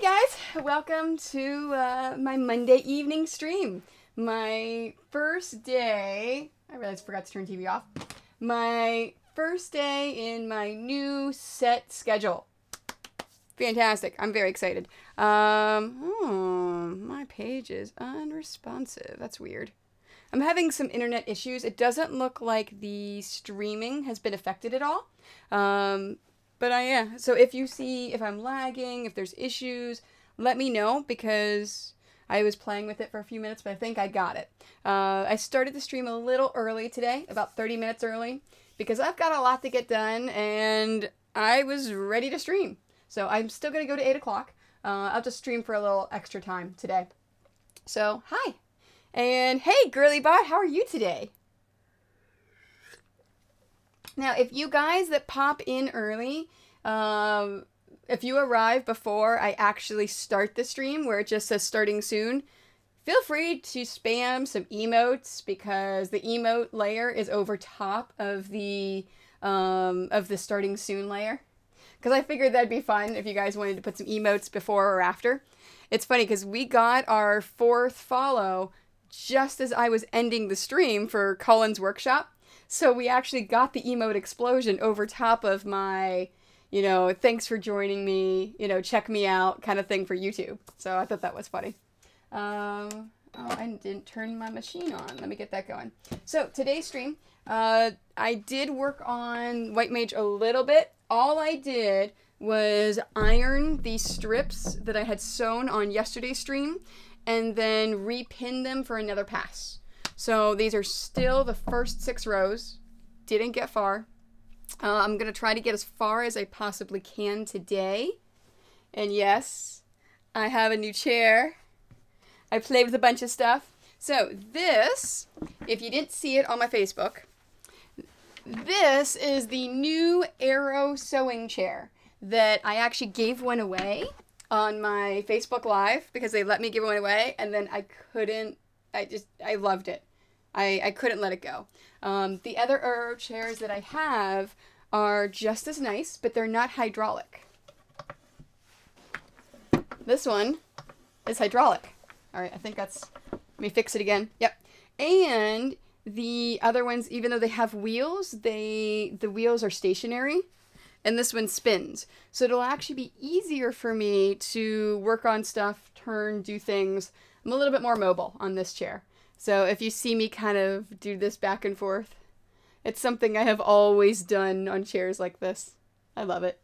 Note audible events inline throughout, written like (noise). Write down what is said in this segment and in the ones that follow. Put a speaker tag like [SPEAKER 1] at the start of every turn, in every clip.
[SPEAKER 1] Hey guys, welcome to uh, my Monday evening stream. My first day, I realized I forgot to turn TV off. My first day in my new set schedule. Fantastic. I'm very excited. Um, oh, my page is unresponsive. That's weird. I'm having some internet issues. It doesn't look like the streaming has been affected at all. Um, but I yeah. So if you see if I'm lagging, if there's issues, let me know because I was playing with it for a few minutes, but I think I got it. Uh, I started the stream a little early today, about 30 minutes early, because I've got a lot to get done and I was ready to stream. So I'm still gonna go to eight o'clock. Uh, I'll just stream for a little extra time today. So hi, and hey, girly bot, how are you today? Now, if you guys that pop in early, um, if you arrive before I actually start the stream, where it just says starting soon, feel free to spam some emotes because the emote layer is over top of the um, of the starting soon layer. Because I figured that'd be fun if you guys wanted to put some emotes before or after. It's funny because we got our fourth follow just as I was ending the stream for Cullen's workshop. So we actually got the emote explosion over top of my, you know, thanks for joining me, you know, check me out kind of thing for YouTube. So I thought that was funny. Um, oh, I didn't turn my machine on. Let me get that going. So today's stream, uh, I did work on White Mage a little bit. All I did was iron the strips that I had sewn on yesterday's stream and then repin them for another pass. So these are still the first six rows. Didn't get far. Uh, I'm going to try to get as far as I possibly can today. And yes, I have a new chair. I played with a bunch of stuff. So this, if you didn't see it on my Facebook, this is the new Arrow sewing chair that I actually gave one away on my Facebook Live because they let me give one away, and then I couldn't. I just I loved it. I I couldn't let it go. Um, the other chairs that I have are just as nice, but they're not hydraulic. This one is hydraulic. All right, I think that's. Let me fix it again. Yep. And the other ones, even though they have wheels, they the wheels are stationary and this one spins. So it'll actually be easier for me to work on stuff, turn, do things. I'm a little bit more mobile on this chair. So if you see me kind of do this back and forth, it's something I have always done on chairs like this. I love it.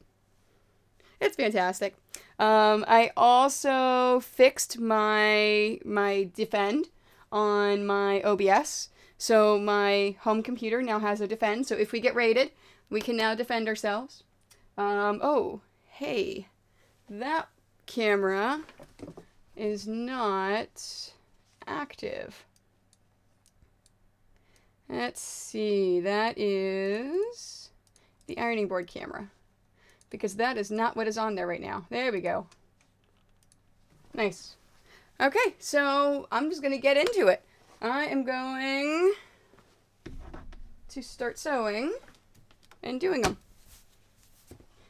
[SPEAKER 1] It's fantastic. Um, I also fixed my my defend on my OBS. So my home computer now has a defend. So if we get raided, we can now defend ourselves. Um, oh, hey, that camera is not active. Let's see, that is the ironing board camera. Because that is not what is on there right now. There we go. Nice. Okay, so I'm just going to get into it. I am going to start sewing and doing them.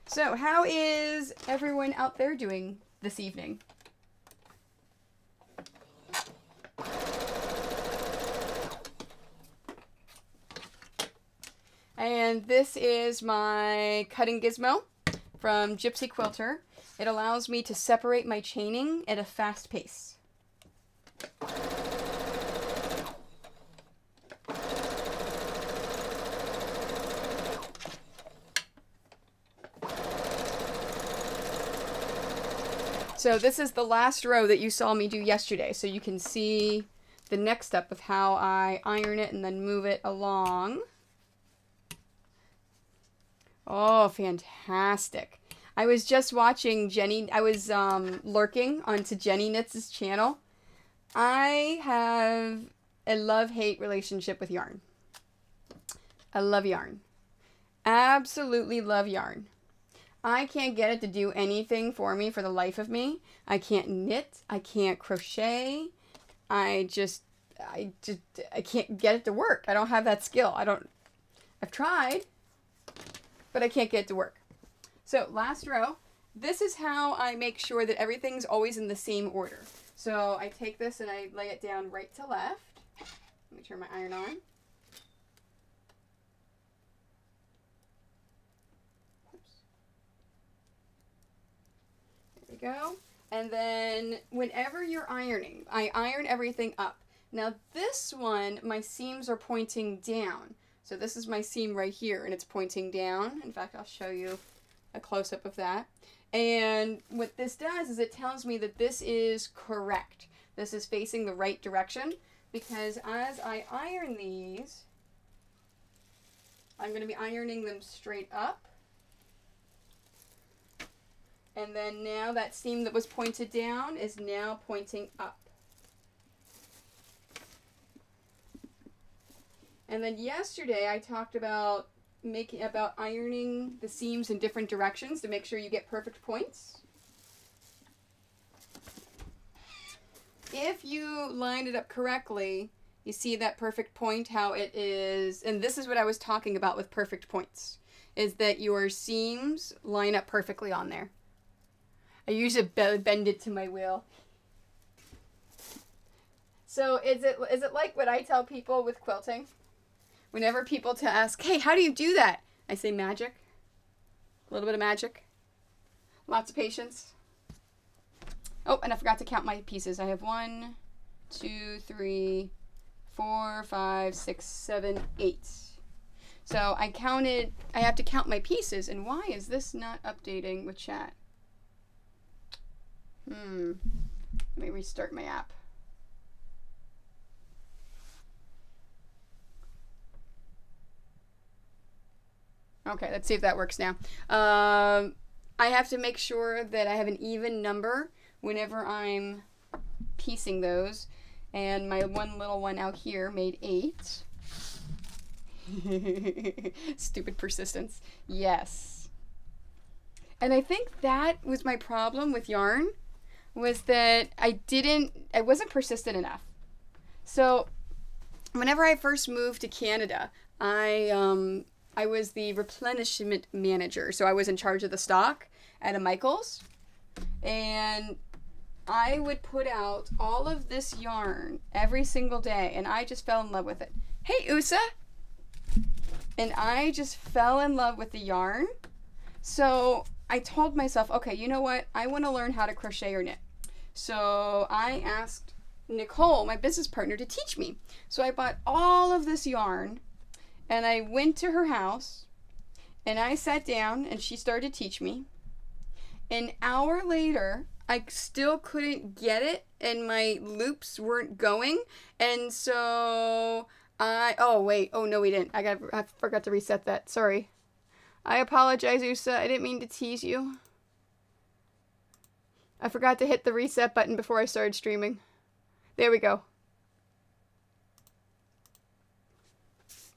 [SPEAKER 1] So, how is everyone out there doing this evening? And this is my cutting gizmo from Gypsy Quilter. It allows me to separate my chaining at a fast pace. So this is the last row that you saw me do yesterday. So you can see the next step of how I iron it and then move it along. Oh, fantastic. I was just watching Jenny, I was um, lurking onto Jenny Knits' channel. I have a love-hate relationship with yarn. I love yarn. Absolutely love yarn. I can't get it to do anything for me for the life of me. I can't knit. I can't crochet. I just, I just, I can't get it to work. I don't have that skill. I don't, I've tried, but I can't get it to work. So last row, this is how I make sure that everything's always in the same order. So I take this and I lay it down right to left. Let me turn my iron on. There we go. And then whenever you're ironing, I iron everything up. Now this one, my seams are pointing down. So this is my seam right here and it's pointing down. In fact, I'll show you a close-up of that. And what this does is it tells me that this is correct. This is facing the right direction because as I iron these, I'm going to be ironing them straight up. And then now that seam that was pointed down is now pointing up. And then yesterday I talked about making about ironing the seams in different directions to make sure you get perfect points. If you line it up correctly, you see that perfect point, how it is, and this is what I was talking about with perfect points, is that your seams line up perfectly on there. I usually bend it to my will. So is it is it like what I tell people with quilting? Whenever people to ask, hey, how do you do that? I say magic. A little bit of magic. Lots of patience. Oh, and I forgot to count my pieces. I have one, two, three, four, five, six, seven, eight. So I counted, I have to count my pieces. And why is this not updating with chat? Hmm. Let me restart my app. Okay, let's see if that works now. Um, I have to make sure that I have an even number whenever I'm piecing those. And my one little one out here made eight. (laughs) Stupid persistence. Yes. And I think that was my problem with yarn was that I didn't I wasn't persistent enough. So whenever I first moved to Canada, I um I was the replenishment manager. So I was in charge of the stock at a Michaels. And I would put out all of this yarn every single day, and I just fell in love with it. Hey, Usa! And I just fell in love with the yarn. So I told myself, okay, you know what? I want to learn how to crochet or knit. So I asked Nicole, my business partner, to teach me. So I bought all of this yarn and I went to her house and I sat down and she started to teach me. An hour later, I still couldn't get it and my loops weren't going. And so I oh wait, oh no we didn't. I got I forgot to reset that. Sorry. I apologize, Usa. I didn't mean to tease you. I forgot to hit the reset button before I started streaming. There we go.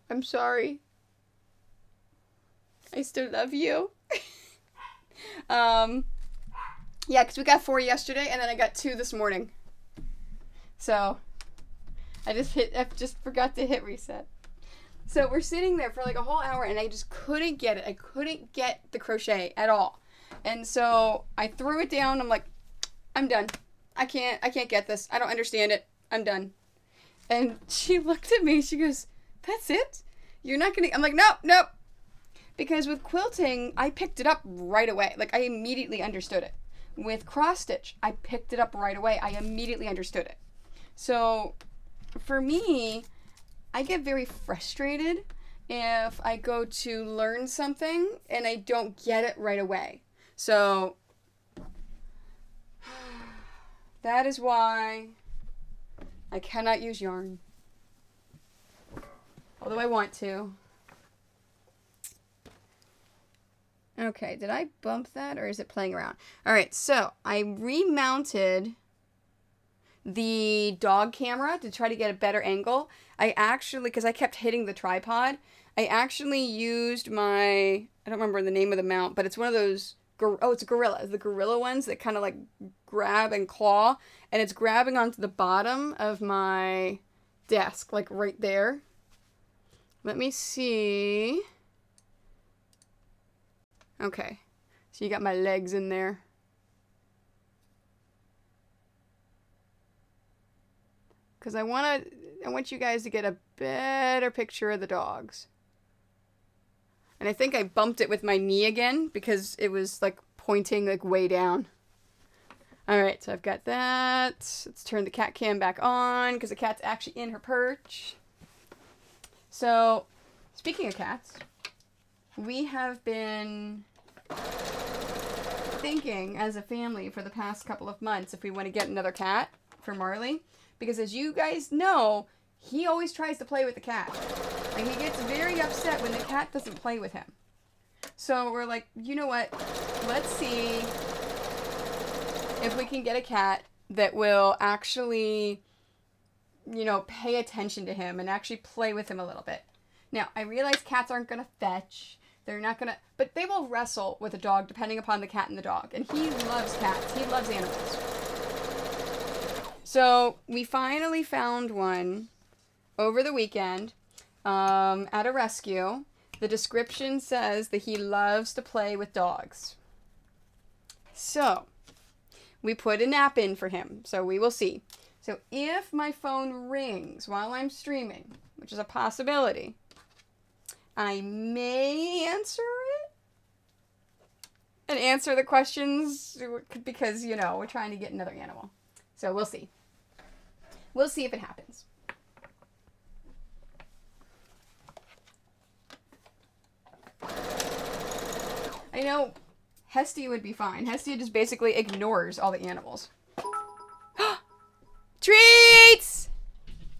[SPEAKER 1] I'm sorry. I still love you. (laughs) um, yeah, because we got four yesterday, and then I got two this morning. So, I just hit, I just forgot to hit reset. So we're sitting there for like a whole hour, and I just couldn't get it. I couldn't get the crochet at all. And so I threw it down. I'm like, I'm done. I can't, I can't get this. I don't understand it. I'm done. And (laughs) she looked at me. She goes, that's it? You're not gonna. I'm like, nope, nope. Because with quilting, I picked it up right away. Like, I immediately understood it. With cross stitch, I picked it up right away. I immediately understood it. So, for me, I get very frustrated if I go to learn something and I don't get it right away. So, (sighs) that is why I cannot use yarn. Although I want to. Okay, did I bump that or is it playing around? All right, so I remounted the dog camera to try to get a better angle. I actually, because I kept hitting the tripod, I actually used my, I don't remember the name of the mount, but it's one of those, oh, it's gorilla, the gorilla ones that kind of like grab and claw, and it's grabbing onto the bottom of my desk, like right there. Let me see. Okay. So you got my legs in there. Cuz I want to I want you guys to get a better picture of the dogs. And I think I bumped it with my knee again because it was like pointing like way down. All right, so I've got that. Let's turn the cat cam back on because the cat's actually in her perch. So, speaking of cats, we have been thinking as a family for the past couple of months if we want to get another cat for Marley. Because as you guys know, he always tries to play with the cat. And he gets very upset when the cat doesn't play with him. So we're like, you know what? Let's see if we can get a cat that will actually, you know, pay attention to him and actually play with him a little bit. Now, I realize cats aren't going to fetch. They're not going to, but they will wrestle with a dog depending upon the cat and the dog. And he loves cats. He loves animals. So we finally found one over the weekend um, at a rescue. The description says that he loves to play with dogs. So, we put a nap in for him. So, we will see. So, if my phone rings while I'm streaming, which is a possibility, I may answer it and answer the questions because, you know, we're trying to get another animal. So, we'll see. We'll see if it happens. I know Hestia would be fine. Hestia just basically ignores all the animals. Treats!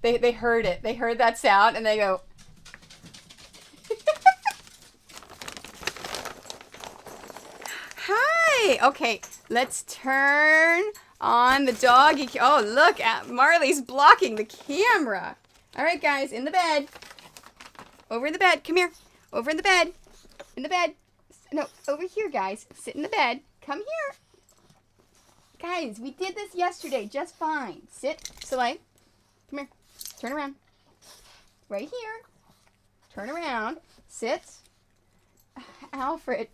[SPEAKER 1] They, they heard it. They heard that sound and they go. (laughs) Hi! Okay, let's turn on the doggy. Oh, look at Marley's blocking the camera. All right, guys, in the bed. Over in the bed. Come here. Over in the bed. In the bed. No, over here, guys. Sit in the bed. Come here. Guys, we did this yesterday just fine. Sit, Soleil. Come here. Turn around. Right here. Turn around. Sit. (sighs) Alfred.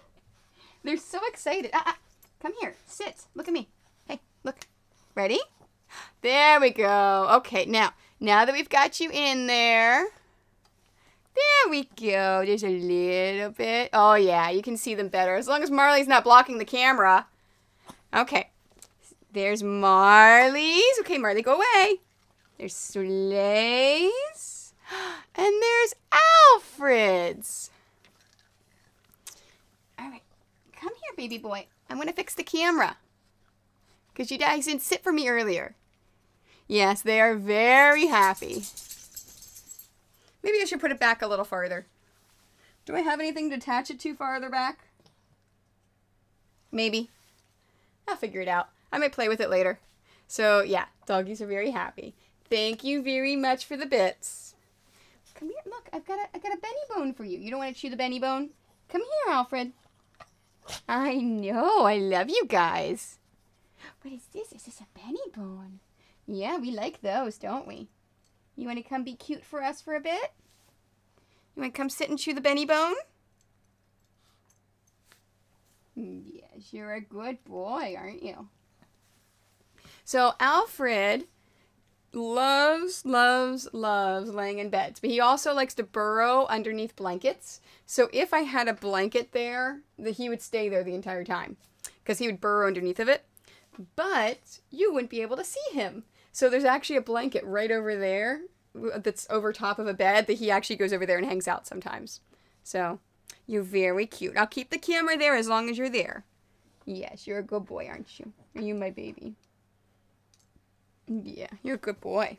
[SPEAKER 1] (laughs) They're so excited. Ah, ah. Come here. Sit. Look at me. Hey, look. Ready? (gasps) There we go. Okay, now, now that we've got you in there, there we go. There's a little bit. Oh, yeah, you can see them better. As long as Marley's not blocking the camera. Okay. There's Marley's. Okay, Marley, go away. There's Soleil's. (gasps) And there's Alfred's. All right. Come here, baby boy. I'm going to fix the camera. Because you guys didn't sit for me earlier. Yes, they are very happy. Maybe I should put it back a little farther. Do I have anything to attach it to farther back? Maybe. I'll figure it out. I might play with it later. So, yeah, doggies are very happy. Thank you very much for the bits. Come here. Look, I've got a, I've got a Benny bone for you. You don't want to chew the Benebone? Come here, Alfred. I know. I love you guys. What is this? Is this a Benny bone? Yeah, we like those, don't we? You want to come be cute for us for a bit? You want to come sit and chew the Benebone? Mm, You're a good boy, aren't you? So Alfred loves, loves, loves laying in beds, but he also likes to burrow underneath blankets. So if I had a blanket there, that he would stay there the entire time because he would burrow underneath of it. But you wouldn't be able to see him so there's actually a blanket right over there that's over top of a bed that he actually goes over there and hangs out sometimes. So you're very cute. I'll keep the camera there as long as you're there. Yes, you're a good boy, aren't you? Are you my baby? Yeah, you're a good boy.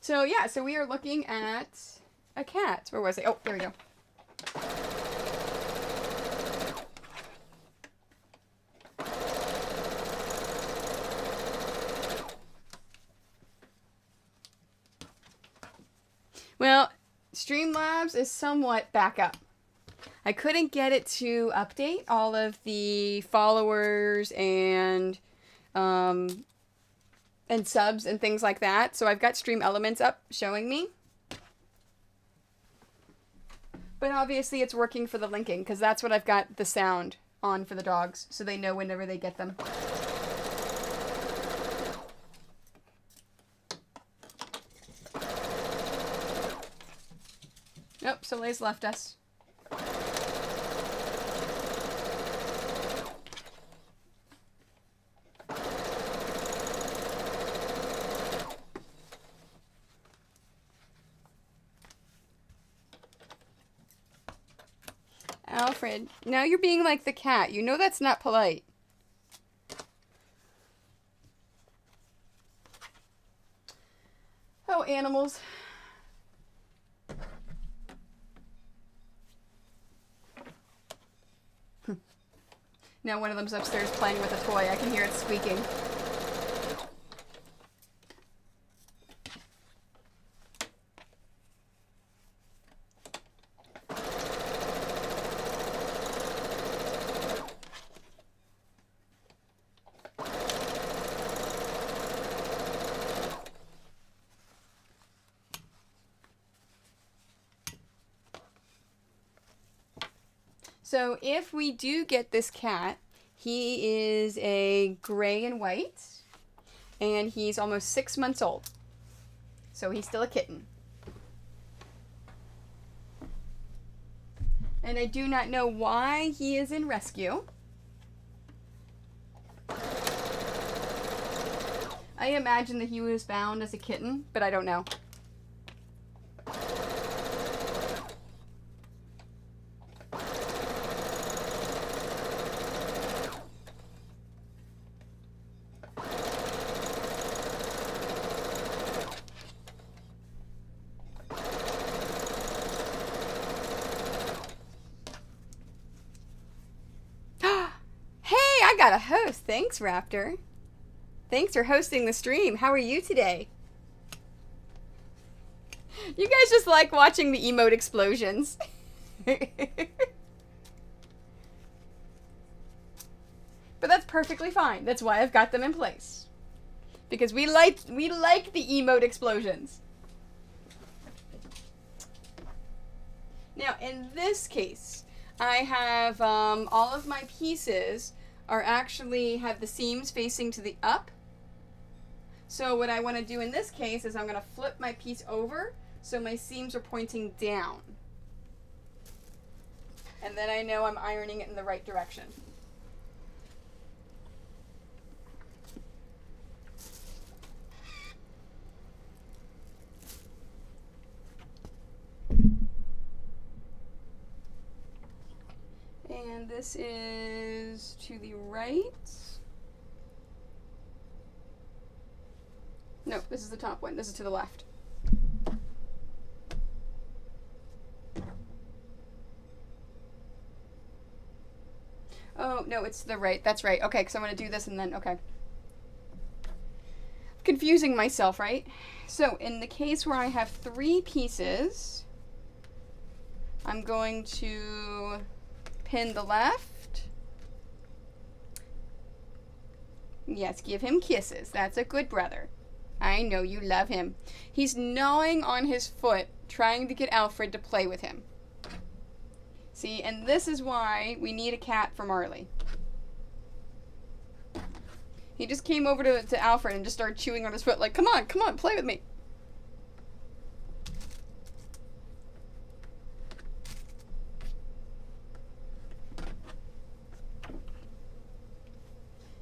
[SPEAKER 1] So yeah, so we are looking at a cat. Where was it? Oh, there we go. Well, Streamlabs is somewhat back up. I couldn't get it to update all of the followers and um, and subs and things like that. So I've got Stream Elements up showing me. But obviously it's working for the linking because that's what I've got the sound on for the dogs so they know whenever they get them. Nope, Soleil's left us. Now you're being like the cat. You know that's not polite. Oh, animals. (laughs) now one of them's upstairs playing with a toy. I can hear it squeaking. So if we do get this cat, he is a gray and white, and he's almost six months old. So he's still a kitten. And I do not know why he is in rescue. I imagine that he was found as a kitten, but I don't know. got a host. Thanks, Raptor. Thanks for hosting the stream. How are you today? You guys just like watching the emote explosions. (laughs) but that's perfectly fine. That's why I've got them in place. Because we like we like the emote explosions. Now, in this case, I have um, all of my pieces are actually have the seams facing to the up. So what I want to do in this case is I'm going to flip my piece over so my seams are pointing down. And then I know I'm ironing it in the right direction. And this is to the right. No, this is the top one. This is to the left. Oh, no, it's the right. That's right. Okay, because I'm going to do this and then, okay. Confusing myself, right? So, in the case where I have three pieces, I'm going to pin the left. Yes, give him kisses. That's a good brother. I know you love him. He's gnawing on his foot, trying to get Alfred to play with him. See, and this is why we need a cat for Marley. He just came over to, to Alfred and just started chewing on his foot like, come on, come on, play with me.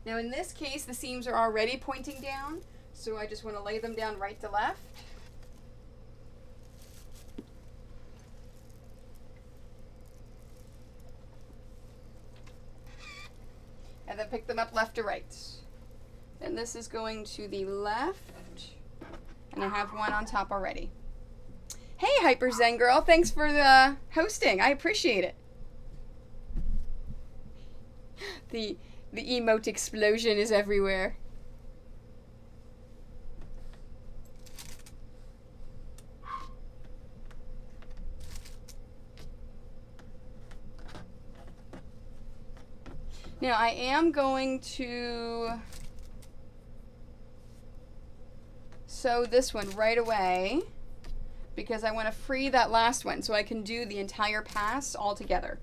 [SPEAKER 1] Now in this case, the seams are already pointing down, so I just want to lay them down right to left. And then pick them up left to right. And this is going to the left. And I have one on top already. Hey, Hyper Zen Girl. Thanks for the hosting. I appreciate it. (gasps) The the emote explosion is everywhere. Now I am going to sew this one right away because I want to free that last one so I can do the entire pass all together.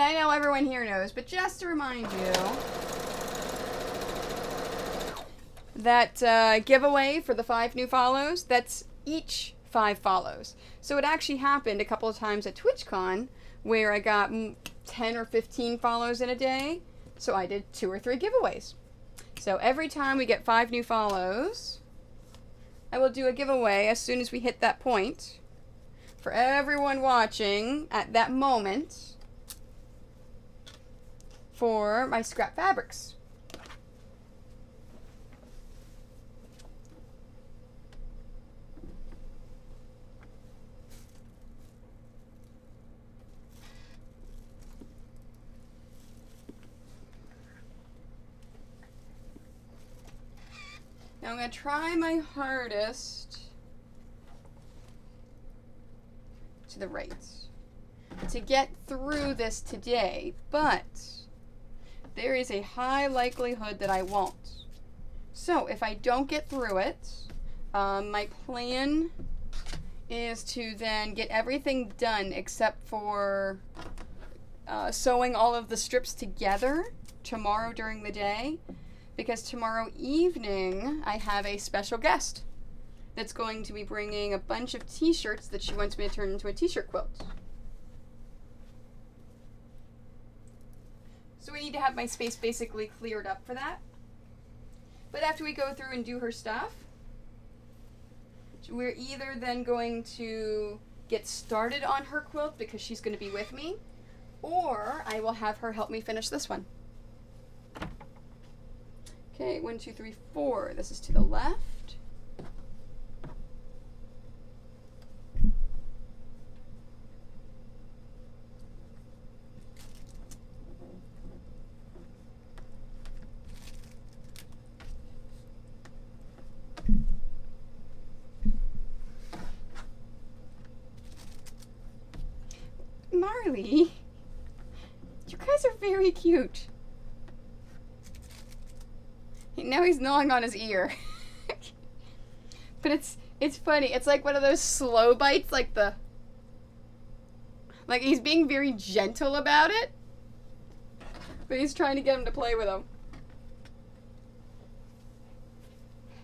[SPEAKER 1] And I know everyone here knows, but just to remind you that uh, giveaway for the five new follows, that's each five follows. So it actually happened a couple of times at TwitchCon where I got 10 or 15 follows in a day. So I did two or three giveaways. So every time we get five new follows, I will do a giveaway as soon as we hit that point for everyone watching at that moment for my scrap fabrics. Now I'm going to try my hardest to the right to get through this today, but there is a high likelihood that I won't. So if I don't get through it, um, my plan is to then get everything done except for uh, sewing all of the strips together tomorrow during the day because tomorrow evening I have a special guest that's going to be bringing a bunch of t-shirts that she wants me to turn into a t-shirt quilt. So we need to have my space basically cleared up for that. But after we go through and do her stuff, we're either then going to get started on her quilt because she's going to be with me, or I will have her help me finish this one. Okay, one, two, three, four. This is to the left. Marley, you guys are very cute. Now he's gnawing on his ear. (laughs) but it's it's funny. It's like one of those slow bites, like the like he's being very gentle about it. But he's trying to get him to play with him.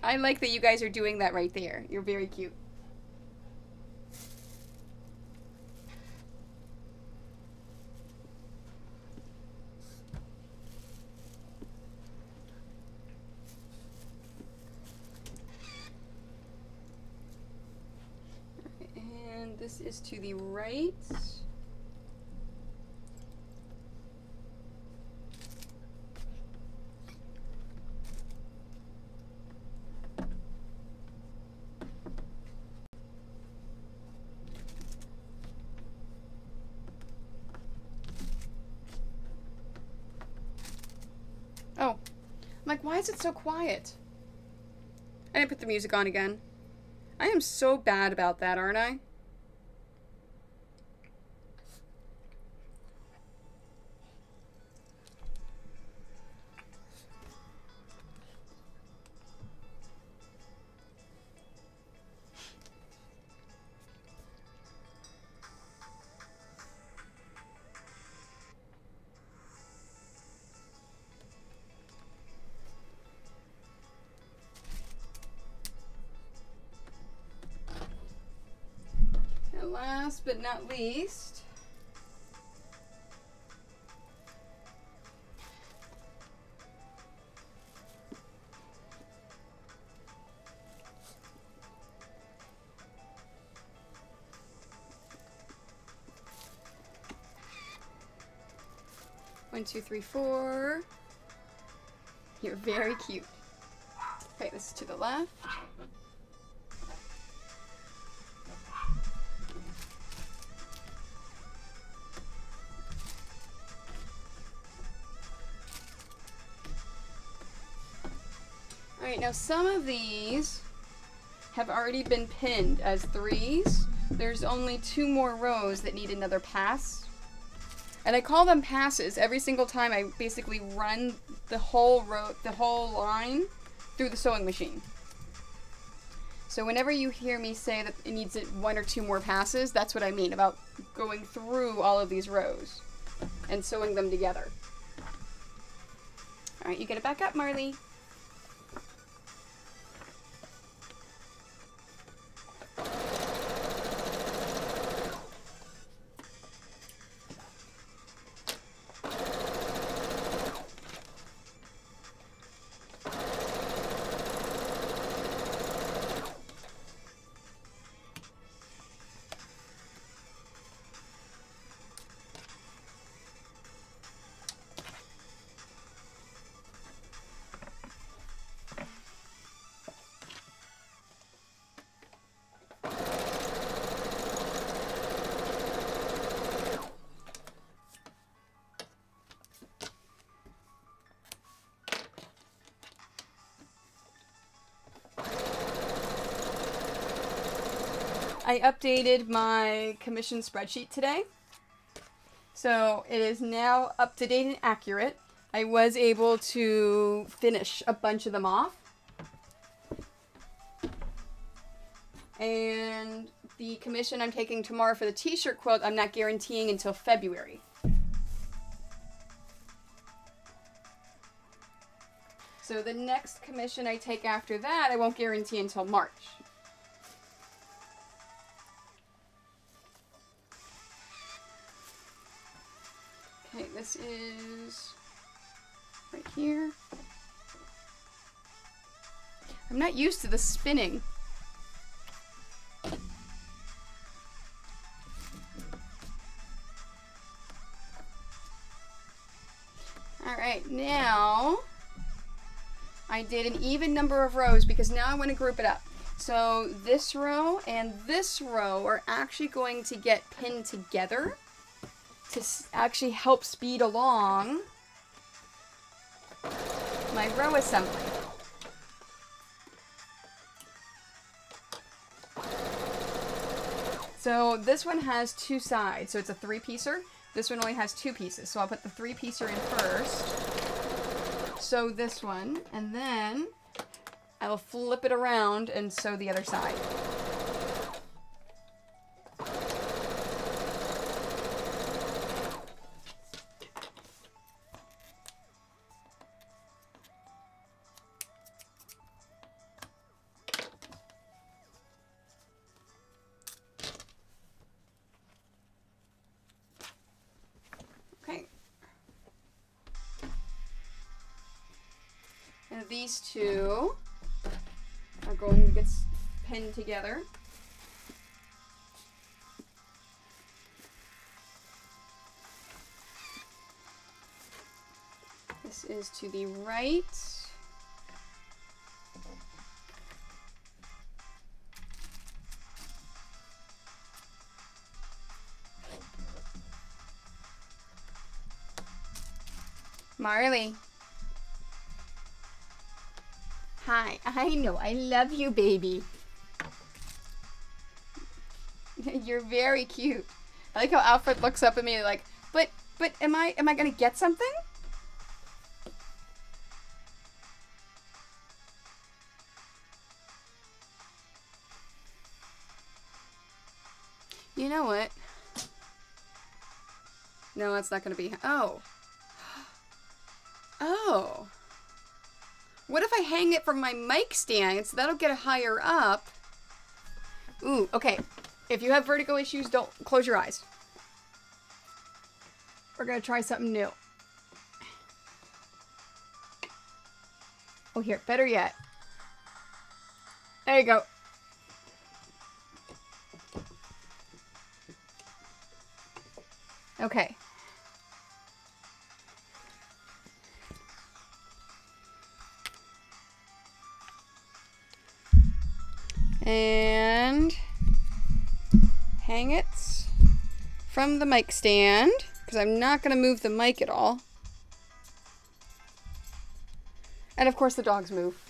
[SPEAKER 1] I like that you guys are doing that right there. You're very cute. This is to the right. Oh. I'm like, why is it so quiet? I didn't put the music on again. I am so bad about that, aren't I? Not least, One, two, three, four. You're very cute. Okay, this is to the left. Now some of these have already been pinned as threes. There's only two more rows that need another pass. And I call them passes. Every single time I basically run the whole row, the whole line through the sewing machine. So whenever you hear me say that it needs one or two more passes, that's what I mean about going through all of these rows. and sewing them together. All right, you get it back up, Marley. I updated my commission spreadsheet today. So it is now up to date and accurate. I was able to finish a bunch of them off. And the commission I'm taking tomorrow for the t-shirt quilt, I'm not guaranteeing until February. So the next commission I take after that, I won't guarantee until March. This is right here. I'm not used to the spinning. Alright, now I did an even number of rows because now I want to group it up. So this row and this row are actually going to get pinned together to actually help speed along my row assembly. So this one has two sides, so it's a three-piecer. This one only has two pieces, so I'll put the three-piecer in first. Sew this one, and then I will flip it around and sew the other side. These two are going to get pinned together. This is to the right. Marley. Hi, I know, I love you, baby. (laughs) You're very cute. I like how Alfred looks up at me like, but, but am I, am I gonna get something? You know what? No, that's not gonna be, oh. (gasps) Oh. What if I hang it from my mic stand so that'll get it higher up? Ooh, okay. If you have vertigo issues, don't close your eyes. We're gonna try something new. Oh, here, better yet. There you go. Okay. And hang it from the mic stand because I'm not going to move the mic at all. And of course the dogs move.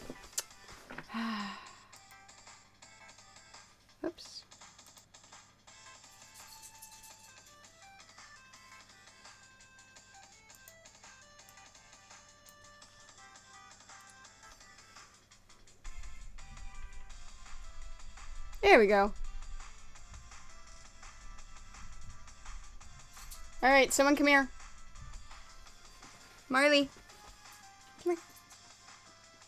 [SPEAKER 1] There we go. Alright, someone come here. Marley. Come here.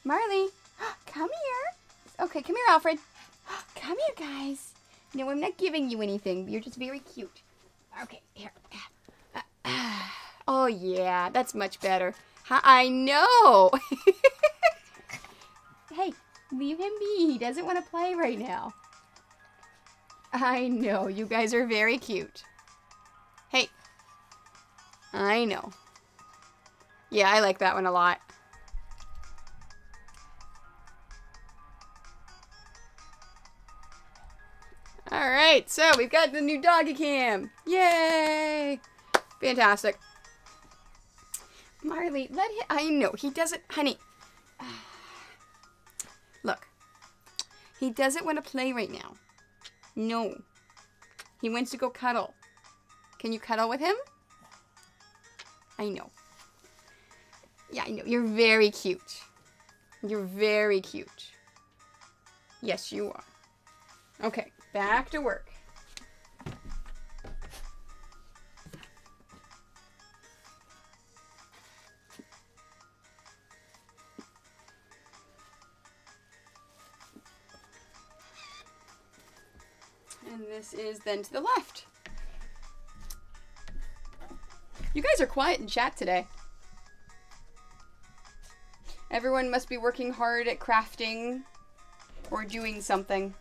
[SPEAKER 1] Marley. (gasps) Come here. Okay, come here, Alfred. (gasps) Come here, guys. No, I'm not giving you anything. You're just very cute. Okay, here. (sighs) Oh, yeah, that's much better. I know. (laughs) hey, leave him be. He doesn't want to play right now. I know, you guys are very cute. Hey. I know. Yeah, I like that one a lot. Alright, so we've got the new doggy cam. Yay! Fantastic. Marley, let him. I know, he doesn't. Honey. (sighs) Look. He doesn't want to play right now. No. He wants to go cuddle. Can you cuddle with him? I know. Yeah, I know. You're very cute. You're very cute. Yes, you are. Okay, back to work. Is then to the left. You guys are quiet in chat today. Everyone must be working hard at crafting or doing something.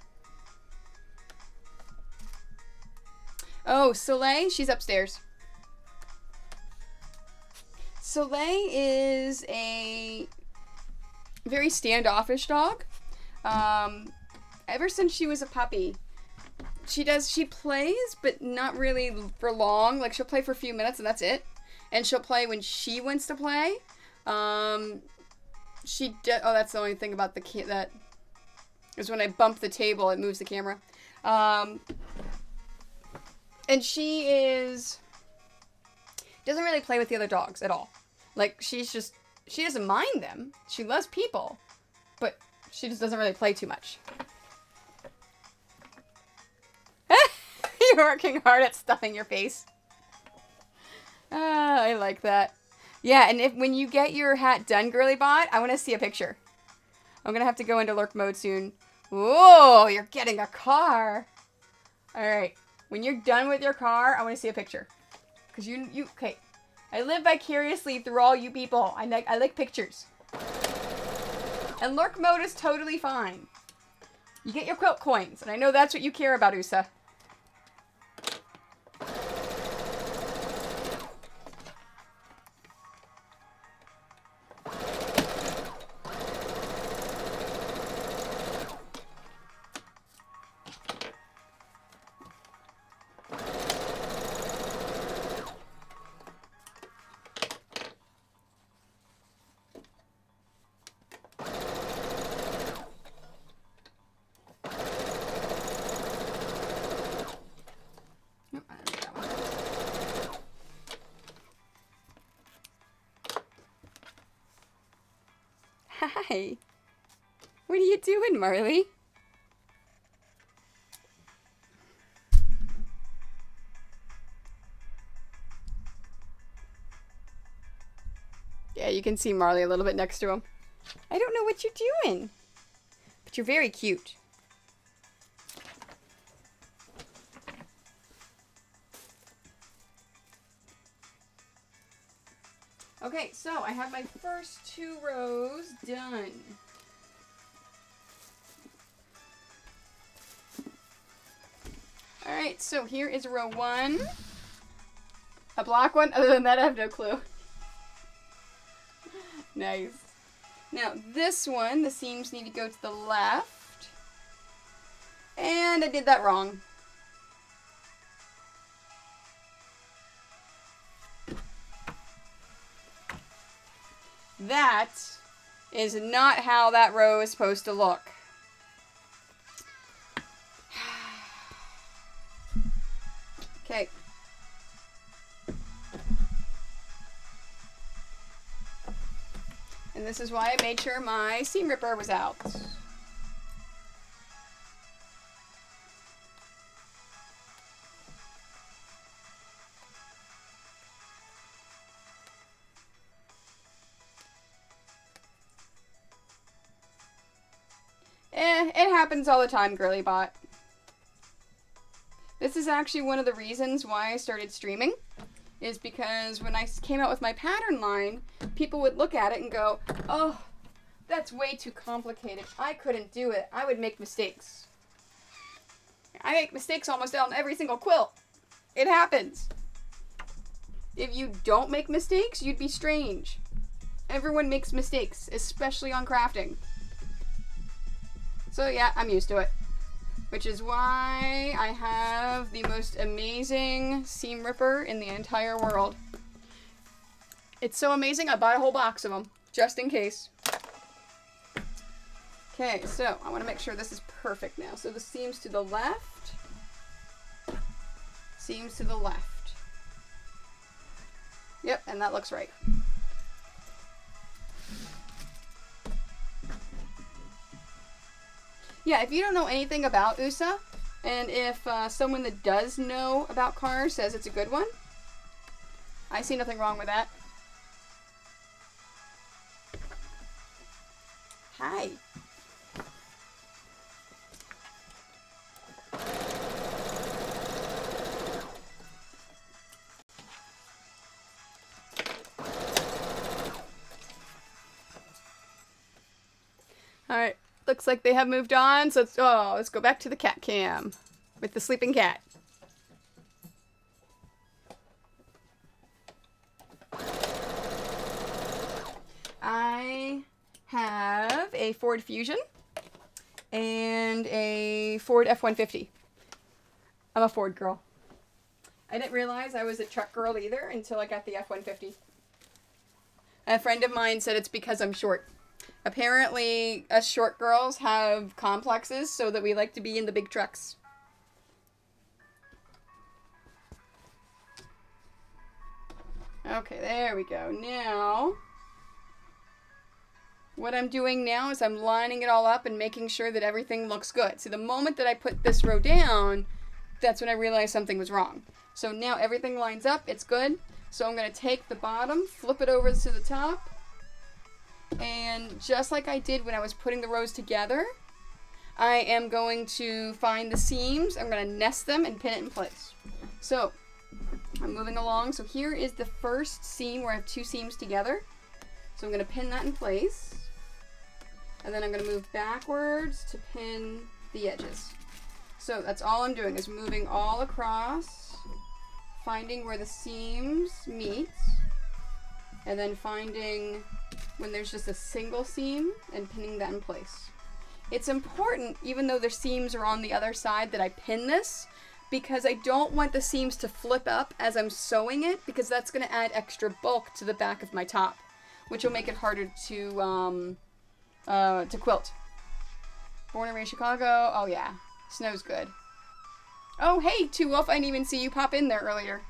[SPEAKER 1] Oh, Soleil, she's upstairs. Soleil is a very standoffish dog. Um, ever since she was a puppy, she does she plays but not really for long. Like she'll play for a few minutes and that's it. And she'll play when she wants to play. Um she de- oh that's the only thing about the ca- that is when i bump the table it moves the camera. Um and she is doesn't really play with the other dogs at all. Like she's just she doesn't mind them. She loves people but she just doesn't really play too much You're (laughs) working hard at stuffing your face. Ah, I like that. Yeah, and if when you get your hat done, Girly Bot, I want to see a picture. I'm gonna have to go into lurk mode soon. Whoa, you're getting a car. All right, when you're done with your car, I want to see a picture. Cause you, you, okay. I live vicariously through all you people. I like, I like pictures. And lurk mode is totally fine. You get your quilt coins, and I know that's what you care about, Usa. Marley? Yeah, you can see Marley a little bit next to him. I don't know what you're doing. But you're very cute. Okay, so I have my first two rows done. Alright, so here is row one. A black one? (laughs) Other than that, I have no clue. (laughs) nice. Now, this one, the seams need to go to the left. And I did that wrong. That is not how that row is supposed to look. And this is why I made sure my seam ripper was out. Eh, it happens all the time, girly bot. This is actually one of the reasons why I started streaming is because when I came out with my pattern line, people would look at it and go, oh, that's way too complicated. I couldn't do it. I would make mistakes. I make mistakes almost on every single quilt. It happens. If you don't make mistakes, you'd be strange. Everyone makes mistakes, especially on crafting. So yeah, I'm used to it. Which is why I have the most amazing seam ripper in the entire world. It's so amazing, I bought a whole box of them, just in case. Okay, so I want to make sure this is perfect now. So the seams to the left, seams to the left. Yep, and that looks right. Yeah, if you don't know anything about USA, and if uh, someone that does know about cars says it's a good one, I see nothing wrong with that. Hi. Alright. Looks like they have moved on, so let's, oh, let's go back to the cat cam with the sleeping cat. I have a Ford Fusion and a Ford F-150. I'm a Ford girl. I didn't realize I was a truck girl either until I got the F-150. A friend of mine said it's because I'm short. Apparently, us short girls have complexes so that we like to be in the big trucks. Okay, there we go. Now, what I'm doing now is I'm lining it all up and making sure that everything looks good. So the moment that I put this row down, that's when I realized something was wrong. So now everything lines up, it's good. So I'm going to take the bottom, flip it over to the top, and just like I did when I was putting the rows together, I am going to find the seams, I'm going to nest them and pin it in place. So, I'm moving along. So here is the first seam where I have two seams together. So I'm going to pin that in place. And then I'm going to move backwards to pin the edges. So that's all I'm doing is moving all across, finding where the seams meet, and then finding when there's just a single seam and pinning that in place. It's important, even though the seams are on the other side, that I pin this because I don't want the seams to flip up as I'm sewing it because that's going to add extra bulk to the back of my top, which will make it harder to, um, uh, to quilt. Born and raised Chicago. Oh, yeah. Snow's good. Oh, hey, Two Wolf. I didn't even see you pop in there earlier.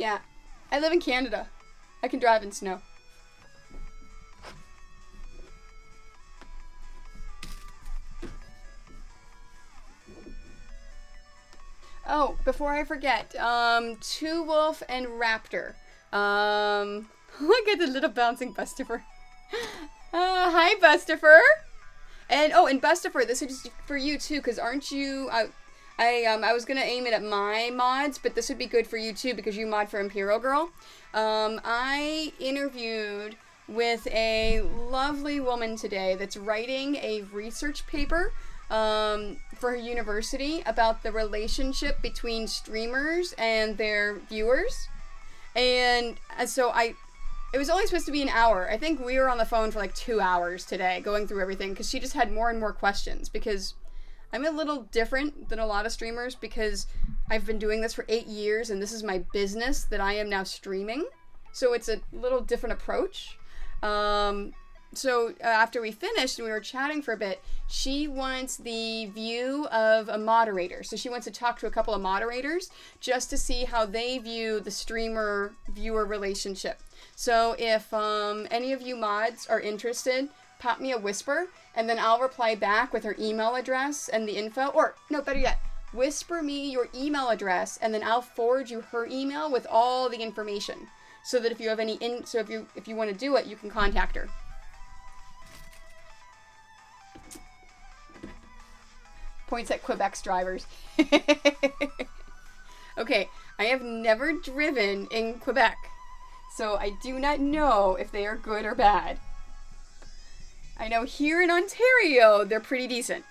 [SPEAKER 1] Yeah. I live in Canada. I can drive in snow. Oh, before I forget, um, Two Wolf and Raptor. Um, (laughs) look at the little bouncing Bustifer. (laughs) Uh, hi, Bustifer. And, oh, and Bustifer, this is for you, too, because aren't you, uh, I um, I was gonna aim it at my mods, but this would be good for you too because you mod for Imperial Girl. Um, I interviewed with a lovely woman today that's writing a research paper um, for her university about the relationship between streamers and their viewers. And uh, so I, it was only supposed to be an hour. I think we were on the phone for like two hours today going through everything because she just had more and more questions because I'm a little different than a lot of streamers because I've been doing this for eight years and this is my business that I am now streaming. So it's a little different approach. Um, so uh, after we finished and we were chatting for a bit, she wants the view of a moderator. So she wants to talk to a couple of moderators just to see how they view the streamer viewer relationship. So if um, any of you mods are interested, pop me a whisper, and then I'll reply back with her email address and the info. Or, no, better yet, whisper me your email address, and then I'll forward you her email with all the information, so that if you have any in, so if you if you want to do it, you can contact her. Points at Quebec's drivers. (laughs) okay, I have never driven in Quebec, so I do not know if they are good or bad. I know here in Ontario, they're pretty decent.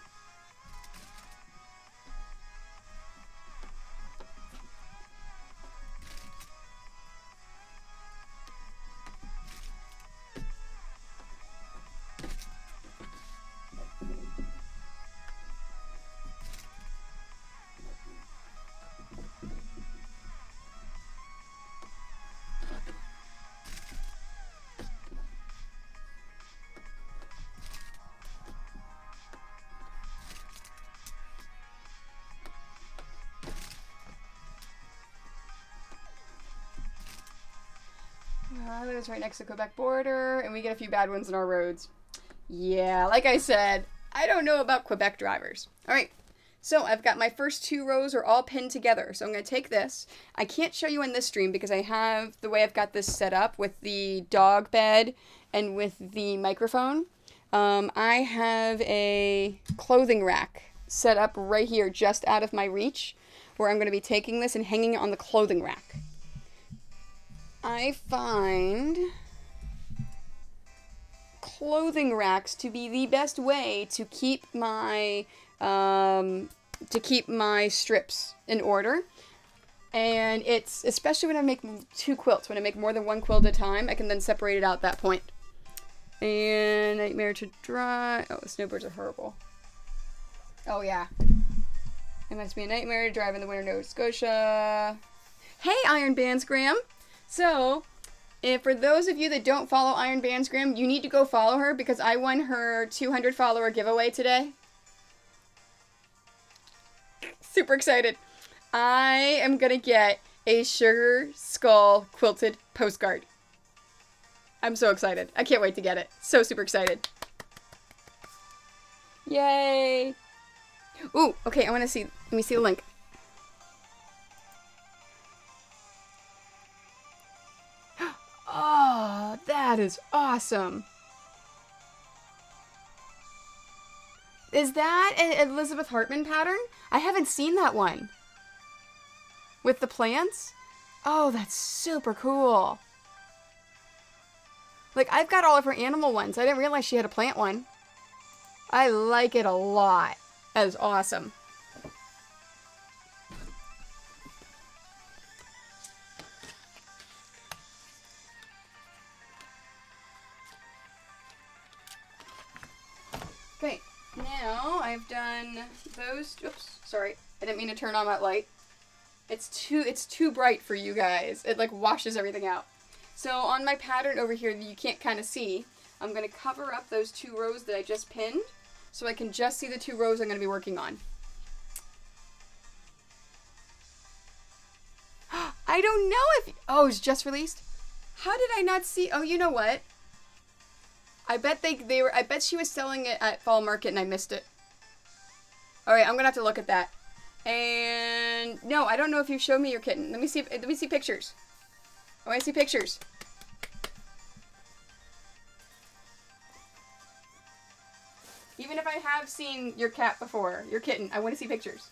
[SPEAKER 1] Lives right next to Quebec border, and we get a few bad ones in our roads. Yeah, like I said, I don't know about Quebec drivers. All right, so I've got my first two rows are all pinned together. So I'm going to take this. I can't show you in this stream because I have the way I've got this set up with the dog bed and with the microphone. Um, I have a clothing rack set up right here just out of my reach where I'm going to be taking this and hanging it on the clothing rack. I find clothing racks to be the best way to keep my um, to keep my strips in order. And it's especially when I make two quilts, when I make more than one quilt at a time, I can then separate it out at that point. And Nightmare to Dry. Oh, snowbirds are horrible. Oh, yeah. It must be a nightmare to drive in the winter Nova Scotia. Hey, Iron Bands Graham. So, if for those of you that don't follow Iron Bandsgram, you need to go follow her because I won her 200 follower giveaway today. Super excited. I am going to get a Sugar Skull quilted postcard. I'm so excited. I can't wait to get it. So super excited. Yay! Ooh, okay, I want to see. Let me see the link. Oh, that is awesome. Is that an Elizabeth Hartman pattern? I haven't seen that one. With the plants? Oh, that's super cool. Like, I've got all of her animal ones. I didn't realize she had a plant one. I like it a lot. That is awesome. Now I've done those. Oops, sorry. I didn't mean to turn on that light. It's too it's too bright for you guys. It like washes everything out. So on my pattern over here that you can't kind of see, I'm going to cover up those two rows that I just pinned so I can just see the two rows I'm going to be working on. (gasps) I don't know if... Oh, it's just released? How did I not see... Oh, you know what? I bet they they were. I bet she was selling it at Fall Market and I missed it. All right, I'm gonna have to look at that. And no, I don't know if you showed me your kitten. Let me see. Let me see pictures. I want to see pictures. Even if I have seen your cat before, your kitten, I want to see pictures.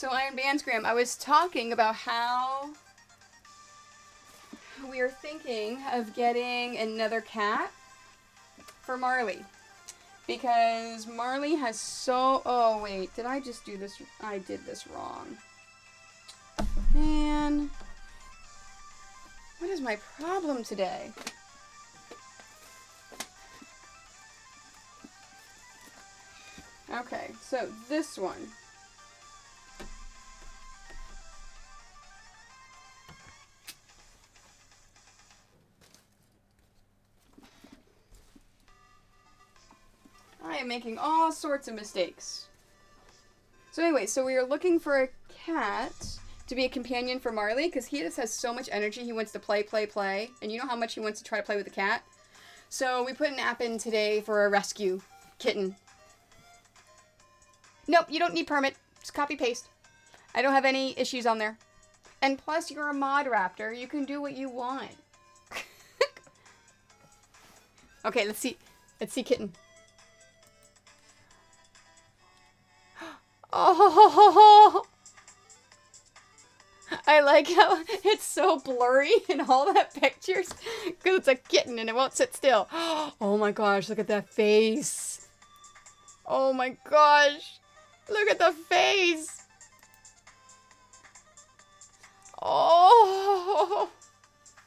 [SPEAKER 1] So Iron Bandsgram, I was talking about how we are thinking of getting another cat for Marley. Because Marley has so... Oh, wait. Did I just do this? I did this wrong. Man. What is my problem today? Okay, so this one. Am making all sorts of mistakes. So anyway, so we are looking for a cat to be a companion for Marley because he just has so much energy. He wants to play, play, play. And you know how much he wants to try to play with the cat? So we put an app in today for a rescue kitten. Nope, you don't need permit. Just copy paste. I don't have any issues on there. And plus, you're a mod raptor. You can do what you want. (laughs) okay, let's see. Let's see kitten. Oh, I like how it's so blurry in all that pictures because it's a kitten and it won't sit still. (gasps) Oh my gosh, look at that face. Oh my gosh, look at the face. Oh,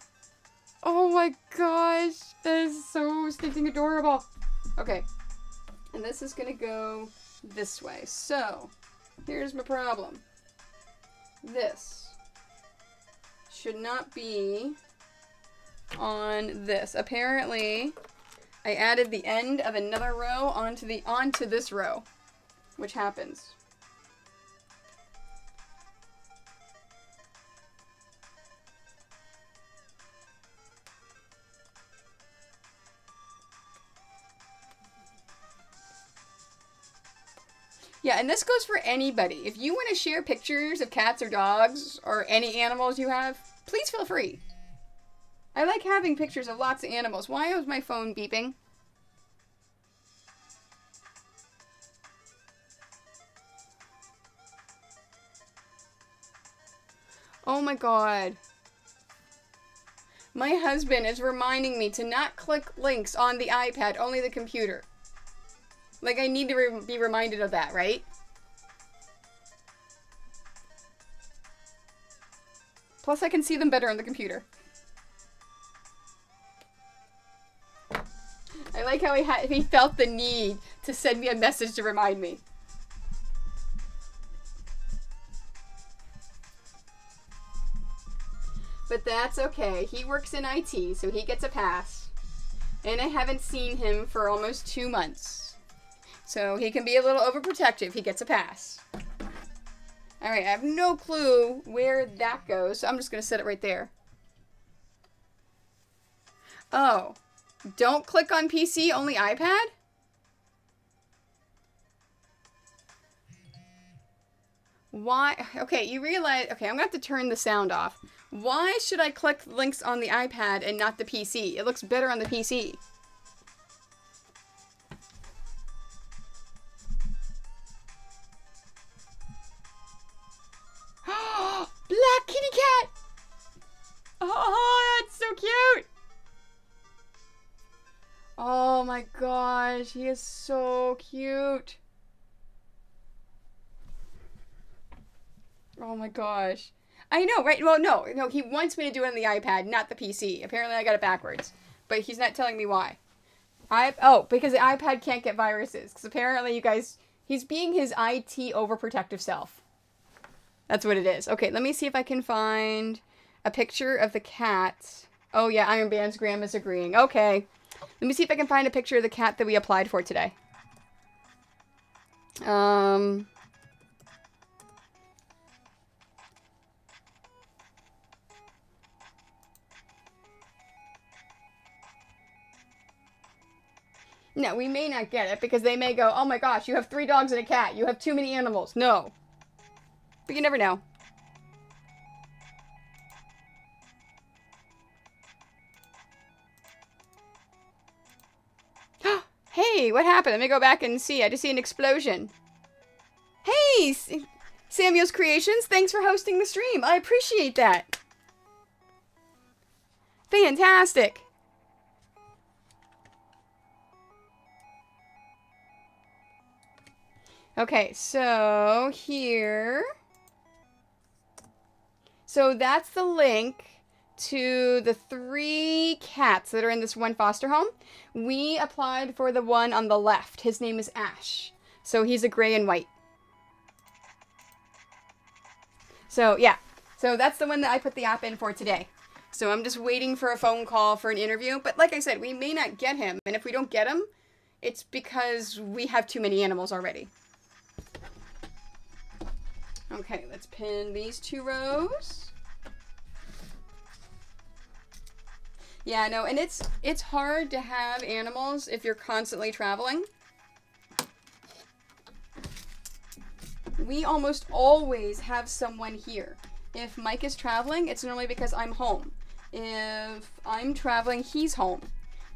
[SPEAKER 1] (laughs) oh my gosh, that is so stinking adorable. Okay, and this is gonna go this way. So, here's my problem. This should not be on this. Apparently, I added the end of another row onto the onto this row, which happens. Yeah, and this goes for anybody. If you want to share pictures of cats or dogs or any animals you have, please feel free. I like having pictures of lots of animals. Why was my phone beeping? Oh my god. My husband is reminding me to not click links on the iPad, only the computer. Like, I need to re be reminded of that, right? Plus, I can see them better on the computer. I like how he had he felt the need to send me a message to remind me. But that's okay. He works in IT, so he gets a pass. And I haven't seen him for almost two months. So he can be a little overprotective. He gets a pass. Alright, I have no clue where that goes, so I'm just going to set it right there. Oh. Don't click on PC, only iPad? Why? Okay, you realize... Okay, I'm going to have to turn the sound off. Why should I click links on the iPad and not the PC? It looks better on the PC. Black kitty cat! Oh, that's so cute! Oh my gosh, he is so cute. Oh my gosh. I know, right? Well, no, no, he wants me to do it on the iPad, not the PC. Apparently I got it backwards. But he's not telling me why. I Oh, because the iPad can't get viruses. Because apparently you guys, he's being his IT overprotective self. That's what it is. Okay, let me see if I can find a picture of the cat. Oh yeah, Iron Band's Graham is agreeing. Okay. Let me see if I can find a picture of the cat that we applied for today. Um... No, we may not get it because they may go, oh my gosh, you have three dogs and a cat. You have too many animals. No. But you never know. (gasps) hey, what happened? Let me go back and see. I just see an explosion. Hey, Samuel's Creations, thanks for hosting the stream. I appreciate that. Fantastic. Okay, so here... So that's the link to the three cats that are in this one foster home. We applied for the one on the left. His name is Ash. So he's a gray and white. So yeah, so that's the one that I put the app in for today. So I'm just waiting for a phone call for an interview. But like I said, we may not get him. And if we don't get him, it's because we have too many animals already. Okay, let's pin these two rows. Yeah, no, and it's it's hard to have animals if you're constantly traveling. We almost always have someone here. If Mike is traveling, it's normally because I'm home. If I'm traveling, he's home.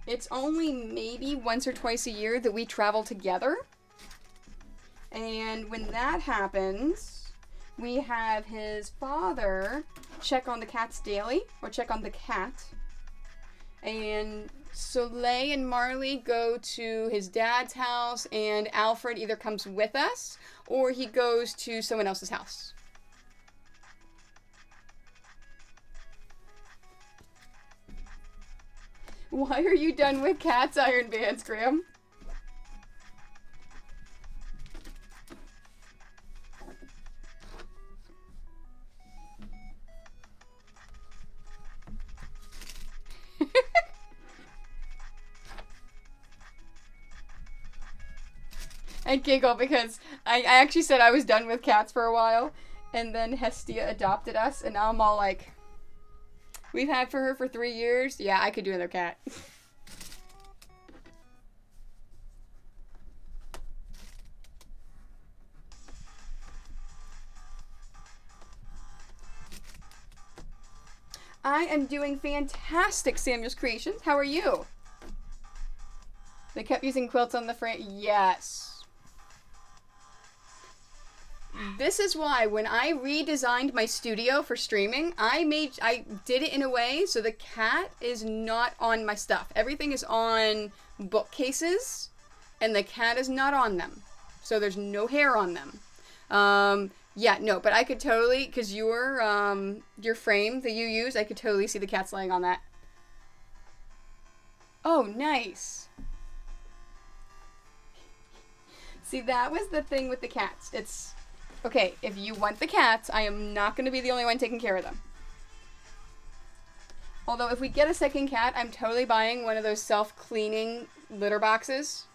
[SPEAKER 1] It's only maybe once or twice a year that we travel together. And when that happens, we have his father check on the cats daily, or check on the cat. And Soleil and Marley go to his dad's house, and Alfred either comes with us or he goes to someone else's house. Why are you done with cats, Iron Bands, Graham? I giggle because I, I actually said I was done with cats for a while, and then Hestia adopted us, and now I'm all like, we've had for her for three years. Yeah, I could do another cat. I am doing fantastic, Samuel's Creations. How are you? They kept using quilts on the frame. Yes. This is why when I redesigned my studio for streaming, I made I did it in a way so the cat is not on my stuff. Everything is on bookcases and the cat is not on them. So there's no hair on them. Um, yeah, no, but I could totally because your um your frame that you use, I could totally see the cats laying on that. Oh, nice. See, that was the thing with the cats. It's okay, if you want the cats, I am not going to be the only one taking care of them. Although, if we get a second cat, I'm totally buying one of those self cleaning litter boxes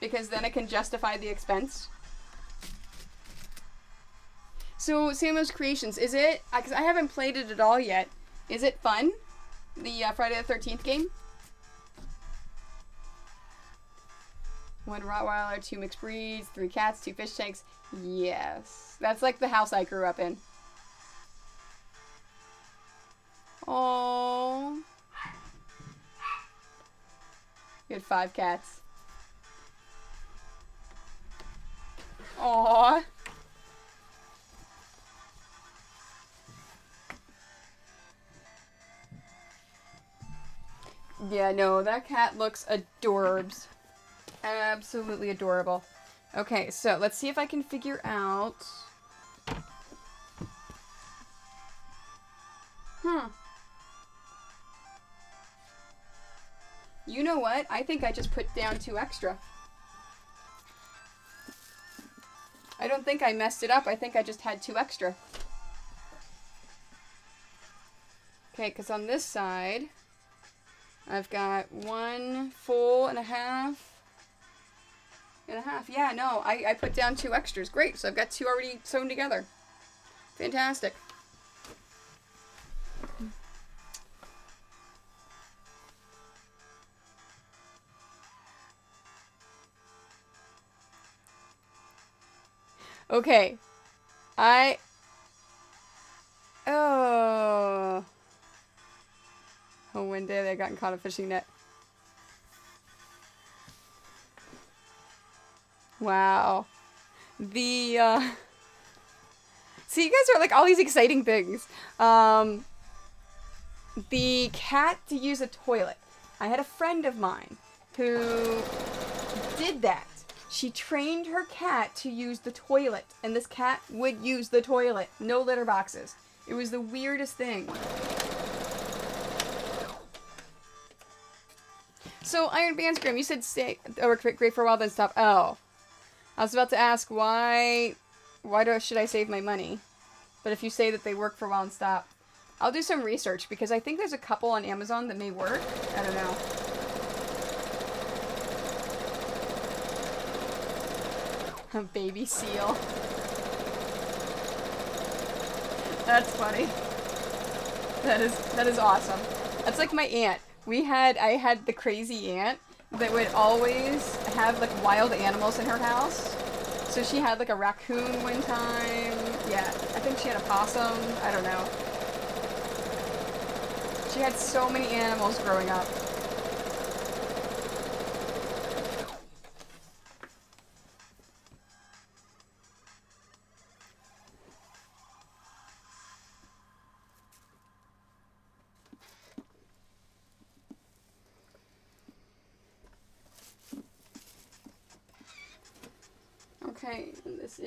[SPEAKER 1] because then it can justify the expense. So, Samuel's Creations, is it? Because I haven't played it at all yet. Is it fun? The uh, Friday the 13th game? One Rottweiler, two mixed breeds, three cats, two fish tanks. Yes. That's like the house I grew up in. Oh. You had five cats. Aww. Yeah, no, that cat looks adorbs. Absolutely adorable. Okay, so let's see if I can figure out... Hmm. You know what? I think I just put down two extra. I don't think I messed it up. I think I just had two extra. Okay, because on this side, I've got one full and a half and a half. Yeah, no, I, I put down two extras. Great, so I've got two already sewn together. Fantastic. Okay. I... Oh. Oh, one day they got caught a fishing net. Wow. The, uh... See, you guys are like all these exciting things. Um, the cat to use a toilet. I had a friend of mine who did that. She trained her cat to use the toilet, and this cat would use the toilet. No litter boxes. It was the weirdest thing. So, Iron Bandscrim, you said stay, or great for a while, then stop. Oh. I was about to ask why why do should I save my money? But if you say that they work for a while and stop, I'll do some research because I think there's a couple on Amazon that may work. I don't know. A (laughs) baby seal. That's funny. That is that is awesome. That's like my aunt. We had I had the crazy aunt that would always have like wild animals in her house. So she had like a raccoon one time. Yeah, I think she had a possum. I don't know. She had so many animals growing up.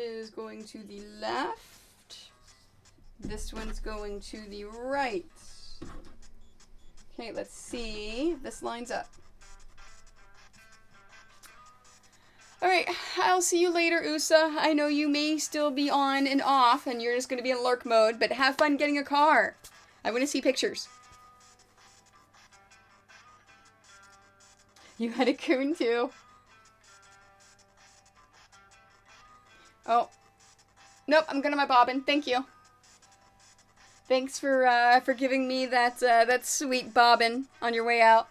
[SPEAKER 1] Is going to the left. This one's going to the right. Okay, let's see this lines up. Alright, I'll see you later, Usa. I know you may still be on and off, and you're just going to be in lurk mode, but have fun getting a car. I want to see pictures. You had a coon too. Oh. Nope, I'm gonna my bobbin. Thank you. Thanks for uh, for giving me that uh, that sweet bobbin on your way out.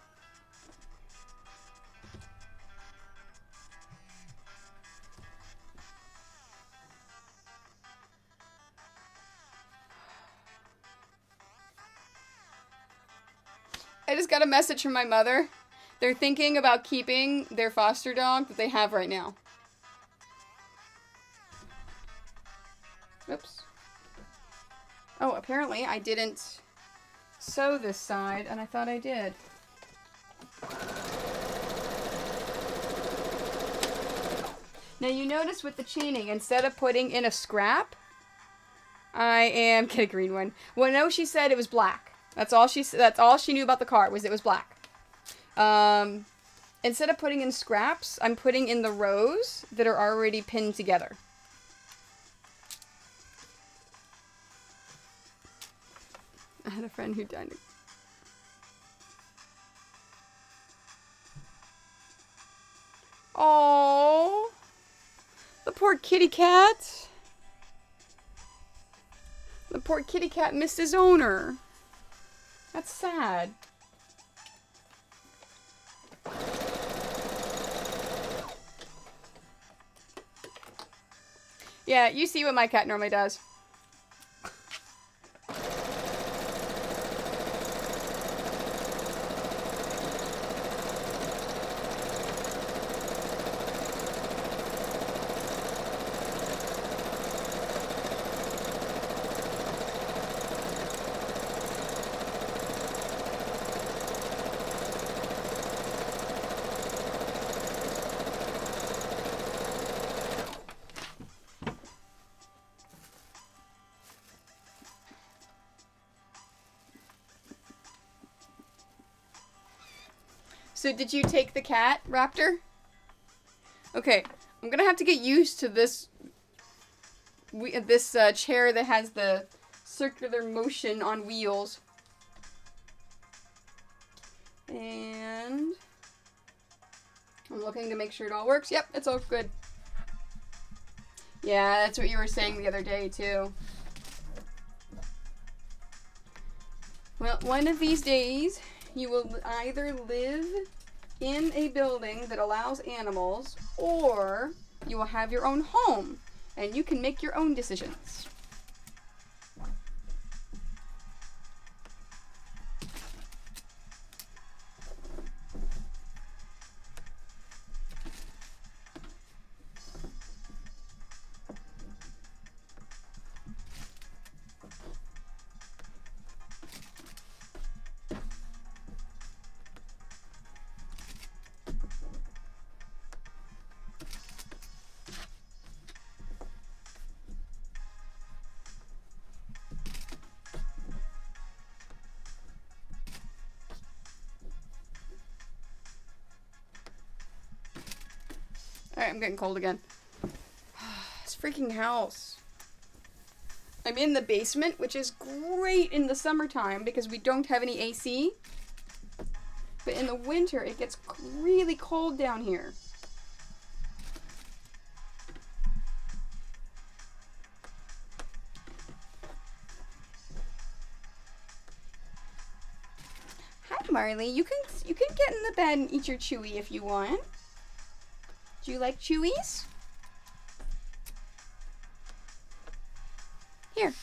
[SPEAKER 1] I just got a message from my mother. They're thinking about keeping their foster dog that they have right now. Oops. Oh, apparently I didn't sew this side, and I thought I did. Now you notice with the chaining, instead of putting in a scrap, I am (laughs) get a green one. Well, no, she said it was black. That's all she that's all she knew about the car was it was black. Um, instead of putting in scraps, I'm putting in the rows that are already pinned together. I had a friend who died. Oh, the poor kitty cat. The poor kitty cat missed his owner. That's sad. Yeah, you see what my cat normally does. So did you take the cat, Raptor? Okay, I'm gonna have to get used to this we, this uh, chair that has the circular motion on wheels. And I'm looking to make sure it all works. Yep, it's all good. Yeah, that's what you were saying the other day, too. Well, one of these days, you will either live in a building that allows animals or you will have your own home and you can make your own decisions. I'm getting cold again. (sighs) this freaking house. I'm in the basement, which is great in the summertime because we don't have any AC. But in the winter, it gets really cold down here. Hi, Marley, you can you can get in the bed and eat your chewy if you want. Do you like chewies? Here.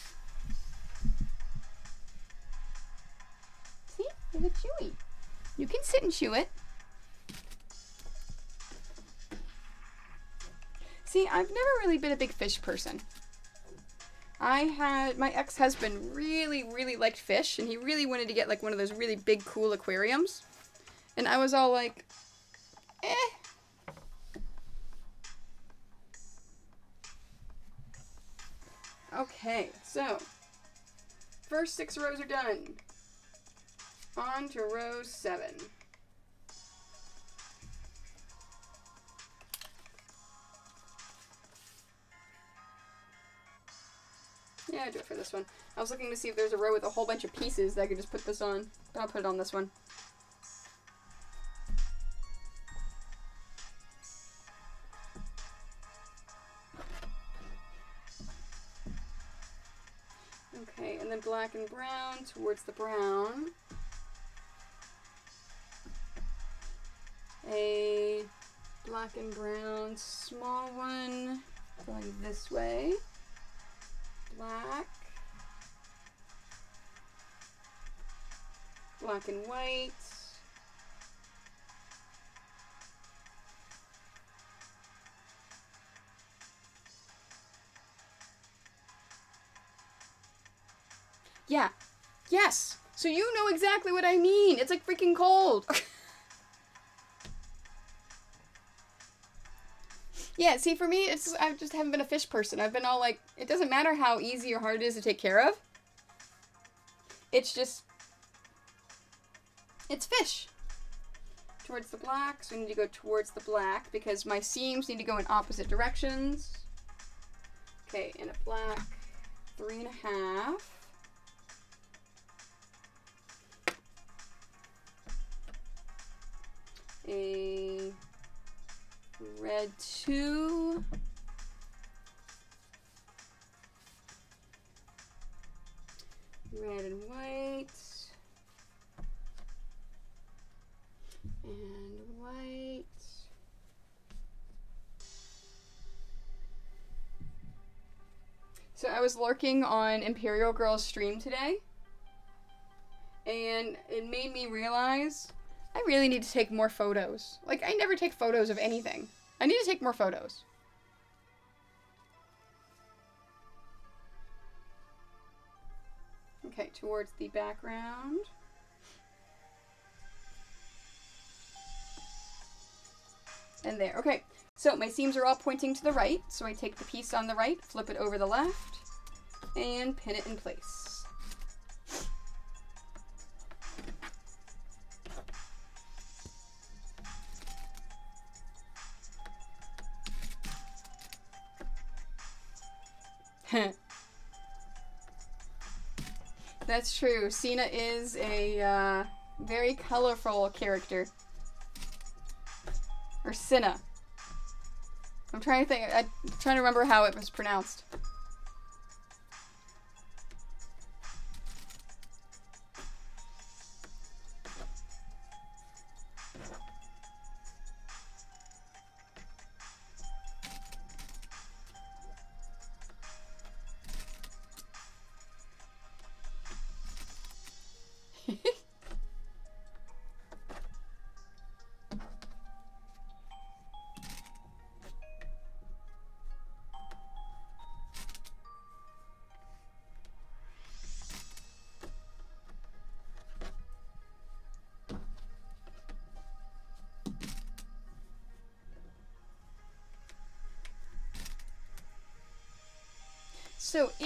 [SPEAKER 1] See? There's a chewy. You can sit and chew it. See, I've never really been a big fish person. I had my ex-husband really, really liked fish, and he really wanted to get like one of those really big, cool aquariums. And I was all like, eh. Okay, so first six rows are done. On to row seven. Yeah, I do it for this one. I was looking to see if there's a row with a whole bunch of pieces that I could just put this on, I'll put it on this one. Black and brown towards the brown. A black and brown small one going this way. Black, black and white, Yeah. Yes. So you know exactly what I mean. It's like freaking cold. (laughs) Yeah, see, for me, it's I just haven't been a fish person. I've been all like, it doesn't matter how easy or hard it is to take care of. It's just, it's fish. Towards the black, so we need to go towards the black because my seams need to go in opposite directions. Okay, in a black, three and a half. A red two. Red and white. And white. So I was lurking on Imperial Girls stream today. And it made me realize I really need to take more photos. Like, I never take photos of anything. I need to take more photos. Okay, towards the background. And there. Okay, so my seams are all pointing to the right. So I take the piece on the right, flip it over the left, and pin it in place. (laughs) That's true. Cena is a uh, very colorful character. Or Cinna. I'm trying to think. I'm trying to remember how it was pronounced.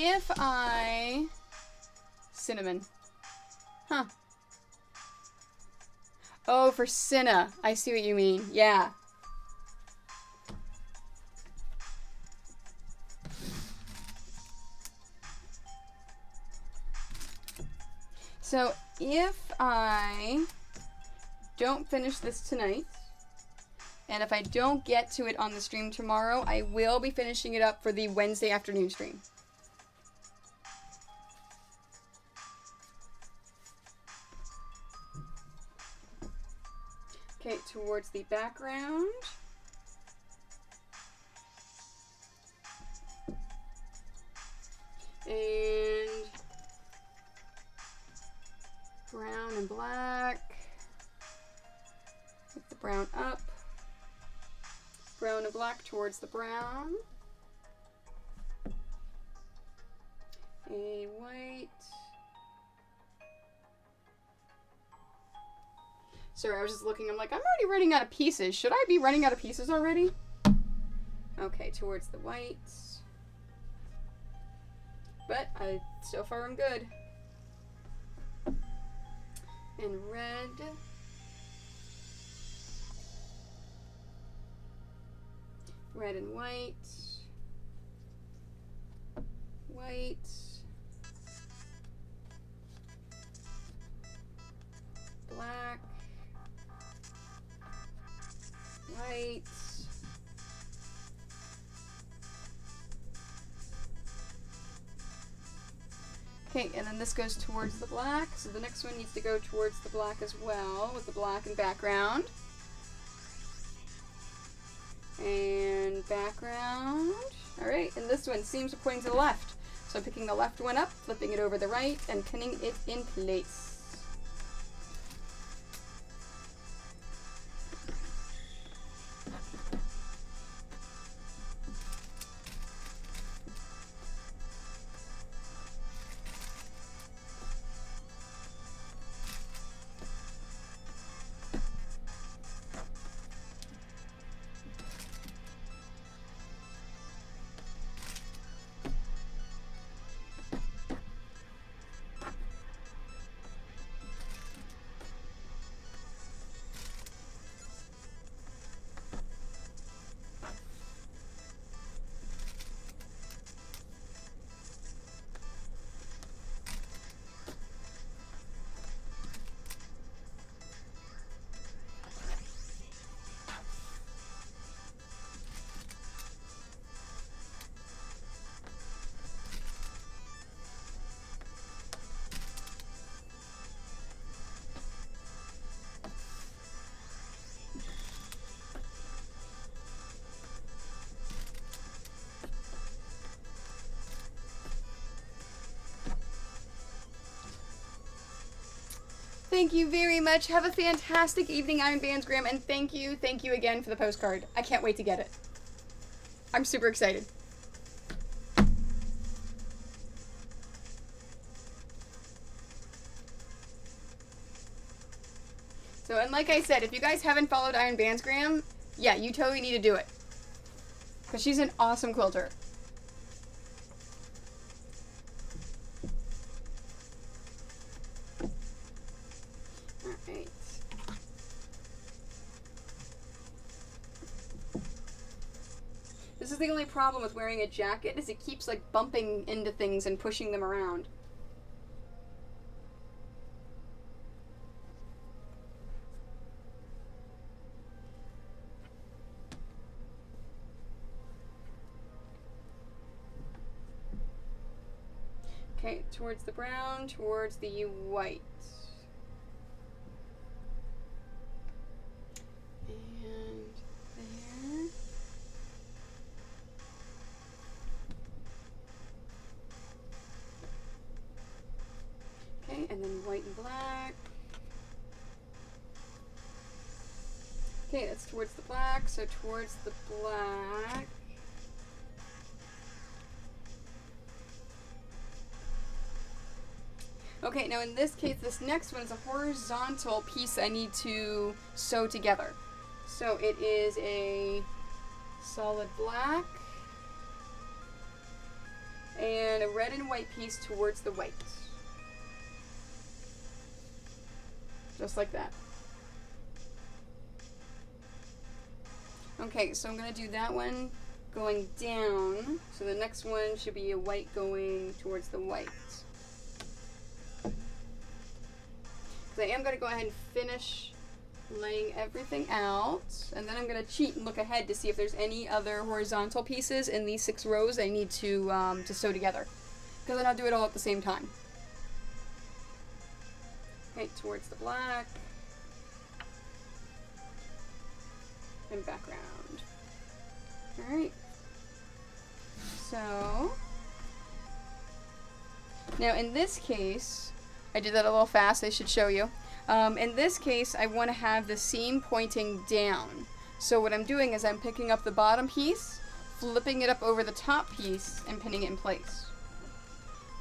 [SPEAKER 1] If I... Cinnamon. Huh. Oh, for Cinna. I see what you mean. Yeah. So if I don't finish this tonight, and if I don't get to it on the stream tomorrow, I will be finishing it up for the Wednesday afternoon stream. Towards the background. And brown and black. With the brown up. Brown and black towards the brown. A white. Sorry, I was just looking. I'm like, I'm already running out of pieces. Should I be running out of pieces already? Okay, towards the whites. But I so far I'm good. And red. Red and white. White. Black. Okay, and then this goes towards the black, so the next one needs to go towards the black as well, with the black in background. And background. Alright, and this one seems to point to the left. So I'm picking the left one up, flipping it over the right, and pinning it in place. Thank you very much. Have a fantastic evening, Iron Bandsgram, and thank you, thank you again for the postcard. I can't wait to get it. I'm super excited. So, and like I said, if you guys haven't followed Iron Bands Bandsgram, yeah, you totally need to do it. Because she's an awesome quilter. Problem with wearing a jacket is it keeps like bumping into things and pushing them around. Okay, towards the brown, towards the white. Towards the black. Okay, now in this case, this next one is a horizontal piece I need to sew together. So it is a solid black and a red and white piece towards the white. Just like that. Okay, so I'm going to do that one going down. So the next one should be a white going towards the white. So I am going to go ahead and finish laying everything out. And then I'm going to cheat and look ahead to see if there's any other horizontal pieces in these six rows I need to, um, to sew together. Because then I'll do it all at the same time. Okay, towards the black. And background. Alright. So, now in this case, I did that a little fast, I should show you. Um, in this case, I want to have the seam pointing down. So what I'm doing is I'm picking up the bottom piece, flipping it up over the top piece, and pinning it in place.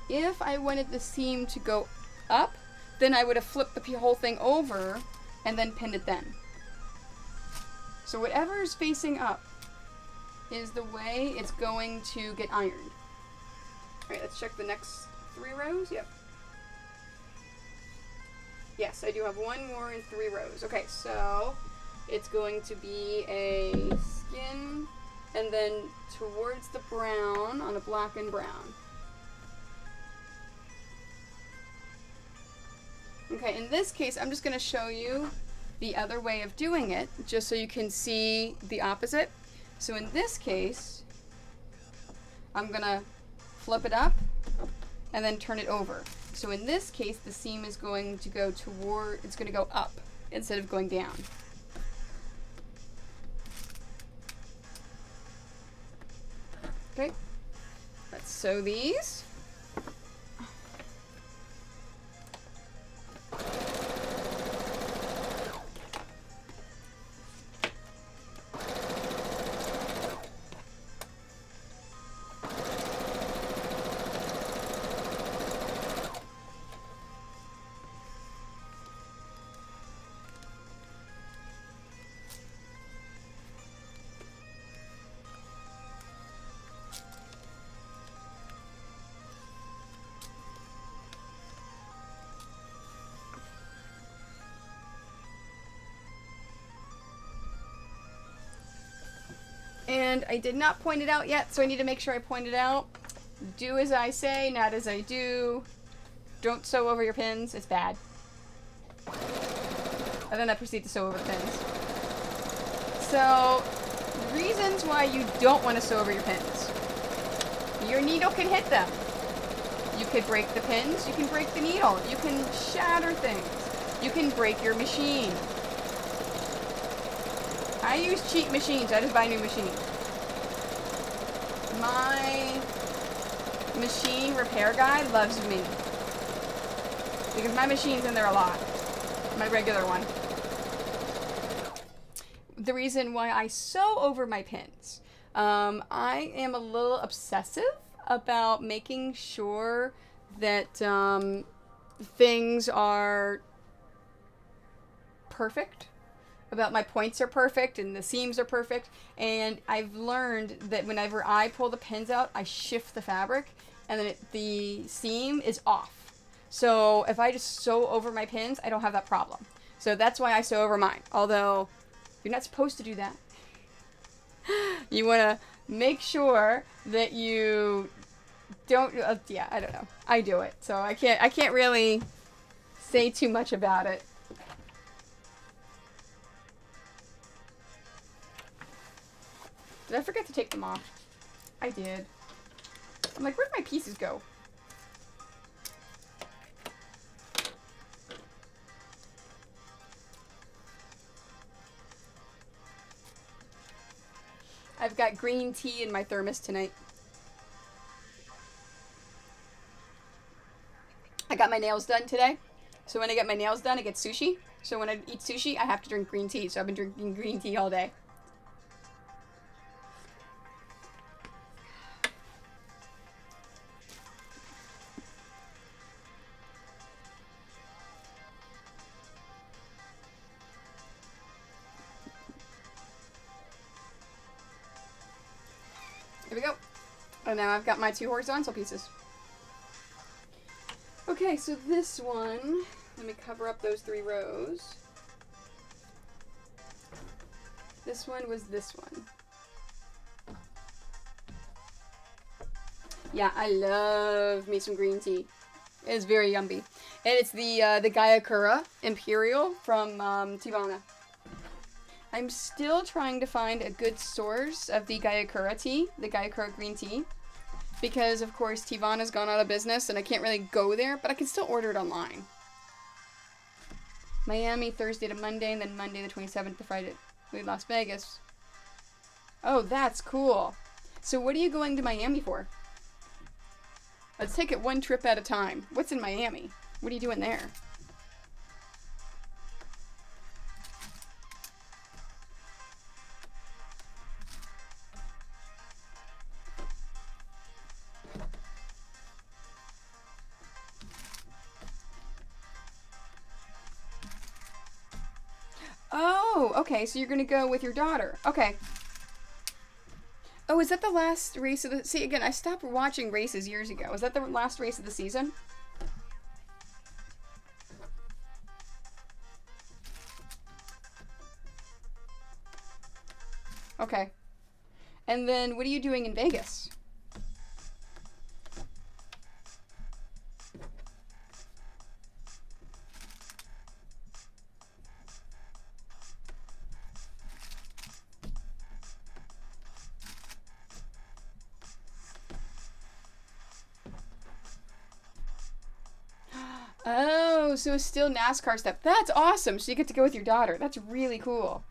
[SPEAKER 1] If I wanted the seam to go up, then I would have flipped the whole thing over and then pinned it then. So whatever is facing up is the way it's going to get ironed. Alright, let's check the next three rows. Yep. Yes, I do have one more in three rows. Okay, so it's going to be a skin and then towards the brown on a black and brown. Okay, in this case, I'm just going to show you the other way of doing it, just so you can see the opposite. So in this case, I'm to flip it up and then turn it over. So in this case, the seam is going to go toward, it's going to go up instead of going down. Okay, let's sew these. And I did not point it out yet, so I need to make sure I point it out. Do as I say, not as I do. Don't sew over your pins, it's bad. And then I proceed to sew over pins. So, reasons why you don't want to sew over your pins. Your needle can hit them. You could break the pins, you can break the needle, you can shatter things, you can break your machine. I use cheap machines. I just buy new machines. My machine repair guy loves me. Because my machine's in there a lot. My regular one. The reason why I sew over my pins. Um, I am a little obsessive about making sure that um, things are perfect about my points are perfect and the seams are perfect. And I've learned that whenever I pull the pins out, I shift the fabric and then it, the seam is off. So if I just sew over my pins, I don't have that problem. So that's why I sew over mine. Although you're not supposed to do that. (laughs) you want to make sure that you don't uh, yeah, I don't know. I do it. So I can't I can't really say too much about it. Did I forget to take them off? I did. I'm like, where'd my pieces go? I've got green tea in my thermos tonight. I got my nails done today. So when I get my nails done, I get sushi. So when I eat sushi, I have to drink green tea. So I've been drinking green tea all day. Now I've got my two horizontal pieces. Okay, so this one, let me cover up those three rows. This one was this one. Yeah, I love me some green tea. It is very yummy. And it's the uh, the Gyokuro Imperial from um, Teavana. I'm still trying to find a good source of the Gyokuro tea, the Gyokuro green tea because of course Teavana has gone out of business and I can't really go there, but I can still order it online. Miami Thursday to Monday, and then Monday the 27th to Friday. Lead Las Vegas. Oh, that's cool. So what are you going to Miami for? Let's take it one trip at a time. What's in Miami? What are you doing there? Okay, so you're gonna go with your daughter. Okay. Oh, is that the last race of the... See, again, I stopped watching races years ago. Is that the last race of the season? Okay. And then what are you doing in Vegas? So it's still NASCAR stuff. That's awesome. So you get to go with your daughter. That's really cool.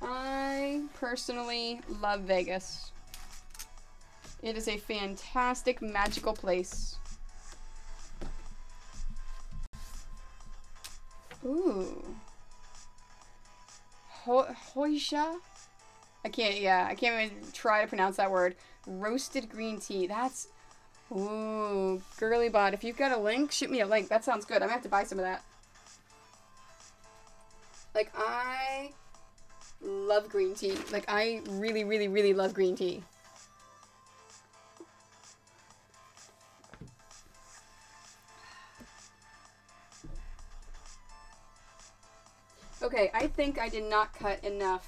[SPEAKER 1] I personally love Vegas. It is a fantastic, magical place. Ooh. Ho Hoisha? I can't, yeah, I can't even try to pronounce that word. Roasted green tea. That's, ooh, girly bot. If you've got a link, shoot me a link. That sounds good. I'm gonna have to buy some of that. Like, I love green tea. Like, I really, really, really love green tea. Okay, I think I did not cut enough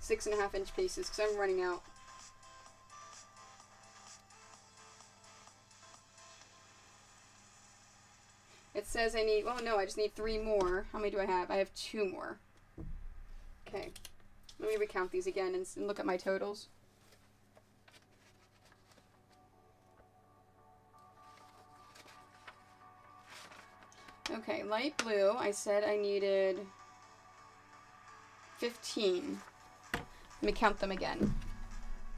[SPEAKER 1] six and a half inch pieces because I'm running out. It says I need, oh no, I just need three more. How many do I have? I have two more. Okay, let me recount these again and, and look at my totals. Okay, light blue, I said I needed 15. Let me count them again.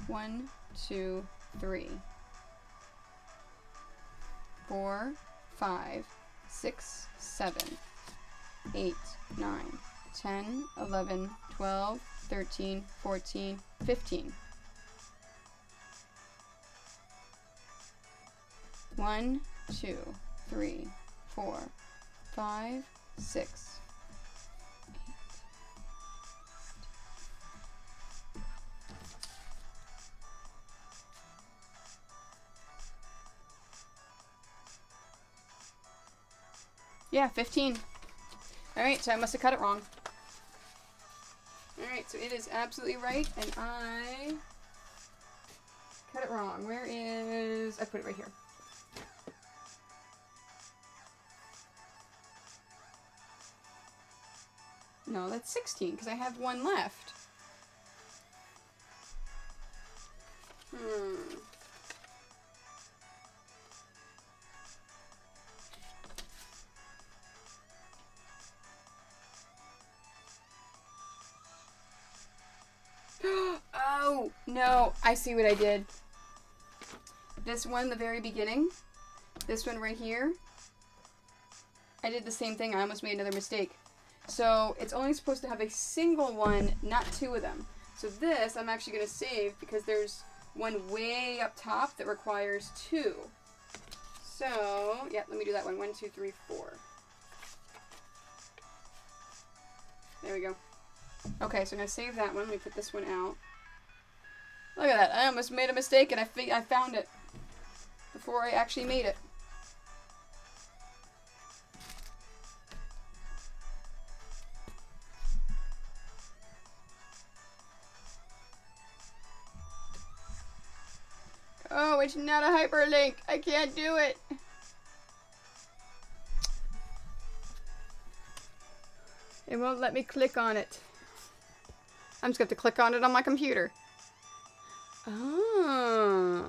[SPEAKER 1] One, two, three, four, five, six, seven, eight, nine, ten, eleven, twelve, thirteen, fourteen, fifteen. One, two, three, four, five, six. Yeah, 15. Alright, so I must have cut it wrong. Alright, so it is absolutely right, and I cut it wrong. Where is... I put it right here. No, that's 16, because I have one left. Hmm. (gasps) oh, no. I see what I did. This one, the very beginning. This one right here. I did the same thing. I almost made another mistake. So it's only supposed to have a single one, not two of them. So this I'm actually going to save because there's one way up top that requires two. So, yeah, let me do that one. One, two, three, four. There we go. Okay, so I'm going to save that one. Let me put this one out. Look at that. I almost made a mistake and I, I found it before I actually made it. it's not a hyperlink. I can't do it. It won't let me click on it. I'm just going to click on it on my computer. Oh.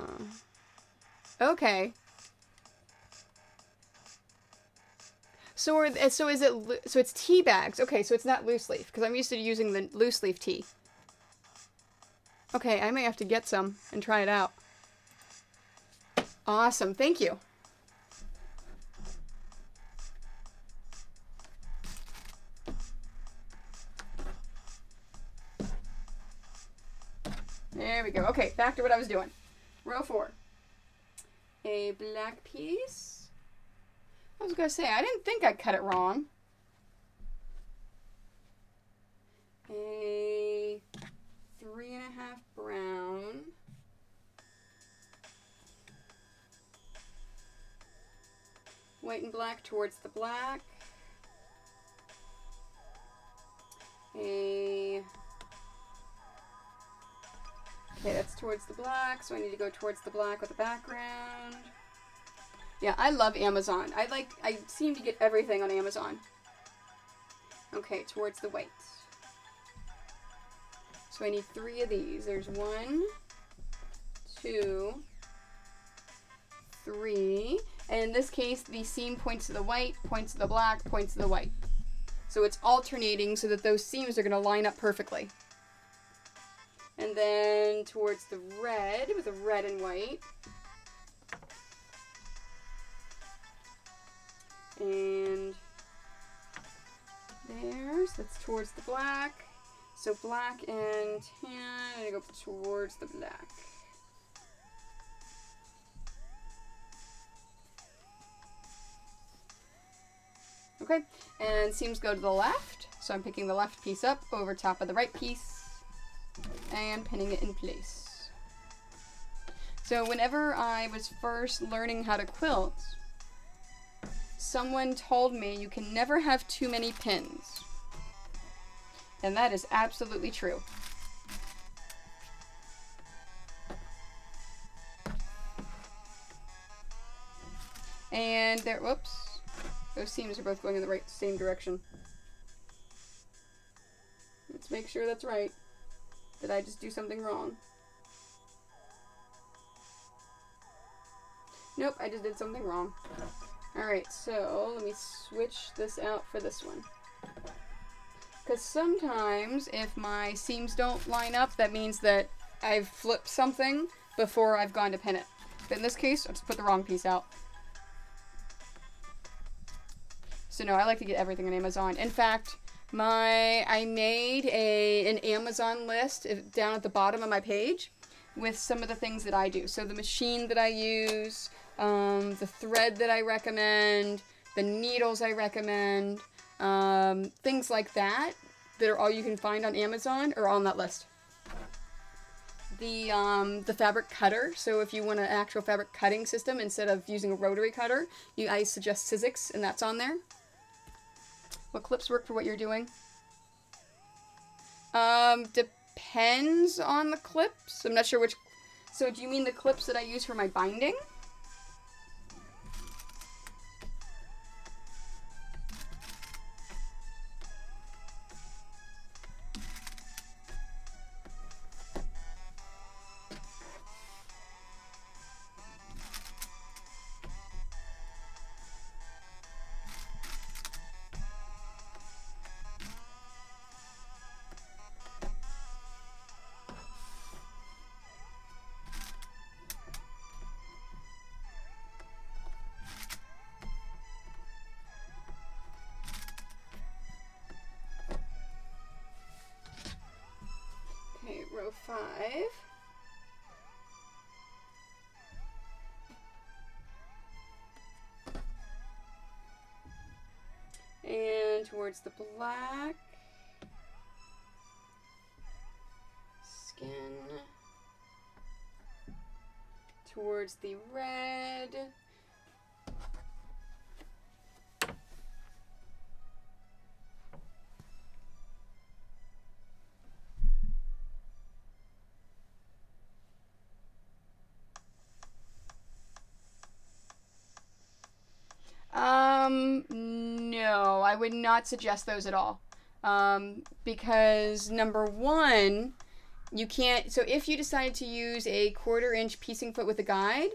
[SPEAKER 1] Okay. So are, so is it so it's tea bags? Okay, so it's not loose leaf because I'm used to using the loose leaf tea. Okay, I may have to get some and try it out. Awesome, thank you. There we go. Okay, back to what I was doing. Row four. A black piece. I was gonna say, I didn't think I cut it wrong. A three and a half brown. White and black towards the black. A Okay, that's towards the black, so I need to go towards the black with the background. Yeah, I love Amazon. I like, I seem to get everything on Amazon. Okay, towards the white. So I need three of these. There's one, two, three. And in this case, the seam points to the white, points to the black, points to the white. So it's alternating so that those seams are going to line up perfectly. And then towards the red with a red and white. And there, so that's towards the black. So black and tan, I'm gonna go towards the black. Okay, and seams go to the left. So I'm picking the left piece up over top of the right piece and pinning it in place. So whenever I was first learning how to quilt, someone told me you can never have too many pins. And that is absolutely true. And there, whoops, those seams are both going in the right, same direction. Let's make sure that's right. Did I just do something wrong? Nope, I just did something wrong. Alright, so let me switch this out for this one. Because sometimes if my seams don't line up, that means that I've flipped something before I've gone to pin it. But in this case, I just put the wrong piece out. So no, I like to get everything on Amazon. In fact, my I made a an Amazon list down at the bottom of my page with some of the things that I do. So the machine that I use, um, the thread that I recommend, the needles I recommend, um, things like that that are all you can find on Amazon are on that list. The, um, the fabric cutter, so if you want an actual fabric cutting system instead of using a rotary cutter, you, I suggest Sizzix, and that's on there. What clips work for what you're doing? Um, depends on the clips. I'm not sure which. So do you mean the clips that I use for my binding? Towards the black. Skin. Towards the red. I would not suggest those at all. Um, because number one, you can't. So if you decide to use a quarter inch piecing foot with a guide,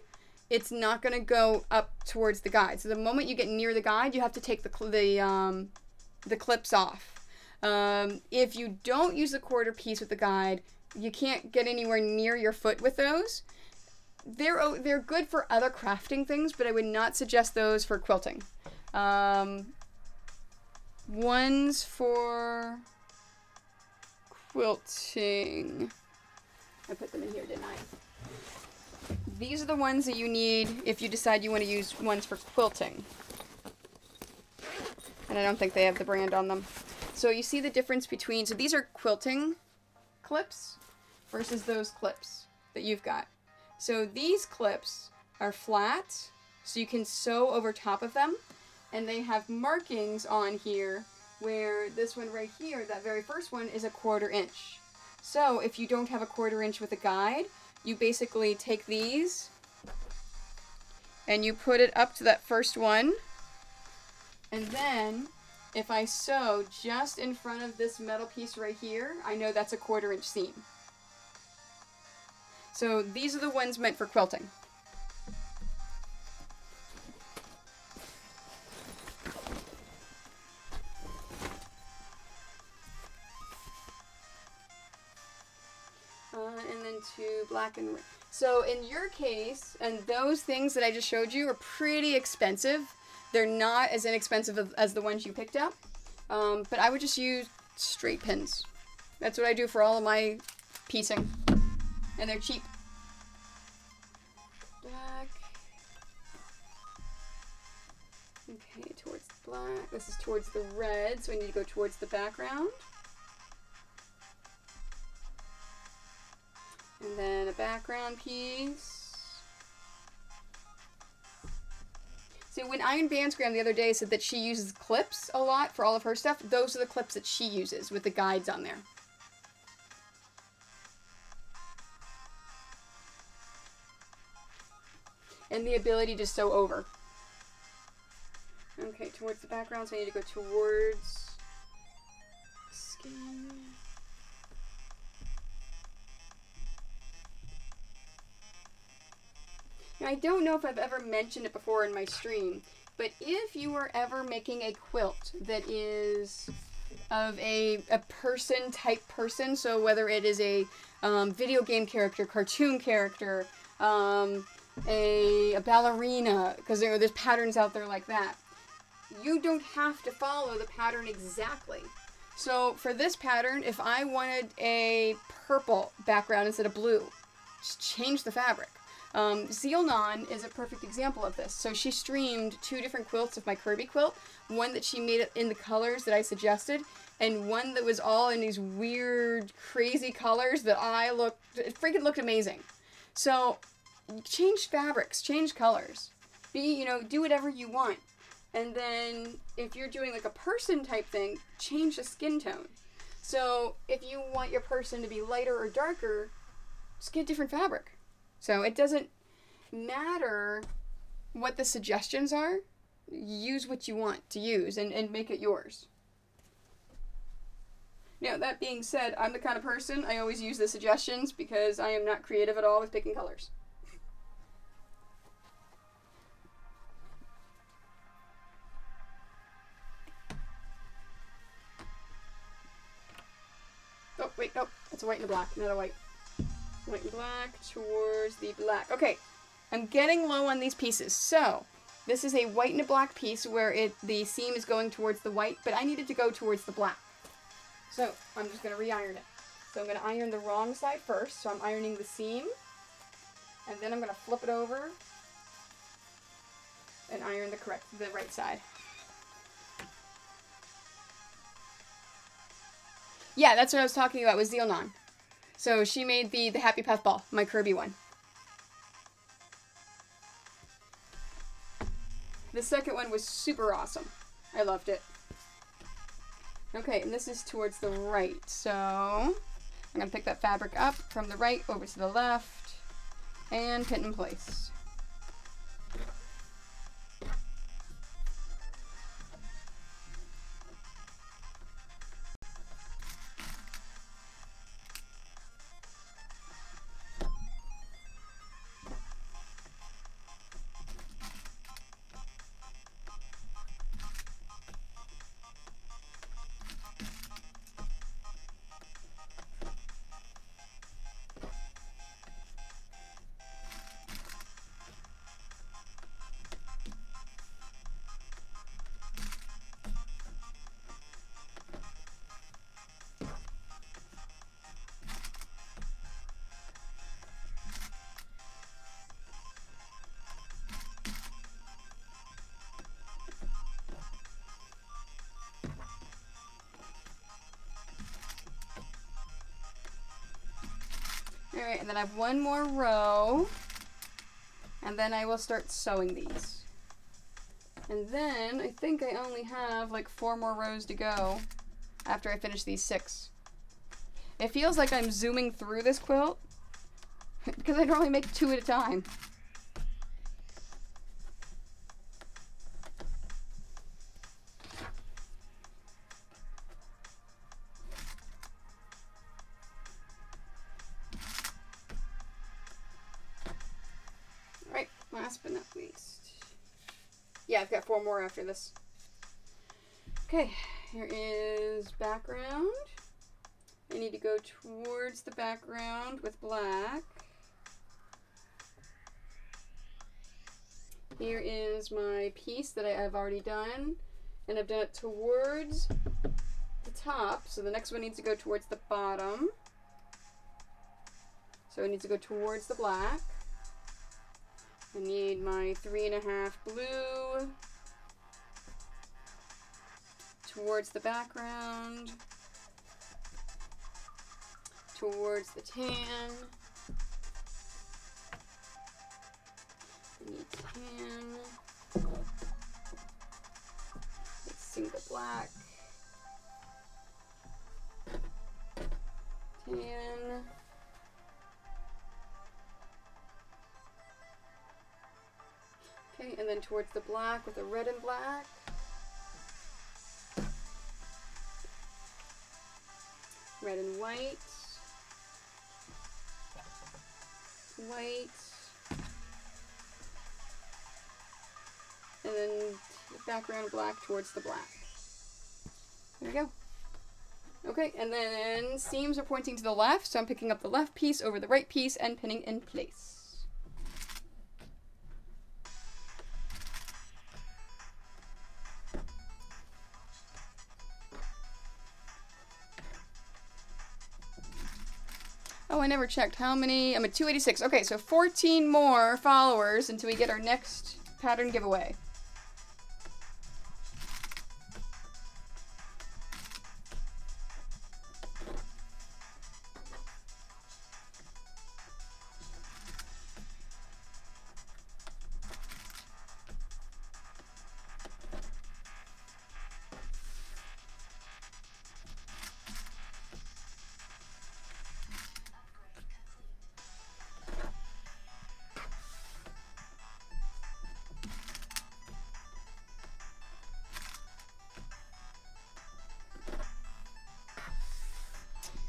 [SPEAKER 1] it's not going to go up towards the guide. So the moment you get near the guide, you have to take the the um, the clips off. Um, if you don't use the quarter piece with the guide, you can't get anywhere near your foot with those. They're they're good for other crafting things, but I would not suggest those for quilting. Um, ones for quilting. I put them in here, didn't I? These are the ones that you need if you decide you want to use ones for quilting. And I don't think they have the brand on them. So you see the difference between, so these are quilting clips versus those clips that you've got. So these clips are flat, so you can sew over top of them, and they have markings on here where this one right here, that very first one, is a quarter inch. So if you don't have a quarter inch with a guide, you basically take these and you put it up to that first one, and then if I sew just in front of this metal piece right here, I know that's a quarter inch seam. So these are the ones meant for quilting. Uh, and then two black and red. so in your case and those things that I just showed you are pretty expensive. They're not as inexpensive as the ones you picked up. Um, but I would just use straight pins. That's what I do for all of my piecing. And they're cheap. Black. Okay towards the black. This is towards the red so I need to go towards the background Then a background piece. So when Iron Bandsgram the other day said that she uses clips a lot for all of her stuff, those are the clips that she uses with the guides on there. And the ability to sew over. Okay, towards the background, so I need to go towards skin. Now, I don't know if I've ever mentioned it before in my stream, but if you are ever making a quilt that is of a, a person type person, so whether it is a um, video game character, cartoon character, um, a, a ballerina, because there, there's patterns out there like that, you don't have to follow the pattern exactly. So for this pattern, if I wanted a purple background instead of blue, just change the fabric. Um, Zealnon is a perfect example of this. So she streamed two different quilts of my Kirby quilt. One that she made in the colors that I suggested, and one that was all in these weird, crazy colors that I looked, it freaking looked amazing. So change fabrics, change colors. Be, you know, do whatever you want. And then if you're doing like a person type thing, change the skin tone. So if you want your person to be lighter or darker, just get different fabric. So it doesn't matter what the suggestions are. Use what you want to use and, and make it yours. Now, that being said, I'm the kind of person I always use the suggestions because I am not creative at all with picking colors. Oh, wait, no. That's a white and a black, not a white. White and black towards the black. Okay, I'm getting low on these pieces. So, this is a white and a black piece where it the seam is going towards the white, but I needed to go towards the black. So, I'm just going to re-iron it. So I'm going to iron the wrong side first. So I'm ironing the seam. And then I'm going to flip it over and iron the correct, the right side. Yeah, that's what I was talking about was with Zealnon. So she made the, the Happy Puff Ball, my Kirby one. The second one was super awesome. I loved it. Okay, and this is towards the right. So I'm going to pick that fabric up from the right over to the left and pin in place. And then I have one more row. And then I will start sewing these. And then I think I only have like four more rows to go after I finish these six. It feels like I'm zooming through this quilt (laughs) because I normally make two at a time. Four more after this. Okay, here is background. I need to go towards the background with black. Here is my piece that I have already done, and I've done it towards the top, so the next one needs to go towards the bottom. So it needs to go towards the black. I need my three and a half blue towards the background, towards the tan. Need tan. Let's the black. Tan. Okay, and then towards the black with a red and black. Red and white. White. And then background black towards the black. There we go. Okay, and then seams are pointing to the left, so I'm picking up the left piece over the right piece and pinning in place. Oh, I never checked how many. I'm at 286. Okay, so 14 more followers until we get our next pattern giveaway.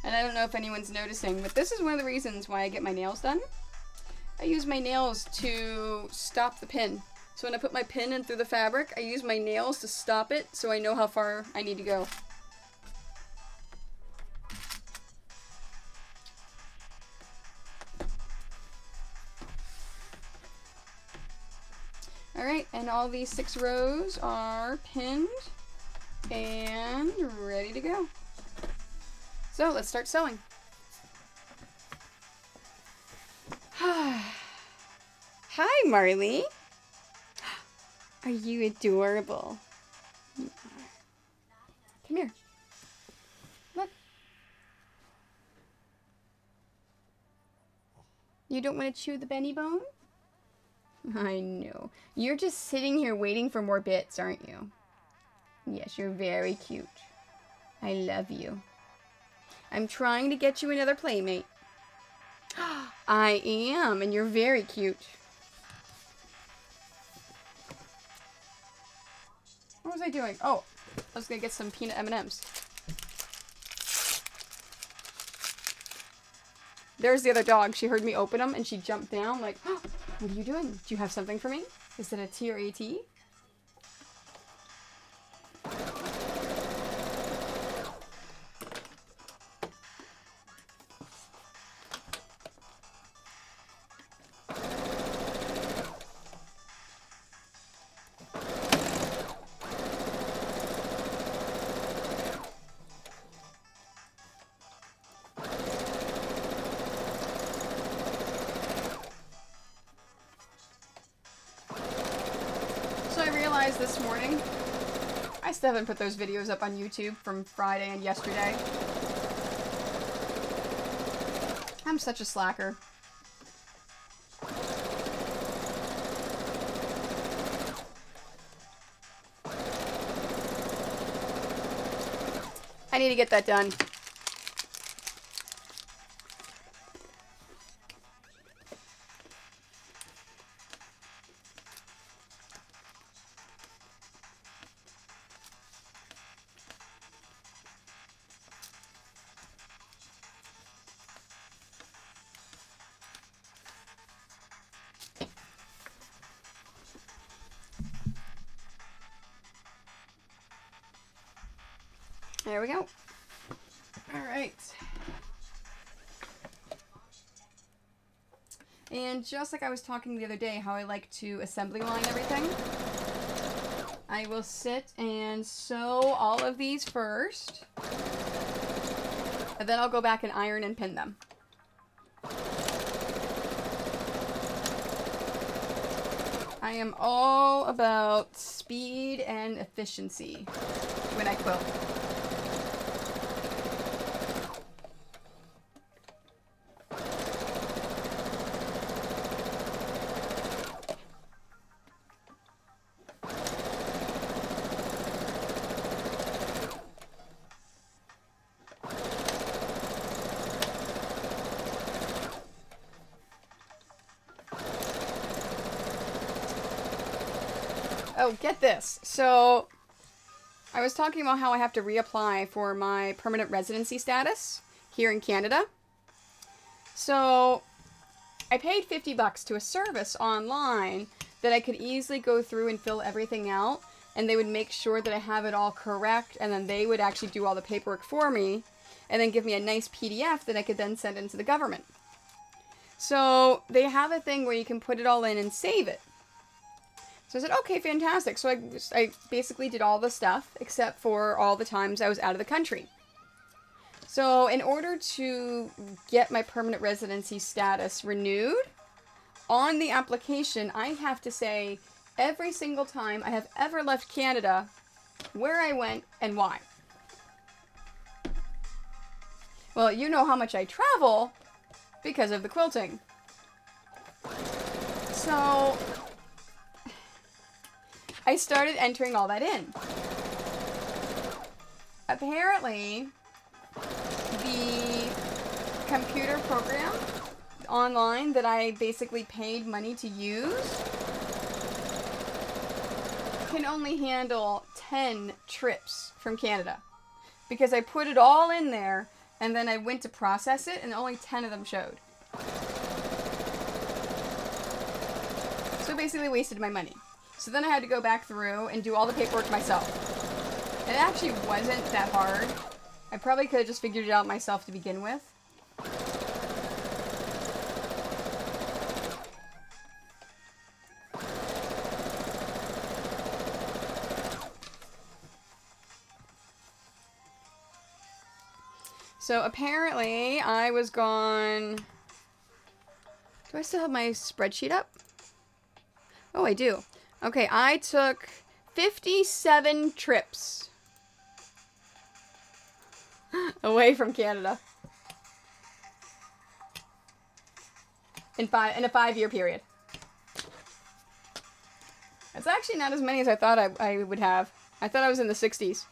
[SPEAKER 1] And I don't know if anyone's noticing, but this is one of the reasons why I get my nails done. I use my nails to stop the pin. So when I put my pin in through the fabric, I use my nails to stop it so I know how far I need to go. Alright, and all these six rows are pinned and ready to go. So let's start sewing. (sighs) Hi, Marley. (gasps) Are you adorable? Come here. Look. You don't want to chew the Benebone? I know. You're just sitting here waiting for more bits, aren't you? Yes, you're very cute. I love you. I'm trying to get you another playmate. (gasps) I am, and you're very cute. What was I doing? Oh, I was gonna get some peanut M&Ms. There's the other dog. She heard me open them, and she jumped down like, (gasps) what are you doing? Do you have something for me? Is it a T or a T? haven't put those videos up on YouTube from Friday and yesterday. I'm such a slacker. I need to get that done. Just like I was talking the other day, how I like to assembly line everything, I will sit and sew all of these first. And then I'll go back and iron and pin them. I am all about speed and efficiency when I quilt. Oh, get this. So, I was talking about how I have to reapply for my permanent residency status here in Canada. So, I paid 50 bucks to a service online that I could easily go through and fill everything out and they would make sure that I have it all correct and then they would actually do all the paperwork for me and then give me a nice PDF that I could then send into the government. So, they have a thing where you can put it all in and save it. So I said, okay, fantastic. So I, I basically did all the stuff except for all the times I was out of the country. So in order to get my permanent residency status renewed, on the application, I have to say every single time I have ever left Canada, where I went and why. Well, you know how much I travel because of the quilting. So I started entering all that in. Apparently, the computer program online that I basically paid money to use can only handle 10 trips from Canada. Because I put it all in there and then I went to process it and only 10 of them showed. So basically wasted my money. So then I had to go back through and do all the paperwork myself. It actually wasn't that hard. I probably could have just figured it out myself to begin with. So apparently I was gone... Do I still have my spreadsheet up? Oh, I do. Okay, I took 57 trips (gasps) away from Canada. In five in a five year period. It's actually not as many as I thought I, I would have. I thought I was in the 60s.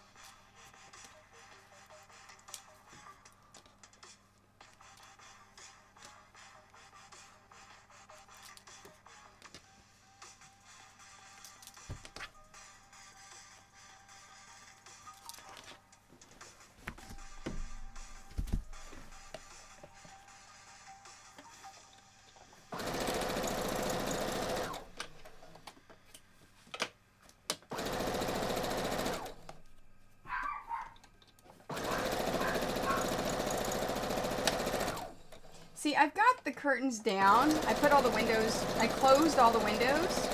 [SPEAKER 1] Curtains down. I put all the windows, I closed all the windows.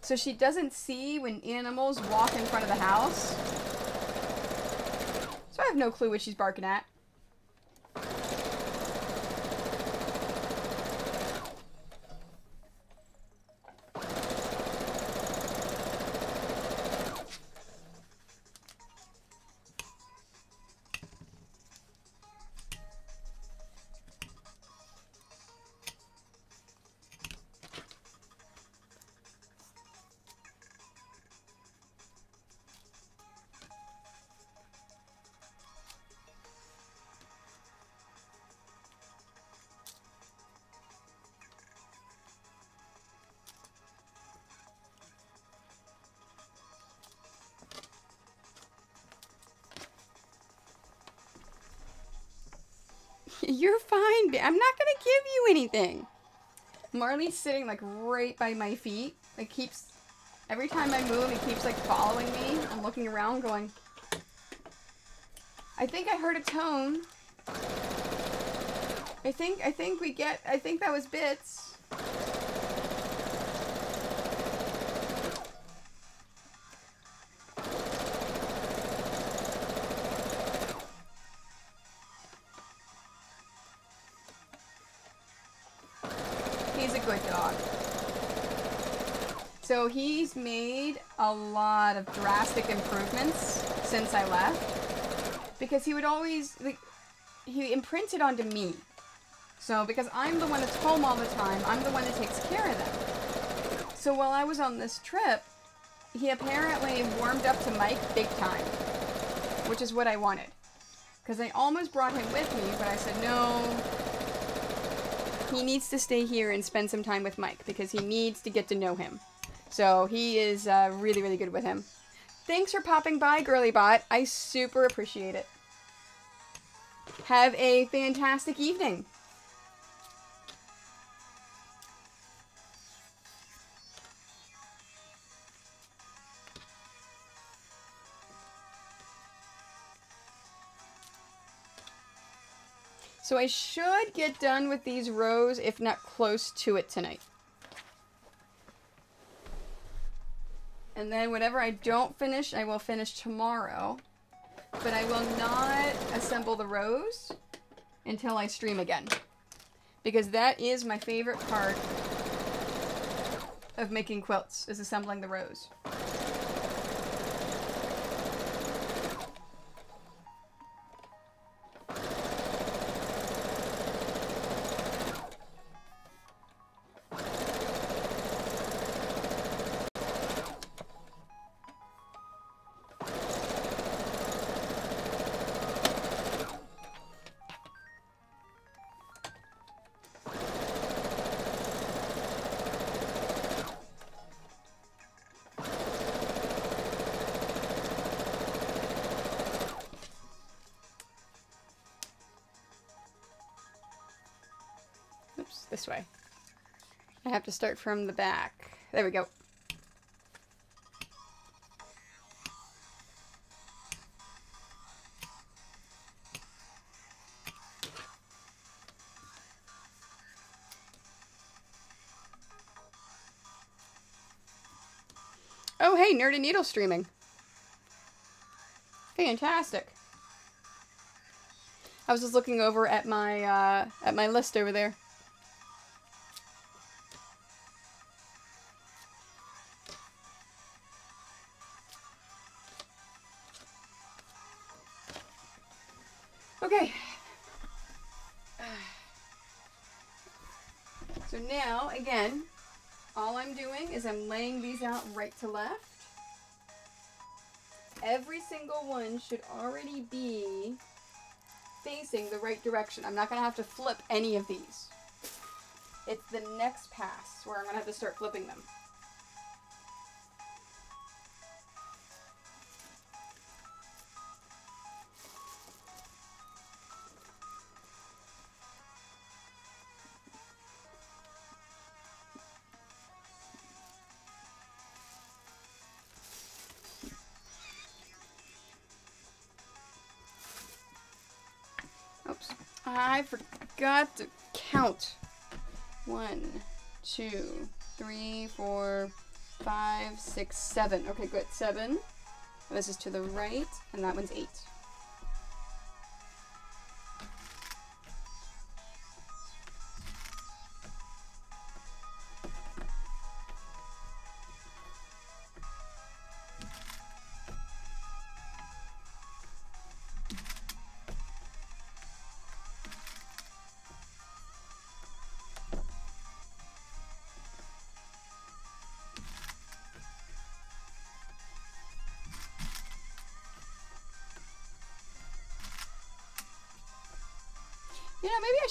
[SPEAKER 1] So she doesn't see when animals walk in front of the house. So I have no clue what she's barking at. Anything. Marley's sitting like right by my feet. It keeps every time I move, he keeps like following me. I'm looking around, going. I think I heard a tone. I think I think we get. I think that was bits. Made a lot of drastic improvements since I left. Because he would always, like, he imprinted onto me. So, because I'm the one that's home all the time, I'm the one that takes care of them. So while I was on this trip, he apparently warmed up to Mike big time. Which is what I wanted. Because I almost brought him with me, but I said, no, he needs to stay here and spend some time with Mike because he needs to get to know him. So he is uh, really, really good with him. Thanks for popping by, Girlybot. I super appreciate it. Have a fantastic evening. So I should get done with these rows, if not close to it tonight. And then whatever I don't finish, I will finish tomorrow. But I will not assemble the rows until I stream again. Because that is my favorite part of making quilts, is assembling the rows. Have to start from the back. There we go. Oh, hey, Nerd and Needle streaming. Fantastic. I was just looking over at my uh, at my list over there. Is I'm laying these out right to left. Every single one should already be facing the right direction. I'm not going to have to flip any of these. It's the next pass where I'm going to have to start flipping them. Forgot to count. One, two, three, four, five, six, seven. Okay, good. Seven. This is to the right, and that one's eight.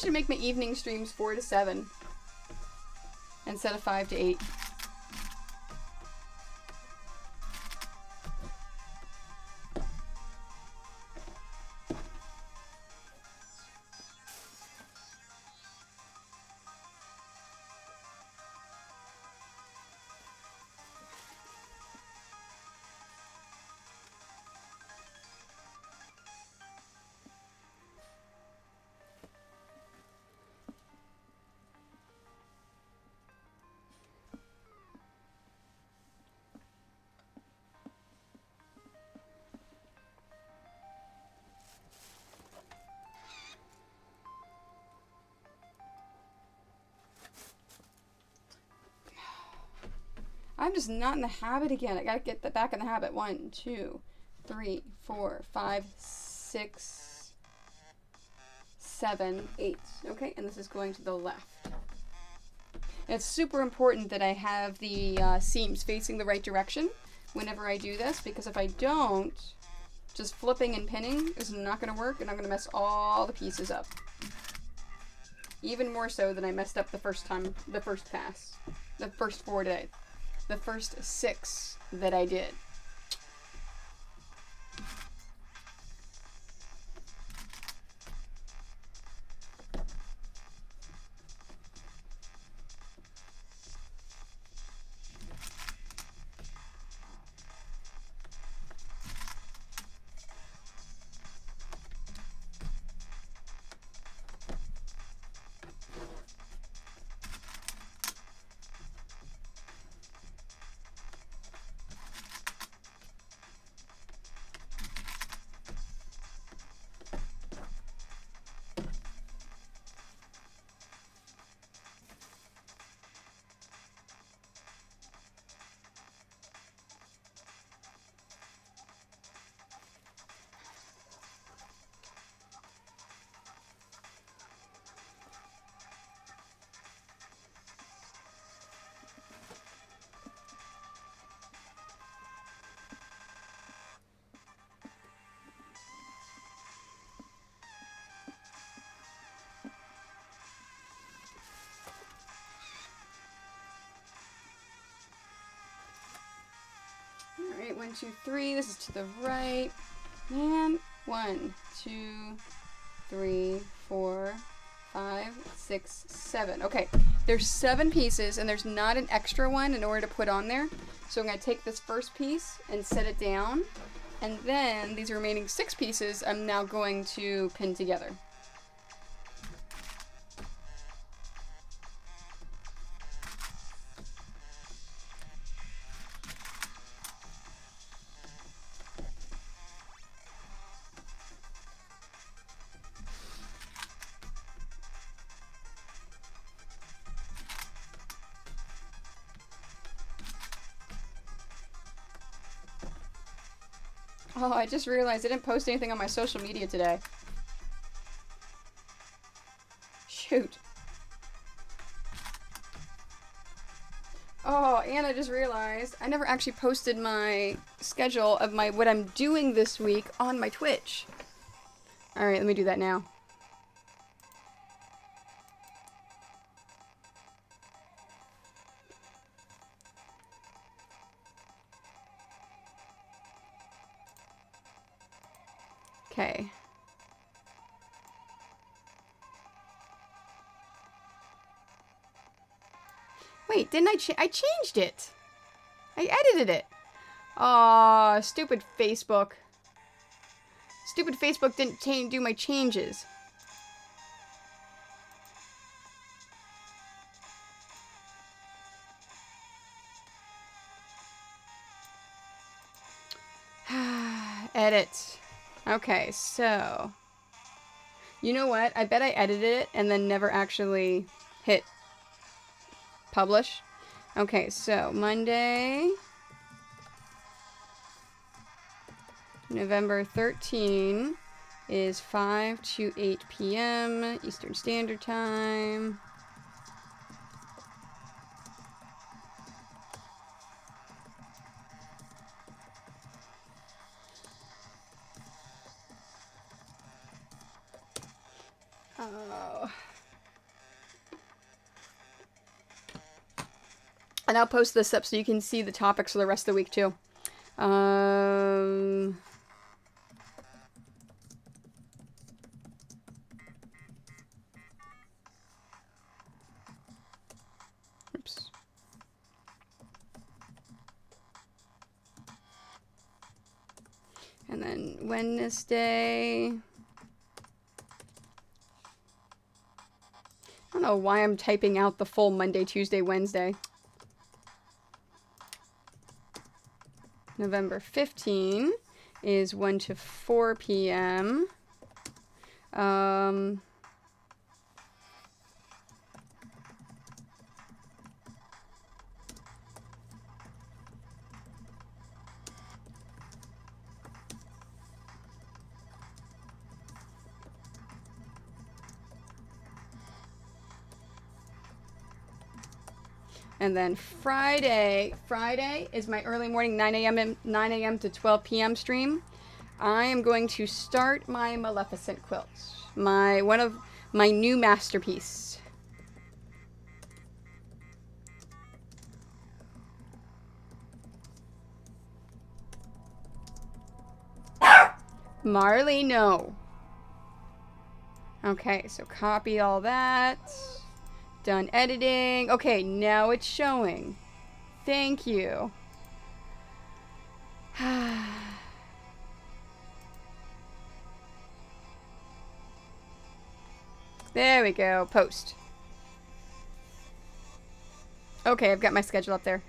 [SPEAKER 1] Should make my evening streams 4 to 7 instead of 5 to 8. I'm just not in the habit again. I gotta get the back in the habit. One, two, three, four, five, six, seven, eight. Okay, and this is going to the left. it's super important that I have the uh, seams facing the right direction whenever I do this because if I don't, just flipping and pinning is not going to work and I'm going to mess all the pieces up. Even more so than I messed up the first time, the first pass. The first four days. The first six that I did. One, two, three. This is to the right. And one, two, three, four, five, six, seven. Okay, there's seven pieces and there's not an extra one in order to put on there. So I'm to take this first piece and set it down. And then these remaining six pieces I'm now going to pin together. I just realized I didn't post anything on my social media today. Shoot. Oh, and I just realized I never actually posted my schedule of my what I'm doing this week on my Twitch. Alright, let me do that now. Didn't I I changed it? I edited it. Aw, stupid Facebook. Stupid Facebook didn't do my changes. (sighs) Edit. Okay, so. You know what? I bet I edited it and then never actually hit publish. Okay, so Monday, November 13 is 5 to 8 p.m. Eastern Standard Time. I'll post this up so you can see the topics for the rest of the week too. Um, oops. And then Wednesday. I don't know why I'm typing out the full Monday, Tuesday, Wednesday. November 15 is 1 to 4 p.m. Um, And then Friday, Friday is my early morning 9 a.m. 9 a.m. to 12 p.m. stream. I am going to start my Maleficent quilt. My one of my new masterpiece. Marley, no. Okay, so copy all that. Done editing. Okay, now it's showing. Thank you. (sighs) there we go. Post. Okay, I've got my schedule up there.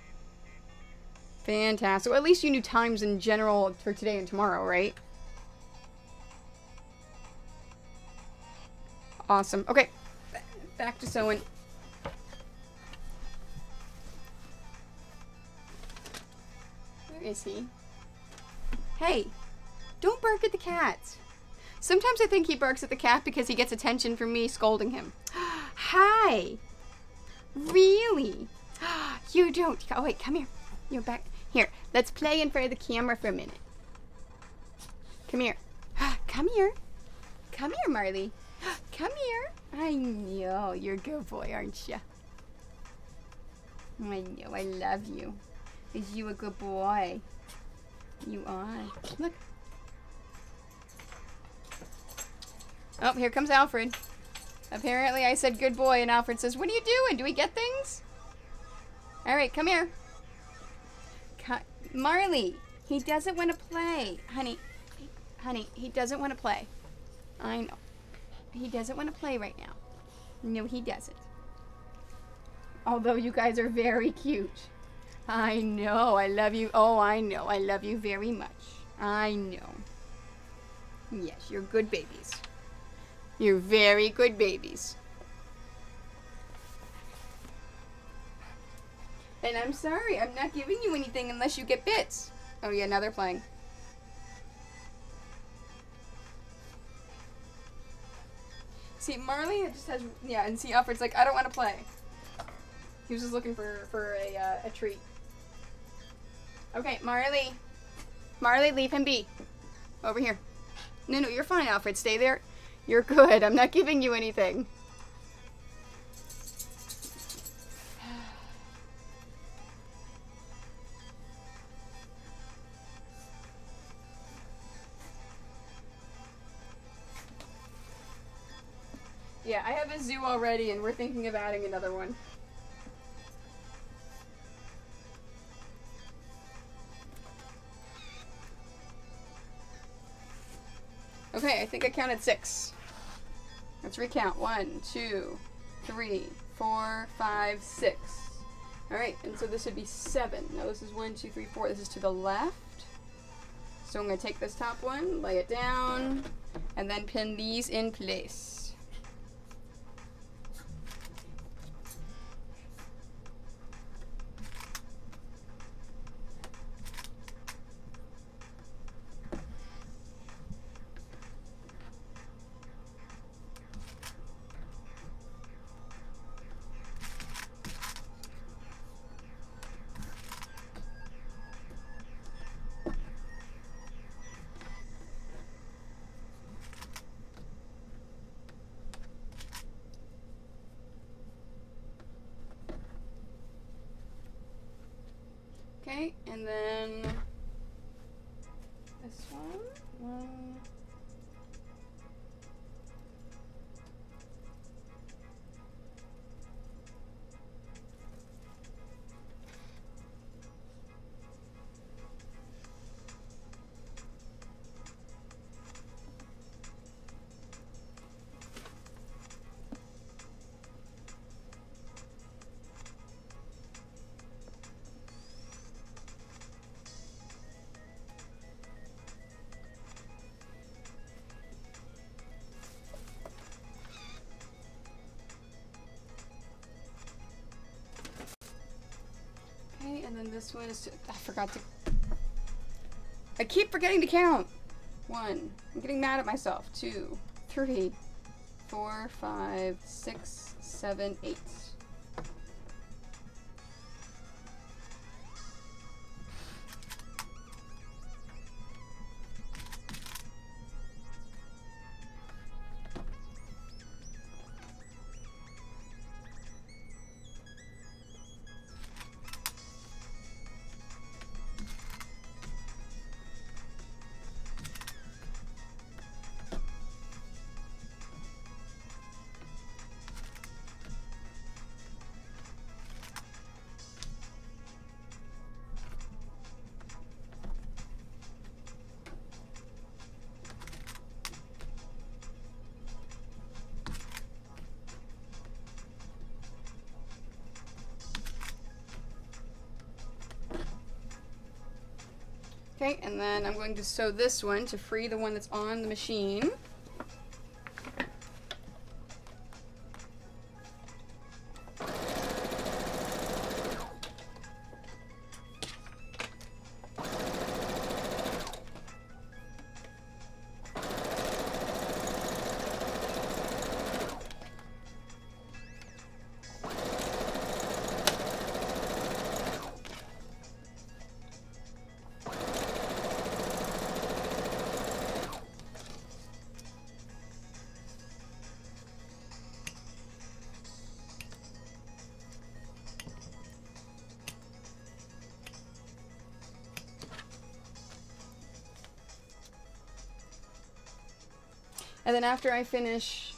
[SPEAKER 1] Fantastic. Well, at least you knew times in general for today and tomorrow, right? Awesome. Okay, back to sewing. Is he? Hey, don't bark at the cat. Sometimes I think he barks at the cat because he gets attention from me scolding him. (gasps) Hi. Really? (gasps) You don't. Oh, wait, come here. You're back. Here, let's play in front of the camera for a minute. Come here. (gasps) Come here. Come here, Marley. Come here. I know. You're a good boy, aren't you? I know. I love you. Is you a good boy? You are. Look. Oh, here comes Alfred. Apparently I said good boy and Alfred says, what are you doing? Do we get things? Alright, come here. Marley, he doesn't want to play. Honey, honey, he doesn't want to play. I know. He doesn't want to play right now. No, he doesn't. Although you guys are very cute. I know. I love you. Oh, I know. I love you very much. I know. Yes, you're good babies. You're very good babies. And I'm sorry, I'm not giving you anything unless you get bits. Oh yeah, now they're playing. See, Marley just has, yeah, and see, Alfred's like, I don't want to play. He was just looking for, for a, uh, a treat. Okay, Marley. Marley, leave him be. Over here. No, no, you're fine, Alfred. Stay there. You're good. I'm not giving you anything. (sighs) Yeah, I have a zoo already, and we're thinking of adding another one. Okay, I think I counted six. Let's recount. One, two, three, four, five, six. Alright, and so this would be seven. Now this is one, two, three, four. This is to the left. So I'm going to take this top one, lay it down, and then pin these in place. And then this one is. I forgot to. I keep forgetting to count. One. I'm getting mad at myself. Two, three, four, five, six, seven, eight. And then I'm going to sew this one to free the one that's on the machine. Then after I finish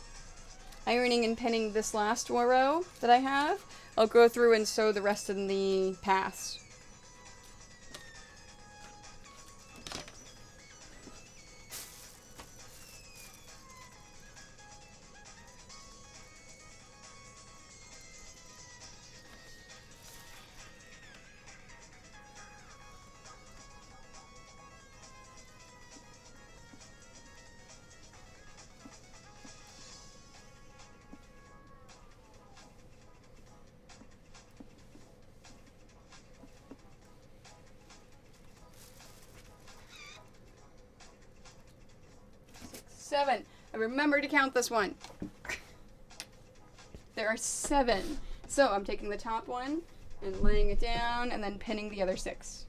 [SPEAKER 1] ironing and pinning this last row that I have, I'll go through and sew the rest of the paths. Remember to count this one. there are seven. So I'm taking the top one and laying it down and then pinning the other six.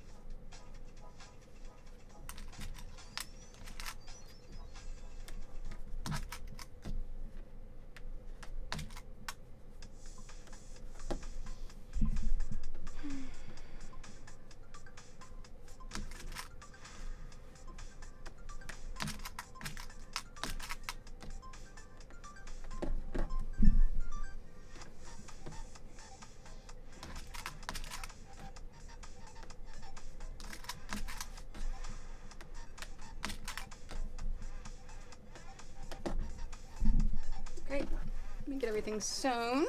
[SPEAKER 1] Get everything sewn.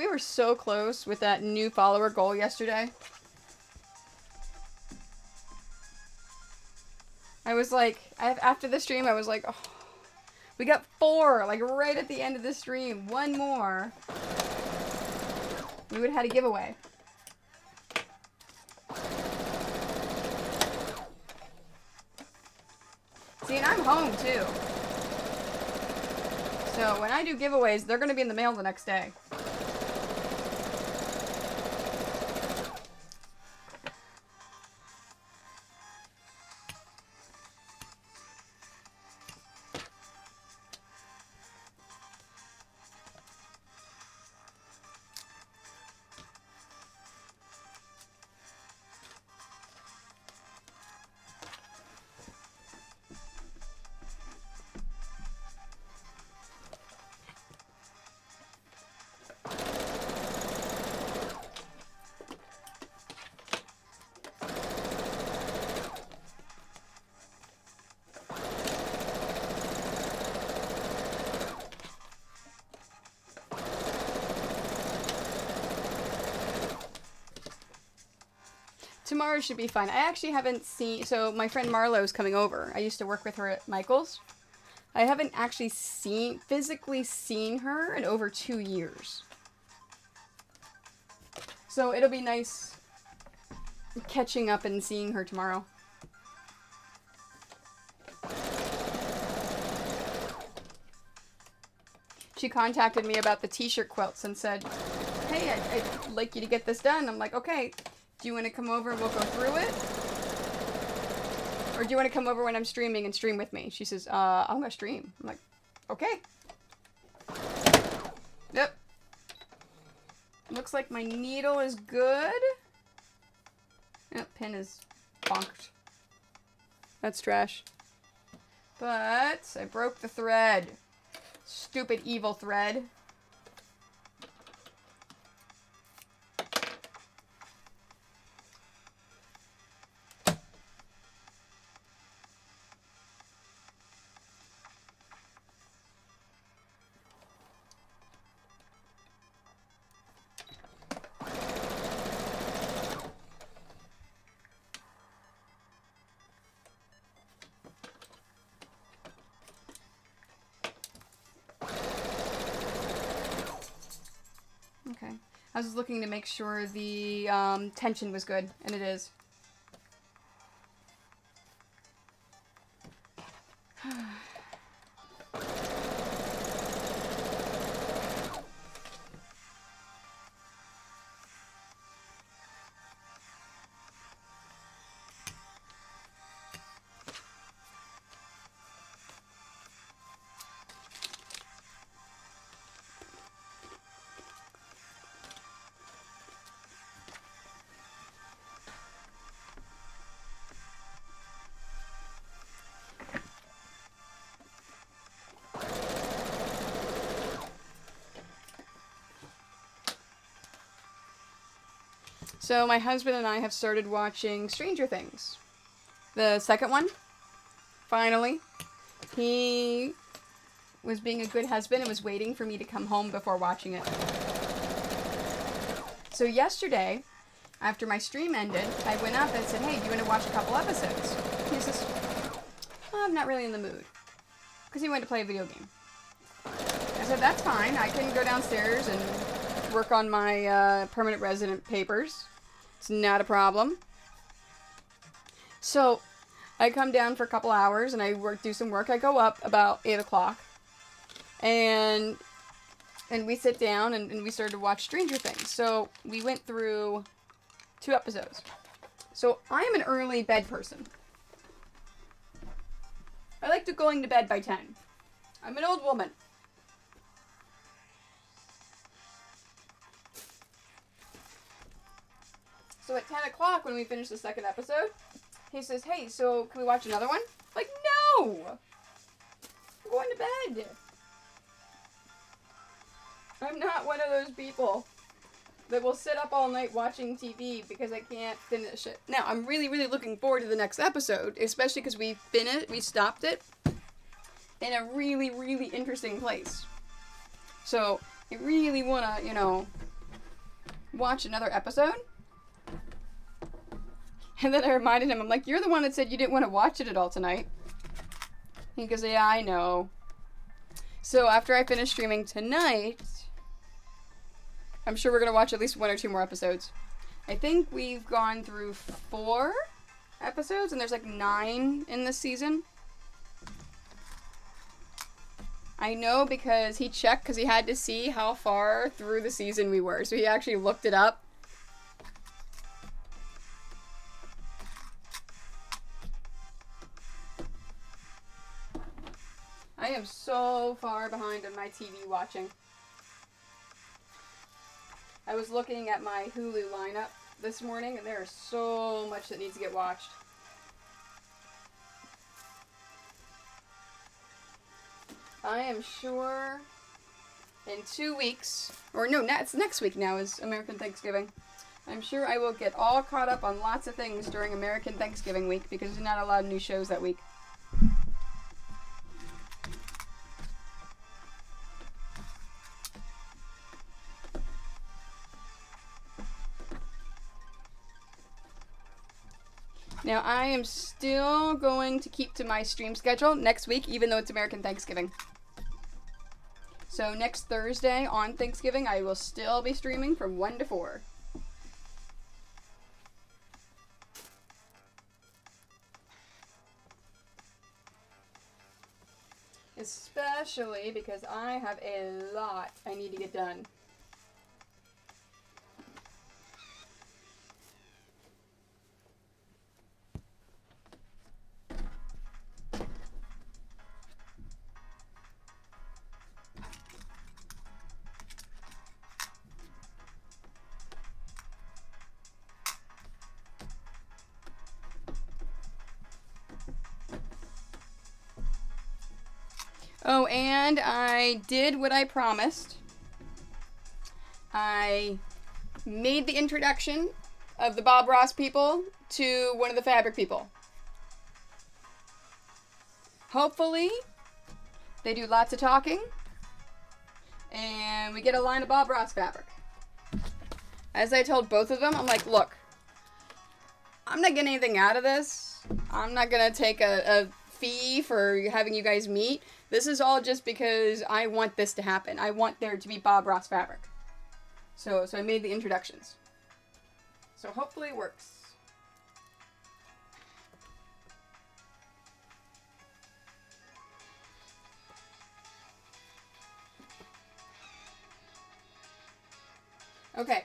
[SPEAKER 1] We were so close with that new follower goal yesterday. I was like, after the stream, I was like, oh, we got four, like right at the end of the stream. One more. We would have had a giveaway. See, and I'm home too. So when I do giveaways, they're going to be in the mail the next day. Tomorrow should be fine. I actually haven't seen. So my friend Marlo's coming over. I used to work with her at Michael's. I haven't actually seen physically seen her in over two years. So it'll be nice catching up and seeing her tomorrow. she contacted me about the t-shirt quilts and said, "Hey, I'd, I'd like you to get this done." I'm like, "Okay, do you want to come over and we'll go through it?" Or do you want to come over when I'm streaming and stream with me? She says, uh, I'm gonna stream. I'm like, okay. Yep. Looks like my needle is good. Yep, pin is bonked. That's trash. But I broke the thread. Stupid evil thread. Was looking to make sure the um, tension was good, and it is. So my husband and I have started watching Stranger Things. The second one. Finally. He was being a good husband and was waiting for me to come home before watching it. So yesterday, after my stream ended, I went up and said, hey, do you want to watch a couple episodes? He says, I'm not really in the mood. Because he went to play a video game. I said, that's fine. I can go downstairs and work on my uh, permanent resident papers. It's not a problem. So, I come down for a couple hours and I work, do some work. I go up about 8 o'clock. And and we sit down and, and we started to watch Stranger Things. So, we went through two episodes. So, I am an early bed person. I like to going to bed by 10. I'm an old woman. So at 10 o'clock, when we finish the second episode, he says, Hey, so can we watch another one? Like, no! I'm going to bed. I'm not one of those people that will sit up all night watching TV because I can't finish it. Now, I'm really, really looking forward to the next episode, especially because we finished, we stopped it in a really, really interesting place. So, I really want to, you know, watch another episode. (laughs) And then I reminded him, I'm like, you're the one that said you didn't want to watch it at all tonight. He goes, yeah, I know. So after I finish streaming tonight, I'm sure we're going to watch at least one or two more episodes. I think we've gone through four episodes, and there's like nine in this season. I know because he checked because he had to see how far through the season we were. So he actually looked it up I am so far behind on my TV watching. I was looking at my Hulu lineup this morning, and there is so much that needs to get watched. I am sure in two weeks, or no, it's next week now is American Thanksgiving. I'm sure I will get all caught up on lots of things during American Thanksgiving week because there's not a lot of new shows that week. Now, I am still going to keep to my stream schedule next week, even though it's American Thanksgiving. So, next Thursday on Thanksgiving, I will still be streaming from 1 to 4. Especially because I have a lot I need to get done. And I did what I promised. I made the introduction of the Bob Ross people to one of the fabric people. Hopefully, they do lots of talking and we get a line of Bob Ross fabric. As I told both of them, I'm like, look, I'm not getting anything out of this. I'm not going to take a, a fee for having you guys meet. This is all just because I want this to happen. I want there to be Bob Ross fabric. So, so I made the introductions. So hopefully it works. Okay.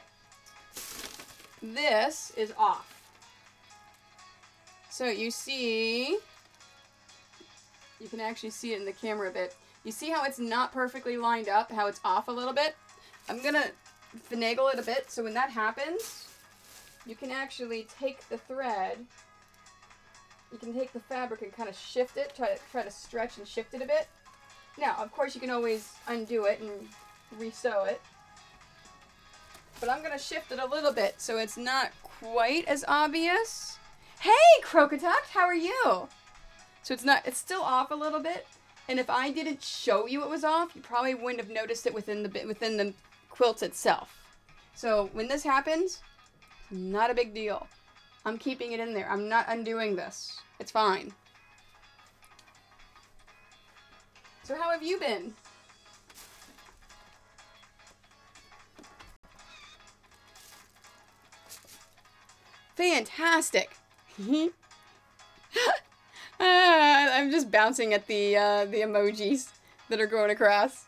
[SPEAKER 1] This is off. So you see you can actually see it in the camera a bit. You see how it's not perfectly lined up, how it's off a little bit? I'm gonna finagle it a bit, so when that happens, you can actually take the thread, you can take the fabric and kind of shift it, try to, try to stretch and shift it a bit. Now, of course, you can always undo it and resew it. But I'm gonna shift it a little bit so it's not quite as obvious. Hey, Crocotuck, how are you? So it's not, it's still off a little bit. And if I didn't show you it was off, you probably wouldn't have noticed it within the within the quilt itself. So when this happens, not a big deal. I'm keeping it in there. I'm not undoing this. It's fine. So how have you been? Fantastic. (laughs) Uh, I'm just bouncing at the uh, the emojis that are going across.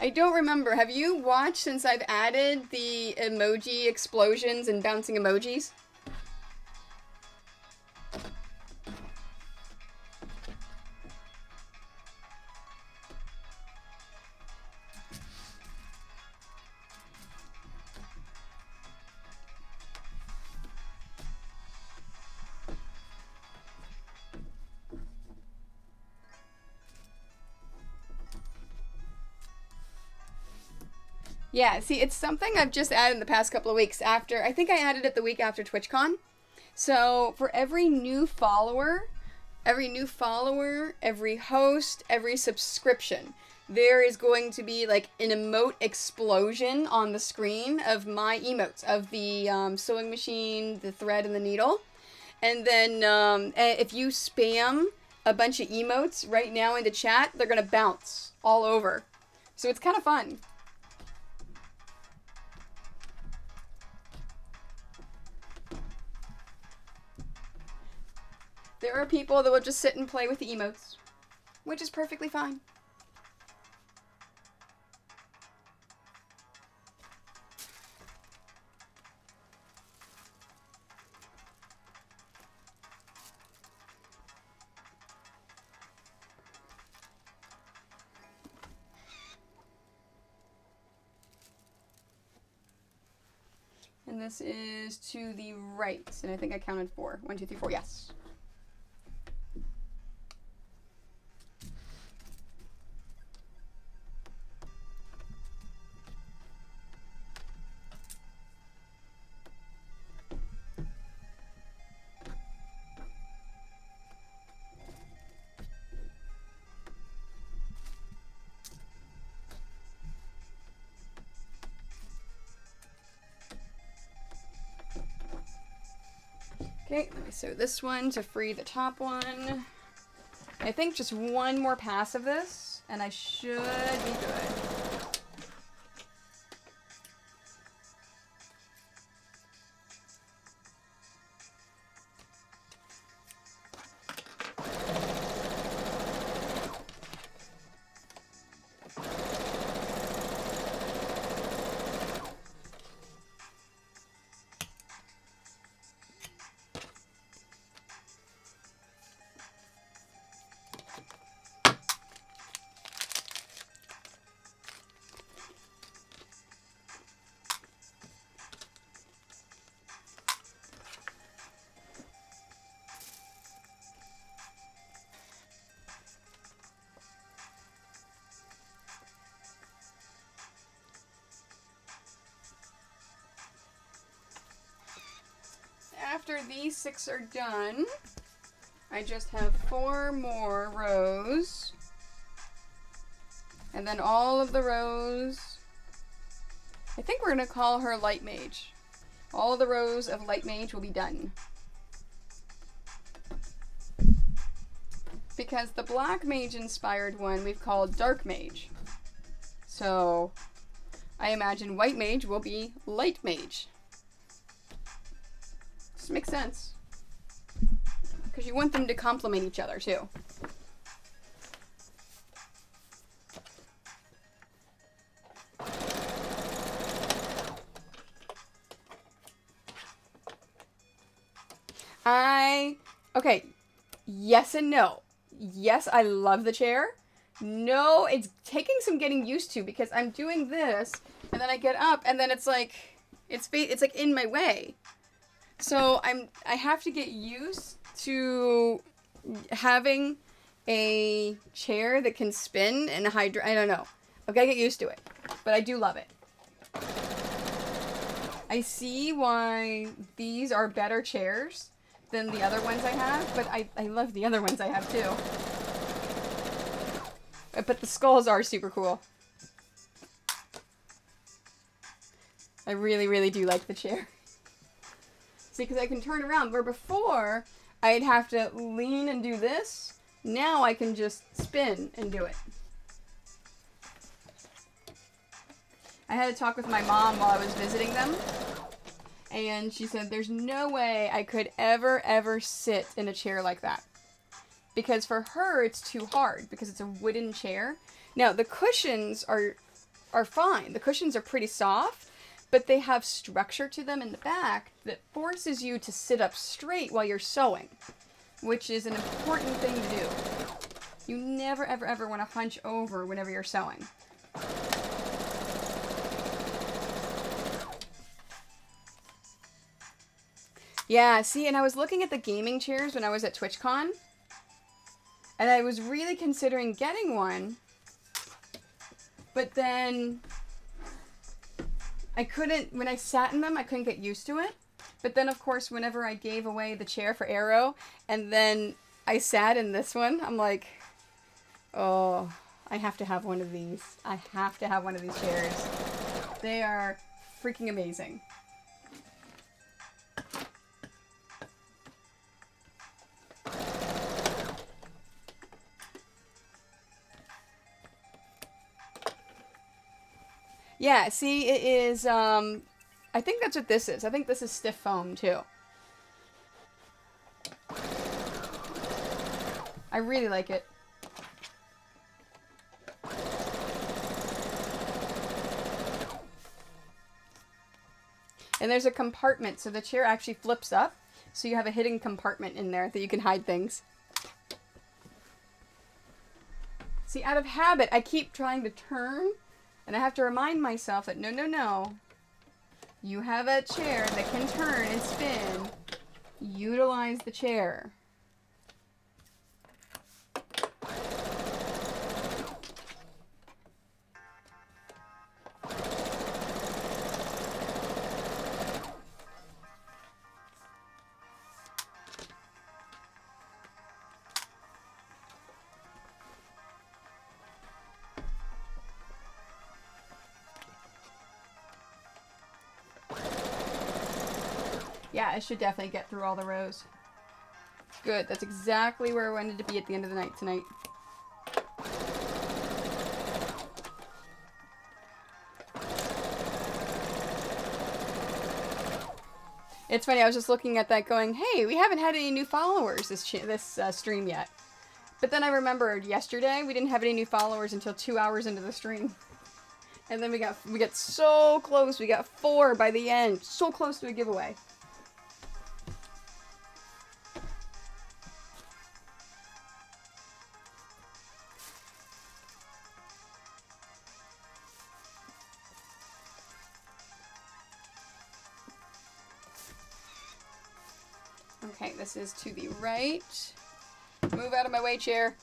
[SPEAKER 1] I don't remember. Have you watched since I've added the emoji explosions and bouncing emojis? Yeah, see, it's something I've just added in the past couple of weeks after, I think I added it the week after TwitchCon. So for every new follower, every new follower, every host, every subscription, there is going to be like an emote explosion on the screen of my emotes, of the um, sewing machine, the thread, and the needle. And then um, if you spam a bunch of emotes right now into chat, they're going to bounce all over. So it's kind of fun. There are people that will just sit and play with the emotes, which is perfectly fine. And this is to the right, and I think I counted four. One, two, three, four, yes. Sew this one to free the top one. I think just one more pass of this, and I should be good. Six are done, I just have four more rows. And then all of the rows, I think we're gonna call her Light Mage. All the rows of Light Mage will be done. Because the Black Mage inspired one we've called Dark Mage. So I imagine White Mage will be Light Mage. This makes sense. Because you want them to complement each other too. I okay, yes and no. Yes, I love the chair. No, it's taking some getting used to because I'm doing this and then I get up and then it's like it's it's like in my way. So I'm I have to get used to having a chair that can spin and hydra I don't know. I've got to get used to it. But I do love it. I see why these are better chairs than the other ones I have, but I, I love the other ones I have too. But the skulls are super cool. I really, really do like the chair. (laughs) See, because I can turn around, where before I'd have to lean and do this. Now I can just spin and do it. I had a talk with my mom while I was visiting them. And she said, there's no way I could ever, ever sit in a chair like that. Because for her, it's too hard because it's a wooden chair. Now, the cushions are, are fine. The cushions are pretty soft, but they have structure to them in the back that forces you to sit up straight while you're sewing, which is an important thing to do. You never, ever, ever want to hunch over whenever you're sewing. Yeah, see, and I was looking at the gaming chairs when I was at TwitchCon, and I was really considering getting one, but then I couldn't, when I sat in them, I couldn't get used to it. But then, of course, whenever I gave away the chair for Arrow, and then I sat in this one, I'm like, oh, I have to have one of these. I have to have one of these chairs. They are freaking amazing. Yeah, see, it is, um, I think that's what this is. I think this is stiff foam, too. I really like it. And there's a compartment, so the chair actually flips up. So you have a hidden compartment in there that you can hide things. See, out of habit, I keep trying to turn and I have to remind myself that no, no, no. You have a chair that can turn and spin. Utilize the chair. Should definitely get through all the rows. Good, that's exactly where I wanted to be at the end of the night tonight. It's funny, I was just looking at that going, hey, we haven't had any new followers this, this uh, stream yet. But then I remembered yesterday we didn't have any new followers until two hours into the stream. And then we got we got so close. We got four by the end. So close to a giveaway. This is to the right. Move out of my way, chair.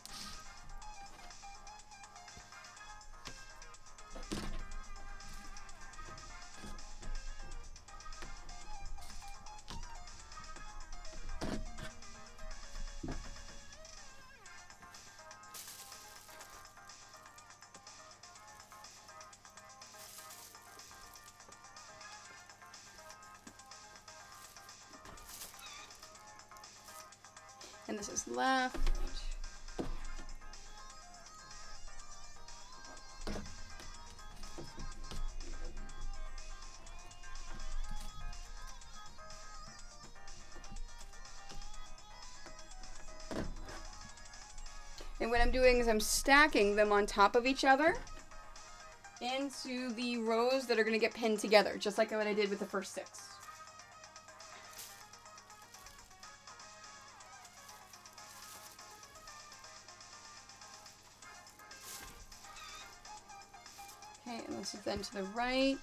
[SPEAKER 1] What I'm doing is I'm stacking them on top of each other into the rows that are going to get pinned together, just like what I did with the first six. Okay, and this is then to the right.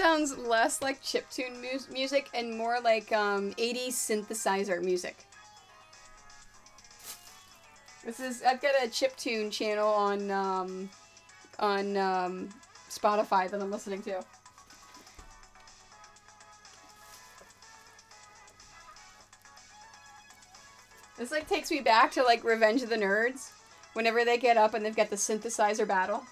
[SPEAKER 1] Sounds less like chiptune mu music and more like um, 80s synthesizer music. This is I've got a chiptune channel on um, on um, Spotify that I'm listening to. This like takes me back to like Revenge of the Nerds, whenever they get up and they've got the synthesizer battle.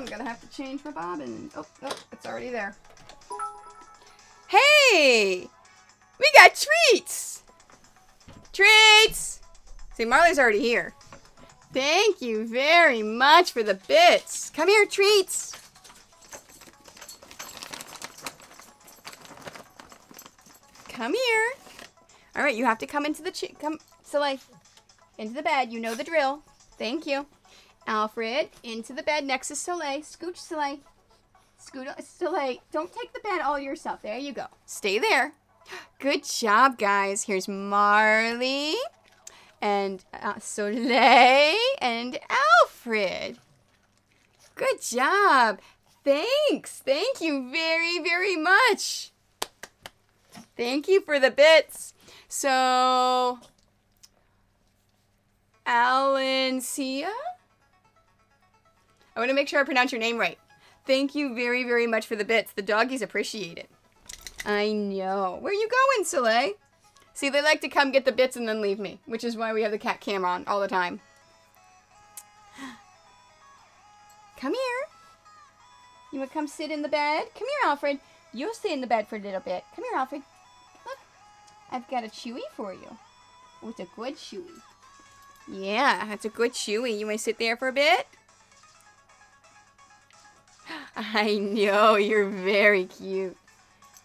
[SPEAKER 1] I'm gonna have to change my bobbin. Oh, oh, it's already there. Hey! We got treats! Treats! See, Marley's already here. Thank you very much for the bits. Come here, treats. Come here. All right, you have to come into the come Soleil, into the bed. You know the drill. Thank you. Alfred, into the bed next to Soleil. Scooch, Soleil. Scoot, Soleil. Don't take the bed all yourself. There you go. Stay there. (gasps) Good job, guys. Here's Marley and uh, Soleil and Alfred. Good job. Thanks. Thank you very, very much. Thank you for the bits. So, Cia. I want to make sure I pronounce your name right. Thank you very, very much for the bits. The doggies appreciate it. I know. Where are you going, Soleil? See, they like to come get the bits and then leave me, which is why we have the cat camera on all the time. (gasps) Come here. You want to come sit in the bed? Come here, Alfred. You'll stay in the bed for a little bit. Come here, Alfred. Look, I've got a chewy for you. Oh, it's a good chewy. Yeah, that's a good chewy. You want to sit there for a bit? (laughs) I know, you're very cute.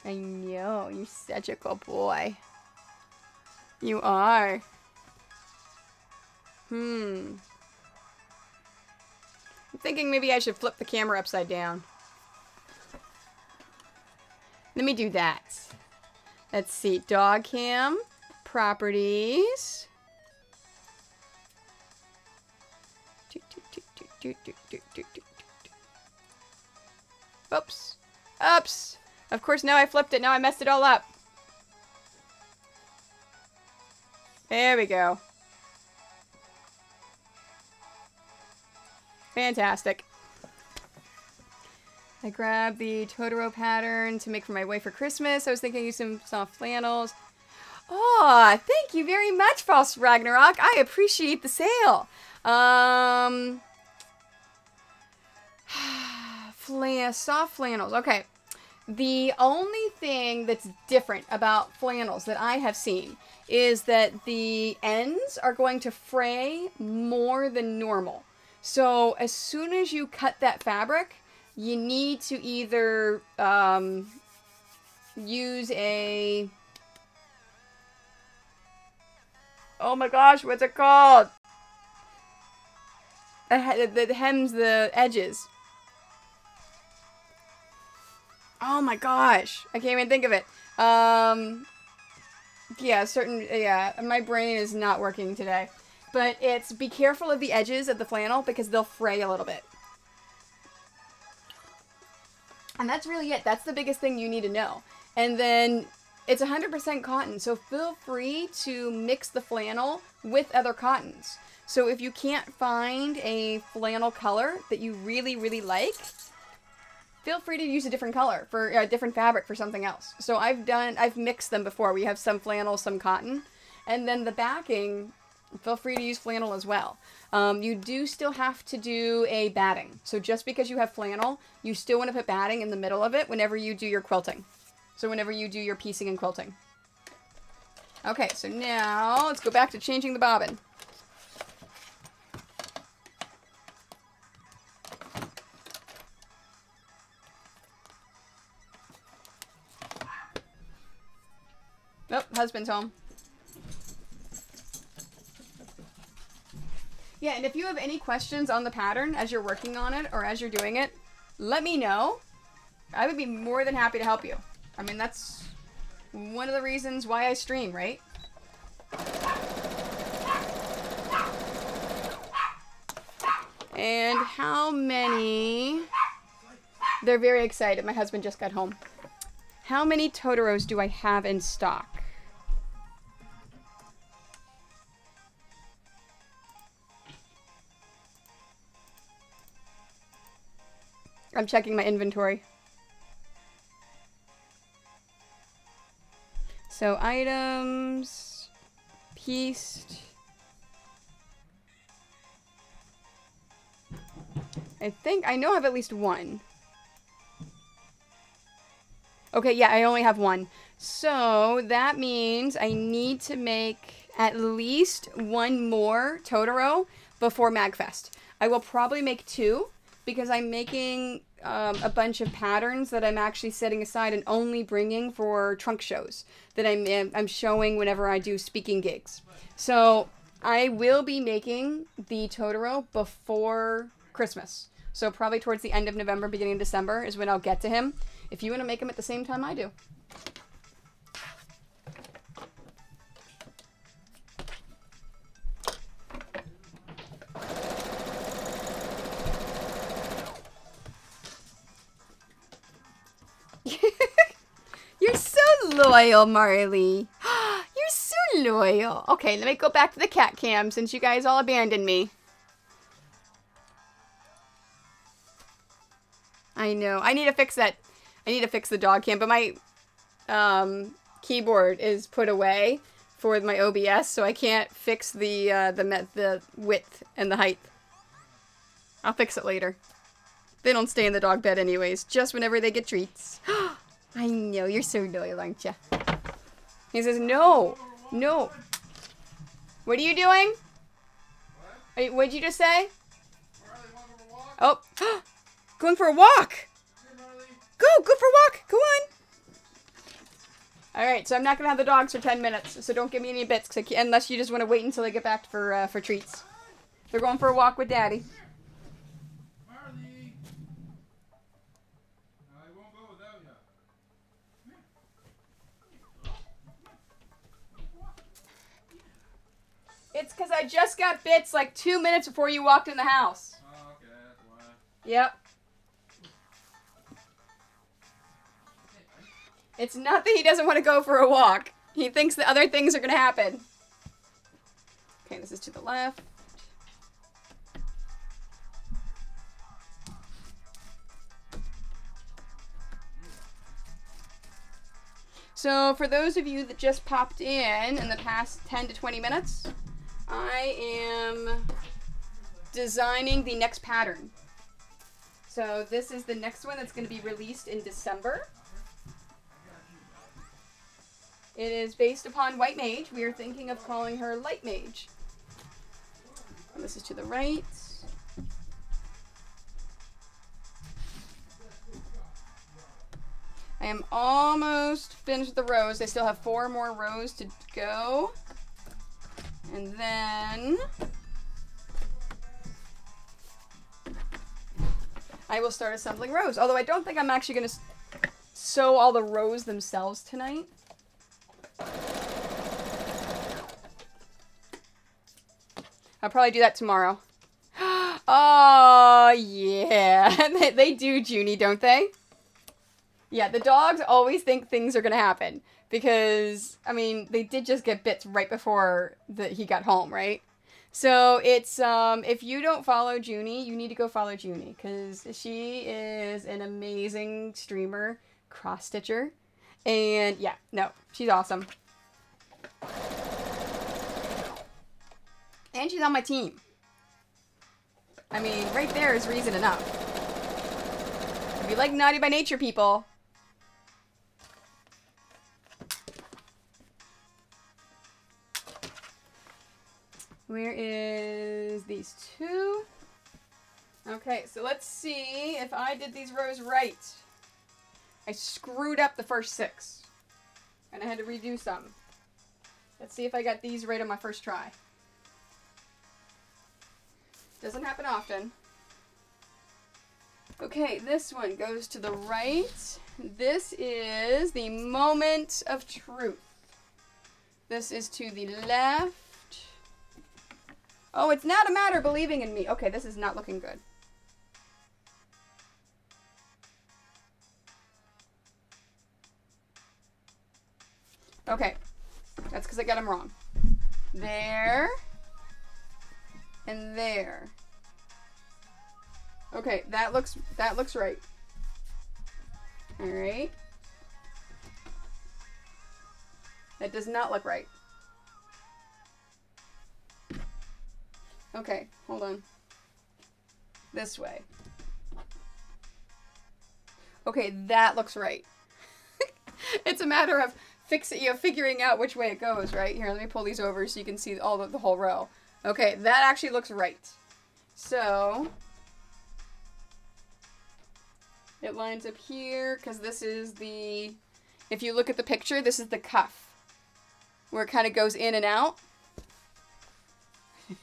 [SPEAKER 1] I know, you're such a cool boy. You are. Hmm. I'm thinking maybe I should flip the camera upside down. Let me do that. Let's see. Dog cam. Properties. Oops. Oops. Of course, now I flipped it. Now I messed it all up. There we go. Fantastic. I grabbed the Totoro pattern to make for my wife for Christmas. I was thinking use some soft flannels. Oh, thank you very much, False Ragnarok. I appreciate the sale. Um, (sighs) flan soft flannels. Okay. The only thing that's different about flannels that I have seen is that the ends are going to fray more than normal. So as soon as you cut that fabric, you need to either um, use a... Oh my gosh, what's it called? That hems the edges. Oh my gosh. I can't even think of it. Um, yeah, certain, yeah, my brain is not working today. But it's be careful of the edges of the flannel because they'll fray a little bit. And that's really it. That's the biggest thing you need to know. And then it's 100% cotton, so feel free to mix the flannel with other cottons. So if you can't find a flannel color that you really, really like, feel free to use a different color for a different fabric for something else. So I've done, I've mixed them before. We have some flannel, some cotton. And then the backing, feel free to use flannel as well. Um, you do still have to do a batting. So just because you have flannel, you still want to put batting in the middle of it whenever you do your quilting. So whenever you do your piecing and quilting. Okay, so now let's go back to changing the bobbin. Husband's home. Yeah, and if you have any questions on the pattern as you're working on it or as you're doing it, let me know. I would be more than happy to help you. I mean, that's one of the reasons why I stream, right? And how many... They're very excited. My husband just got home. How many Totoros do I have in stock? I'm checking my inventory. So items, pieced. I think, I know I have at least one. Okay, yeah, I only have one. So that means I need to make at least one more Totoro before MagFest. I will probably make two because I'm making um, a bunch of patterns that I'm actually setting aside and only bringing for trunk shows that I'm, I'm showing whenever I do speaking gigs. So I will be making the Totoro before Christmas. So probably towards the end of November, beginning of December is when I'll get to him. If you want to make him at the same time I do. Loyal, Marley. (gasps) You're so loyal. Okay, let me go back to the cat cam since you guys all abandoned me. I know. I need to fix that. I need to fix the dog cam, but my um, keyboard is put away for my OBS, so I can't fix the uh, the the width and the height. I'll fix it later. They don't stay in the dog bed anyways, just whenever they get treats. (gasps) I know, you're so loyal, aren't you? He says, no, no. What are you doing? What? what'd you just say? Oh, (gasps) going for a walk. Go, go for a walk. Go on. All right, so I'm not gonna have the dogs for 10 minutes, so don't give me any bits, unless you just want to wait until they get back for uh, for treats. They're going for a walk with Daddy. It's because I just got bits like two minutes before you walked in the house.
[SPEAKER 2] Oh, okay, that's why.
[SPEAKER 1] Yep. It's not that he doesn't want to go for a walk. He thinks that other things are going to happen. Okay, this is to the left. So for those of you that just popped in in the past 10 to 20 minutes, I am designing the next pattern. So this is the next one that's going to be released in December. It is based upon White Mage. We are thinking of calling her Light Mage. And this is to the right. I am almost finished the rows. I still have four more rows to go. And then I will start assembling rows. Although I don't think I'm actually going to sew all the rows themselves tonight. I'll probably do that tomorrow. (gasps) oh, yeah. (laughs) they, they do, Junie, don't they? Yeah, the dogs always think things are going to happen. Because, I mean, they did just get bits right before that he got home, right? So it's um if you don't follow Junie, you need to go follow Junie because she is an amazing streamer, cross stitcher, and yeah, no, she's awesome. And she's on my team. I mean, right there is reason enough. If you like Naughty by Nature people, Where is these two? Okay, so let's see if I did these rows right. I screwed up the first six. And I had to redo some. Let's see if I got these right on my first try. Doesn't happen often. Okay, this one goes to the right. This is the moment of truth. This is to the left. Oh, it's not a matter believing in me. Okay, this is not looking good. Okay, that's because I got them wrong. There. And there. Okay, that looks that looks right. All right. That does not look right. Okay, hold on. This way. Okay, that looks right. (laughs) it's a matter of fixing, you know, figuring out which way it goes, right? Here, let me pull these over so you can see all the, the whole row. Okay, that actually looks right. So, it lines up here because this is the, if you look at the picture, this is the cuff where it kind of goes in and out. (laughs)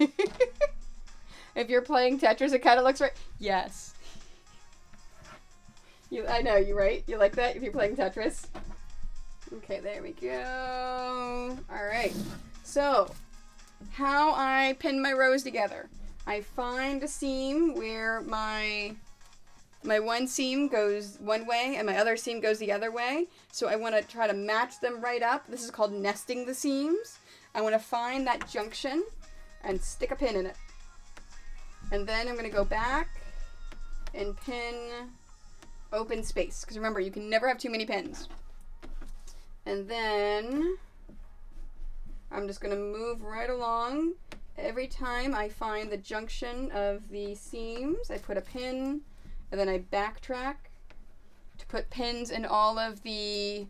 [SPEAKER 1] if you're playing Tetris, it kind of looks right. Yes. You, I know, you right? You like that if you're playing Tetris? Okay, there we go. All right. So, how I pin my rows together. I find a seam where my my one seam goes one way and my other seam goes the other way. So I want to try to match them right up. This is called nesting the seams. I want to find that junction and stick a pin in it. And then I'm going to go back and pin open space. Because remember, you can never have too many pins. And then I'm just going to move right along. Every time I find the junction of the seams, I put a pin, and then I backtrack to put pins in all of the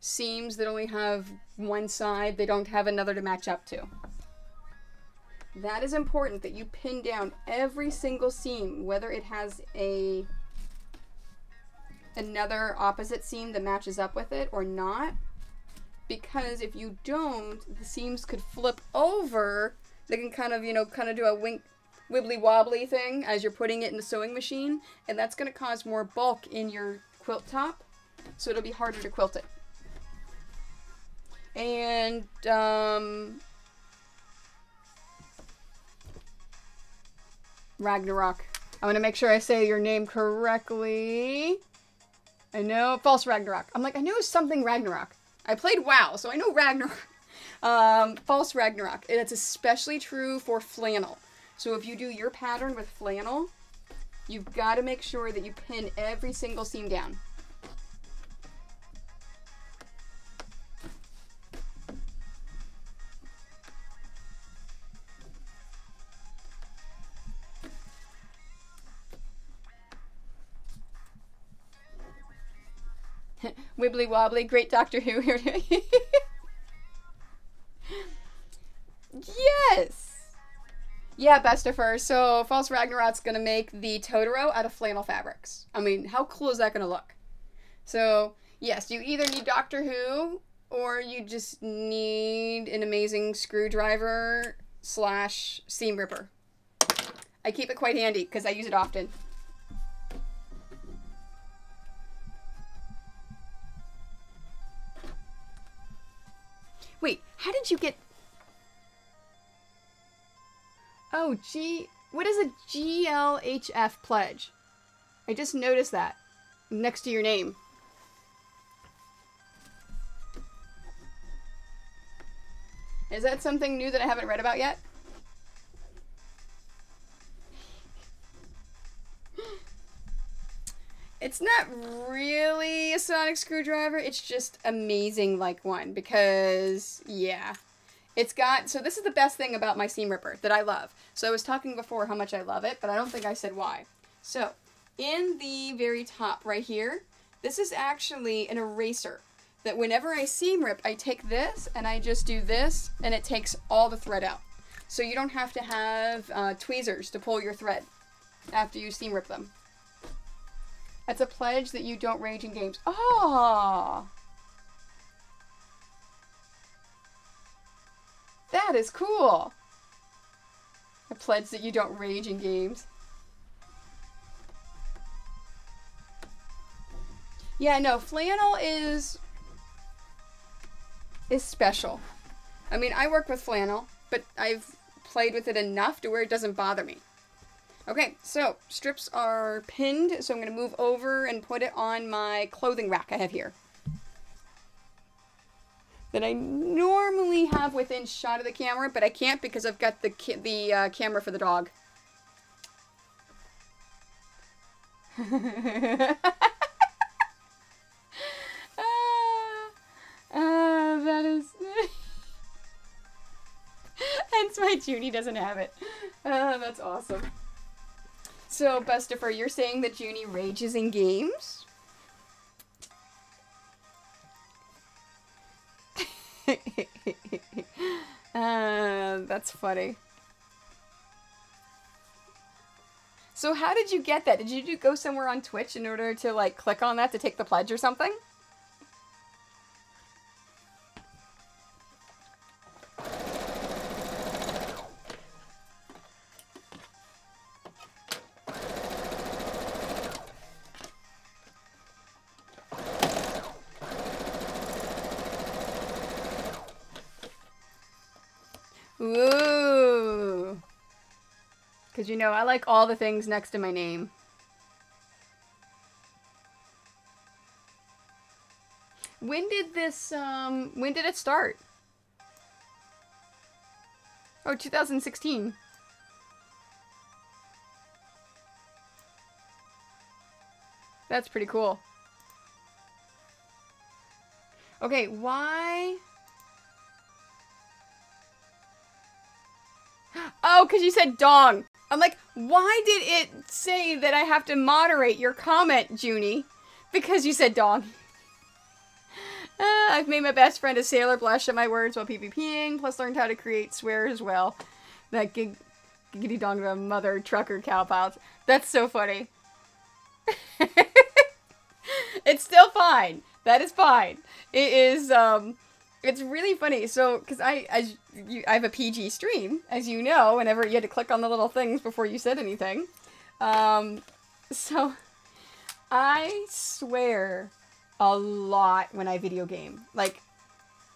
[SPEAKER 1] seams that only have one side. They don't have another to match up to. That is important that you pin down every single seam, whether it has a another opposite seam that matches up with it or not. Because if you don't, the seams could flip over. They can kind of, you know, kind of do a wink, wibbly wobbly thing as you're putting it in the sewing machine. And that's going to cause more bulk in your quilt top. So it'll be harder to quilt it. And um, Ragnarok. I want to make sure I say your name correctly. I know false Ragnarok. I'm like I know something Ragnarok. I played WoW, so I know Ragnarok. (laughs) Um, false Ragnarok. And it's especially true for flannel. So if you do your pattern with flannel, you've got to make sure that you pin every single seam down. Wibbly wobbly, great Doctor Who here. (laughs) yes! Yeah, Bestifer. So, False Ragnarok's gonna make the Totoro out of flannel fabrics. I mean, how cool is that gonna look? So, yes, you either need Doctor Who or you just need an amazing screwdriver slash seam ripper. I keep it quite handy because I use it often. Wait, how did you get... Oh, G. What is a GLHF pledge? I just noticed that next to your name. Is that something new that I haven't read about yet? It's not really a sonic screwdriver, it's just amazing like one because, yeah. It's got, so this is the best thing about my seam ripper that I love. So I was talking before how much I love it, but I don't think I said why. So, in the very top right here, this is actually an eraser that whenever I seam rip, I take this and I just do this and it takes all the thread out. So you don't have to have uh, tweezers to pull your thread after you seam rip them. That's a pledge that you don't rage in games. Oh! That is cool! A pledge that you don't rage in games. Yeah, no, flannel is is special. I mean, I work with flannel, but I've played with it enough to where it doesn't bother me. Okay, so strips are pinned, so I'm going to move over and put it on my clothing rack I have here. That I normally have within shot of the camera, but I can't because I've got the the uh, camera for the dog. Uh, (laughs) that is. (laughs) Hence why Junie doesn't have it. Uh, that's awesome. So, Bustifer, you're saying that Junie rages in games? (laughs) uh, that's funny. So how did you get that? Did you go somewhere on Twitch in order to like click on that to take the pledge or something? You know, I like all the things next to my name. When did this, um, when did it start? Oh, 2016. That's pretty cool. Okay, why... (gasps) Oh, because you said dong. I'm like, why did it say that I have to moderate your comment, Junie? Because you said dog. (laughs) Uh, I've made my best friend a sailor blush at my words while PvPing, plus learned how to create swears as well. That gig giggity dong the mother trucker cow piles. That's so funny. (laughs) it's still fine. That is fine. It is, um, it's really funny. So, because I, as you, I have a PG stream, as you know, whenever you had to click on the little things before you said anything. Um, so, I swear a lot when I video game. Like,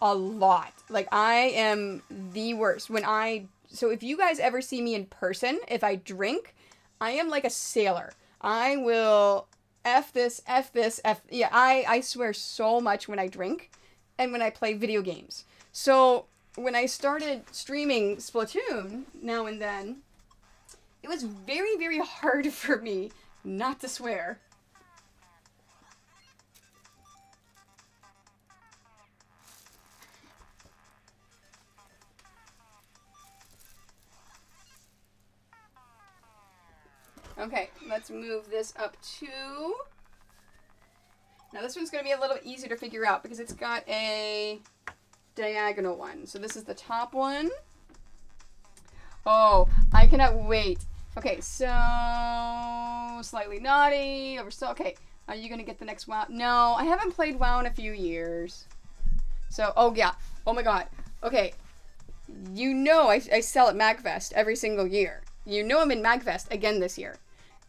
[SPEAKER 1] a lot. Like, I am the worst. When I, so if you guys ever see me in person, if I drink, I am like a sailor. I will F this, F this, F, yeah, I, I swear so much when I drink and when I play video games. So when I started streaming Splatoon now and then, it was very, very hard (laughs) for me not to swear. Okay, let's move this up to now this one's going to be a little easier to figure out because it's got a diagonal one. So this is the top one. Oh, I cannot wait. Okay, so slightly naughty, over still. Okay, are you gonna get the next WoW? No, I haven't played WoW in a few years. So, oh yeah, oh my god. Okay, you know I, I sell at MagFest every single year. You know I'm in MagFest again this year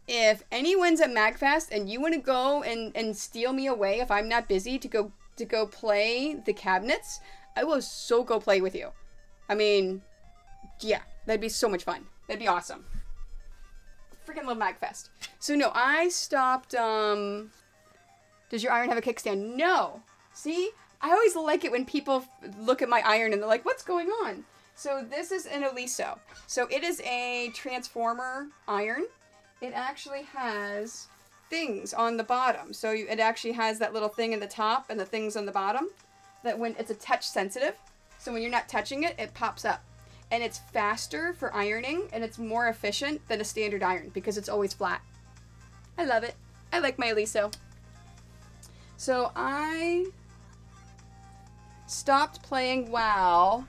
[SPEAKER 1] if anyone's at MagFest and you want to go and, and steal me away if I'm not busy to go to go play the cabinets, I will so go play with you. I mean, yeah, that'd be so much fun. That'd be awesome. Freaking love MagFest. So no, I stopped. Um, does your iron have a kickstand? No. See, I always like it when people look at my iron and they're like, "What's going on?" So this is an Oliso. So it is a transformer iron. It actually has things on the bottom. So it actually has that little thing in the top and the things on the bottom that when it's a touch sensitive. So when you're not touching it, it pops up. And it's faster for ironing and it's more efficient than a standard iron because it's always flat. I love it. I like my Oliso. So I stopped playing WoW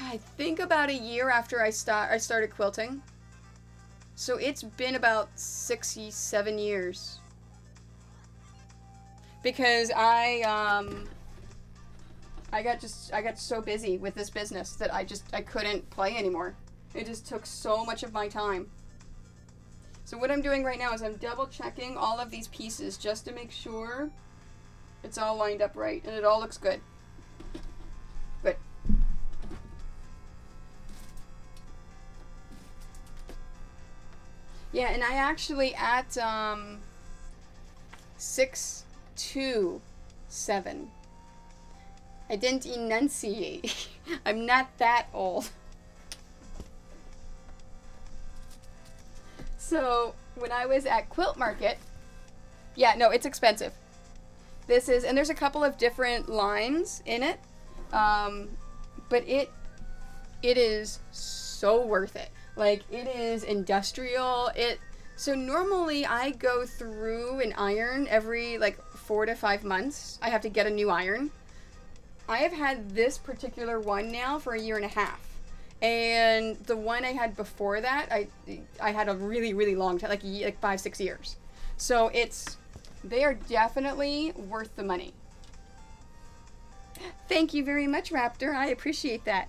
[SPEAKER 1] I think about a year after I start I started quilting. So it's been about six, seven years. Because I um I got just I got so busy with this business that I just I couldn't play anymore. It just took so much of my time. So what I'm doing right now is I'm double checking all of these pieces just to make sure it's all lined up right and it all looks. Good. Yeah, and I actually at um six two seven. I didn't enunciate. (laughs) I'm not that old. So when I was at Quilt Market, yeah, no, it's expensive. This is, and there's a couple of different lines in it, um, but it it is so worth it. Like it is industrial. It so normally I go through an iron every like four to five months. I have to get a new iron. I have had this particular one now for a year and a half. And the one I had before that, I I had a really really long time, like like five six years. So it's they are definitely worth the money. Thank you very much, Raptor. I appreciate that.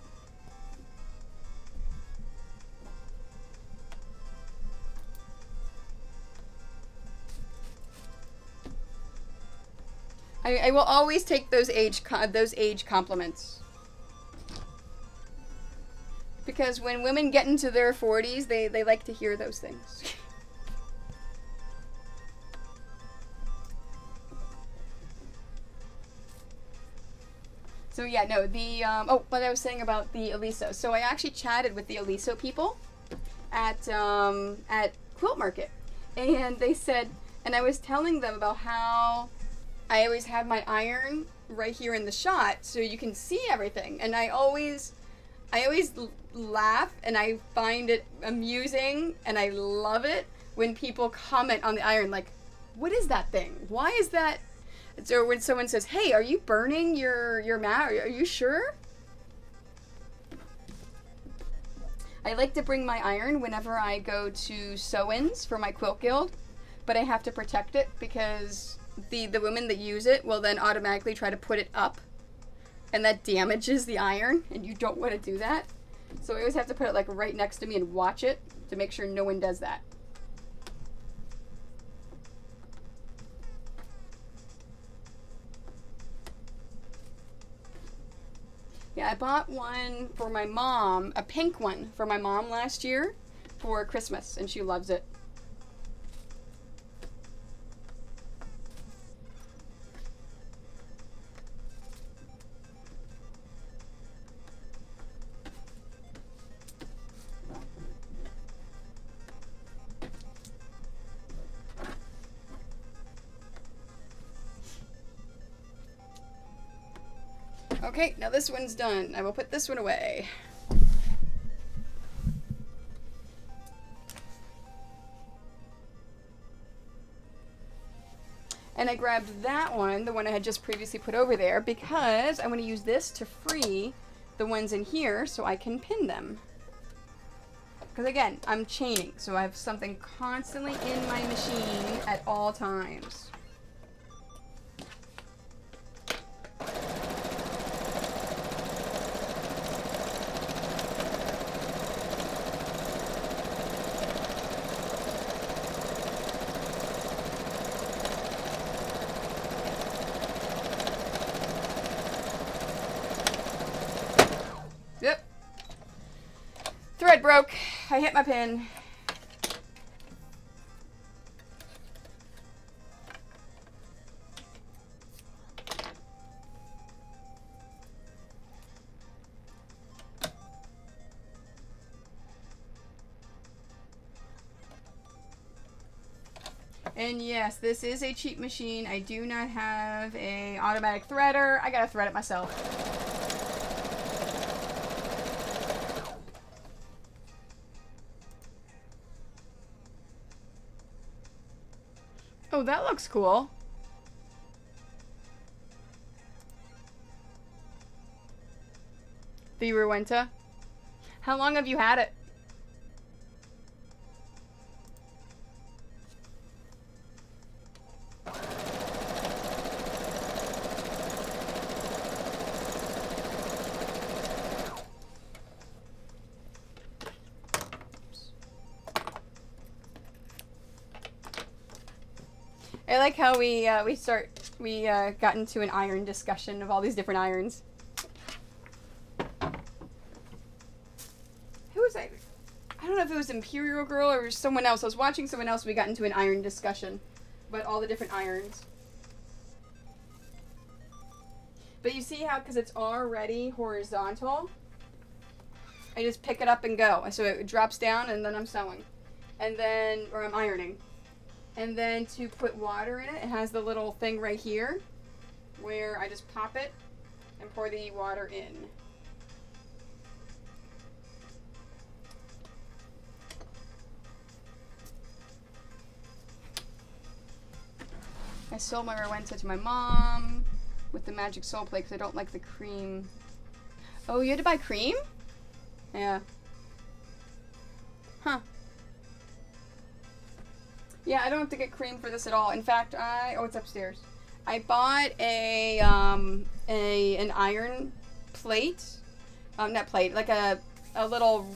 [SPEAKER 1] I, I will always take those age those age compliments. Because when women get into their 40s, they, they like to hear those things. so yeah, no, the, um, oh, what I was saying about the Oliso. So I actually chatted with the Oliso people at, um, at Quilt Market. And they said, and I was telling them about how I always have my iron right here in the shot so you can see everything. And I always, I always laugh and I find it amusing and I love it when people comment on the iron like, what is that thing? Why is that? So when someone says, "Hey, are you burning your your mat? Are you sure?" I like to bring my iron whenever I go to sew-ins for my quilt guild, but I have to protect it because the the women that use it will then automatically try to put it up and that damages the iron and you don't want to do that. So I always have to put it like right next to me and watch it to make sure no one does that. Yeah I bought one for my mom a pink one for my mom last year for Christmas and she loves it Okay, now this one's done. I will put this one away. And I grabbed that one, the one I had just previously put over there, because I want to use this to free the ones in here so I can pin them. Because again, I'm chaining, so I have something constantly in my machine at all times. Yep. I hit my pin. And yes, this is a cheap machine. I do not have a automatic threader. I gotta thread it myself. Oh, that looks cool. The Rowenta. How long have you had it? We uh, we start we uh, got into an iron discussion of all these different irons. Who was I? I don't know if it was Imperial Girl or someone else. I was watching someone else. We got into an iron discussion about all the different irons. But you see how, because it's already horizontal, I just pick it up and go. So it drops down and then I'm sewing. And then, or I'm ironing. And then to put water in it, it has the little thing right here where I just pop it and pour the water in. I sold my Rowenta to my mom with the Magic Sole Plate because I don't like the cream. Oh, you had to buy cream? Yeah. Huh. Yeah, I don't have to get cream for this at all. In fact, I oh, it's upstairs. I bought a um a an iron plate, um not plate, like a a little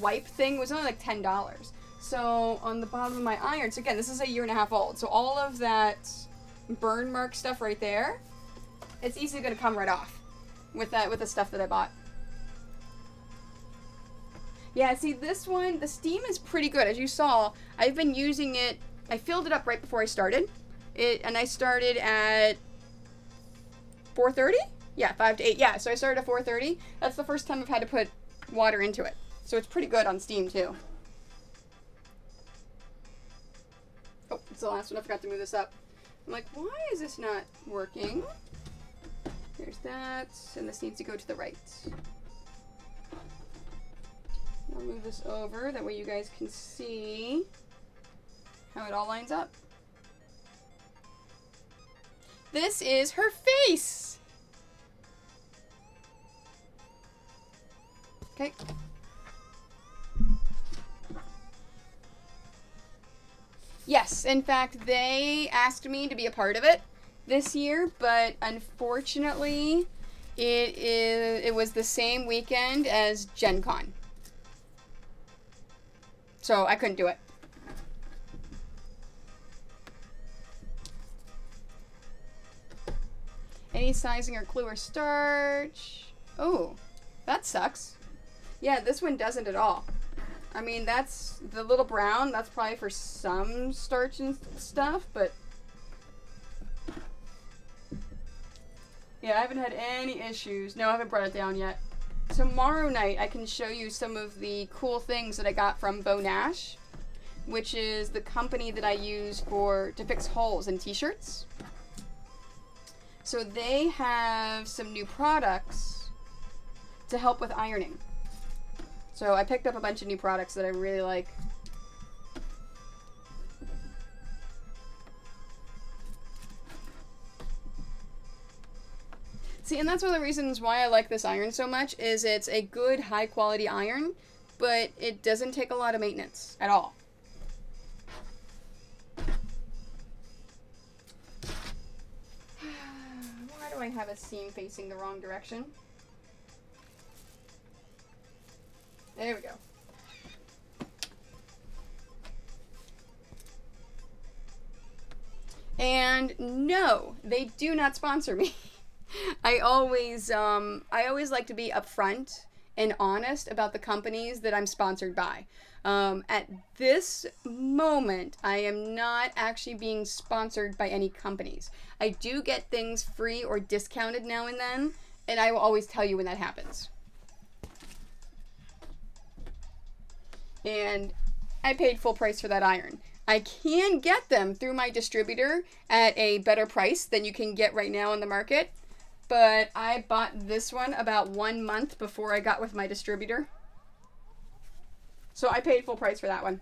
[SPEAKER 1] wipe thing. It was only like ten dollars. So on the bottom of my iron, so again, this is a year and a half old. So all of that burn mark stuff right there, it's easily gonna come right off with that with the stuff that I bought. Yeah, see this one, the steam is pretty good. As you saw, I've been using it, I filled it up right before I started. It And I started at 4.30? Yeah, 5 to 8. Yeah, so I started at 4.30. That's the first time I've had to put water into it. So it's pretty good on steam too. Oh, it's the last one. I forgot to move this up. I'm like, why is this not working? There's that, and this needs to go to the right. I'll move this over, that way you guys can see how it all lines up. This is her face! Okay. Yes, in fact, they asked me to be a part of it this year, but unfortunately, it is it was the same weekend as Gen Con. So I couldn't do it. Any sizing or clue or starch? Oh, that sucks. Yeah, this one doesn't at all. I mean, that's the little brown. That's probably for some starch and stuff, but yeah, I haven't had any issues. No, I haven't brought it down yet tomorrow night I can show you some of the cool things that I got from Bo-Nash, which is the company that I use for to fix holes in t-shirts. So they have some new products to help with ironing. So I picked up a bunch of new products that I really like. See, and that's one of the reasons why I like this iron so much is it's a good high quality iron, but it doesn't take a lot of maintenance at all. (sighs) Why do I have a seam facing the wrong direction? There we go. And no, they do not sponsor me. (laughs) I always um I always like to be upfront and honest about the companies that I'm sponsored by. Um, at this moment, I am not actually being sponsored by any companies. I do get things free or discounted now and then, and I will always tell you when that happens. And I paid full price for that iron. I can get them through my distributor at a better price than you can get right now in the market. But I bought this one about one month before I got with my distributor. So I paid full price for that one.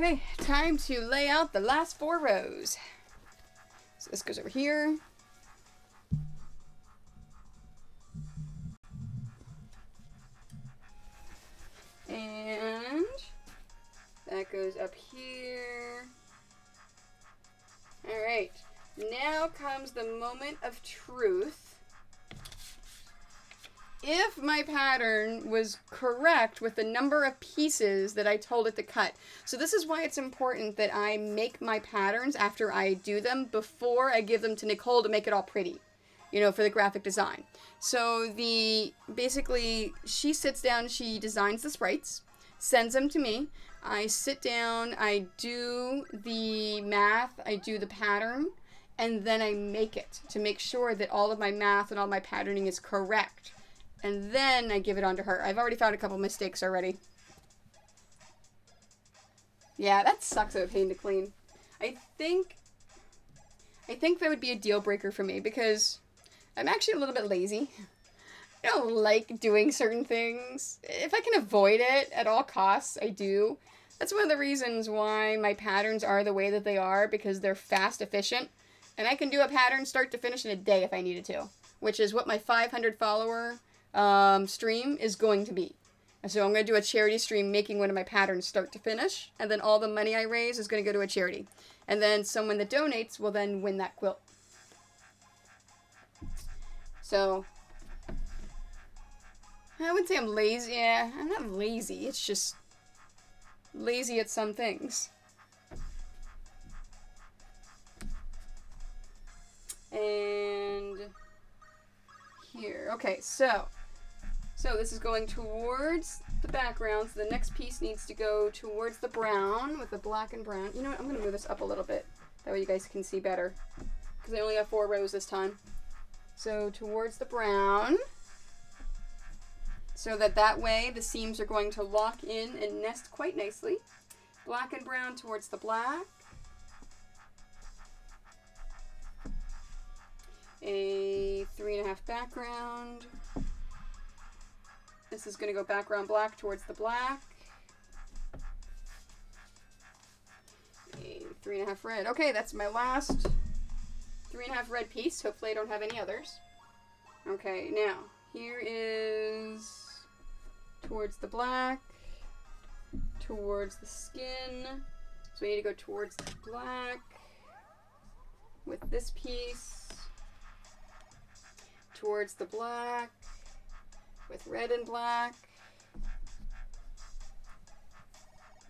[SPEAKER 1] Okay, time to lay out the last four rows. So this goes over here. And that goes up here. All right, now comes the moment of truth if my pattern was correct with the number of pieces that I told it to cut. So this is why it's important that I make my patterns after I do them before I give them to Nicole to make it all pretty, you know, for the graphic design. So the, basically, she sits down, she designs the sprites, sends them to me. I sit down, I do the math, I do the pattern, and then I make it to make sure that all of my math and all my patterning is correct and then I give it on to her. I've already found a couple mistakes already. Yeah, that sucks of a pain to clean. I think... I think that would be a deal breaker for me because I'm actually a little bit lazy. I don't like doing certain things. If I can avoid it at all costs, I do. That's one of the reasons why my patterns are the way that they are because they're fast, efficient, and I can do a pattern start to finish in a day if I needed to, which is what my 500 follower um, stream is going to be. So I'm going to do a charity stream making one of my patterns start to finish, and then all the money I raise is going to go to a charity. And then someone that donates will then win that quilt. So, I wouldn't say I'm lazy. Yeah, I'm not lazy. It's just lazy at some things. And here. Okay, so so this is going towards the background, so the next piece needs to go towards the brown with the black and brown. You know what, I'm going to move this up a little bit. That way you guys can see better. Because I only have four rows this time. So towards the brown. So that that way the seams are going to lock in and nest quite nicely. Black and brown towards the black. A three and a half background. This is going to go background black towards the black. Three and a half red. Okay, that's my last three and a half red piece. Hopefully I don't have any others. Okay, now, here is towards the black, towards the skin. So we need to go towards the black with this piece, towards the black, with red and black.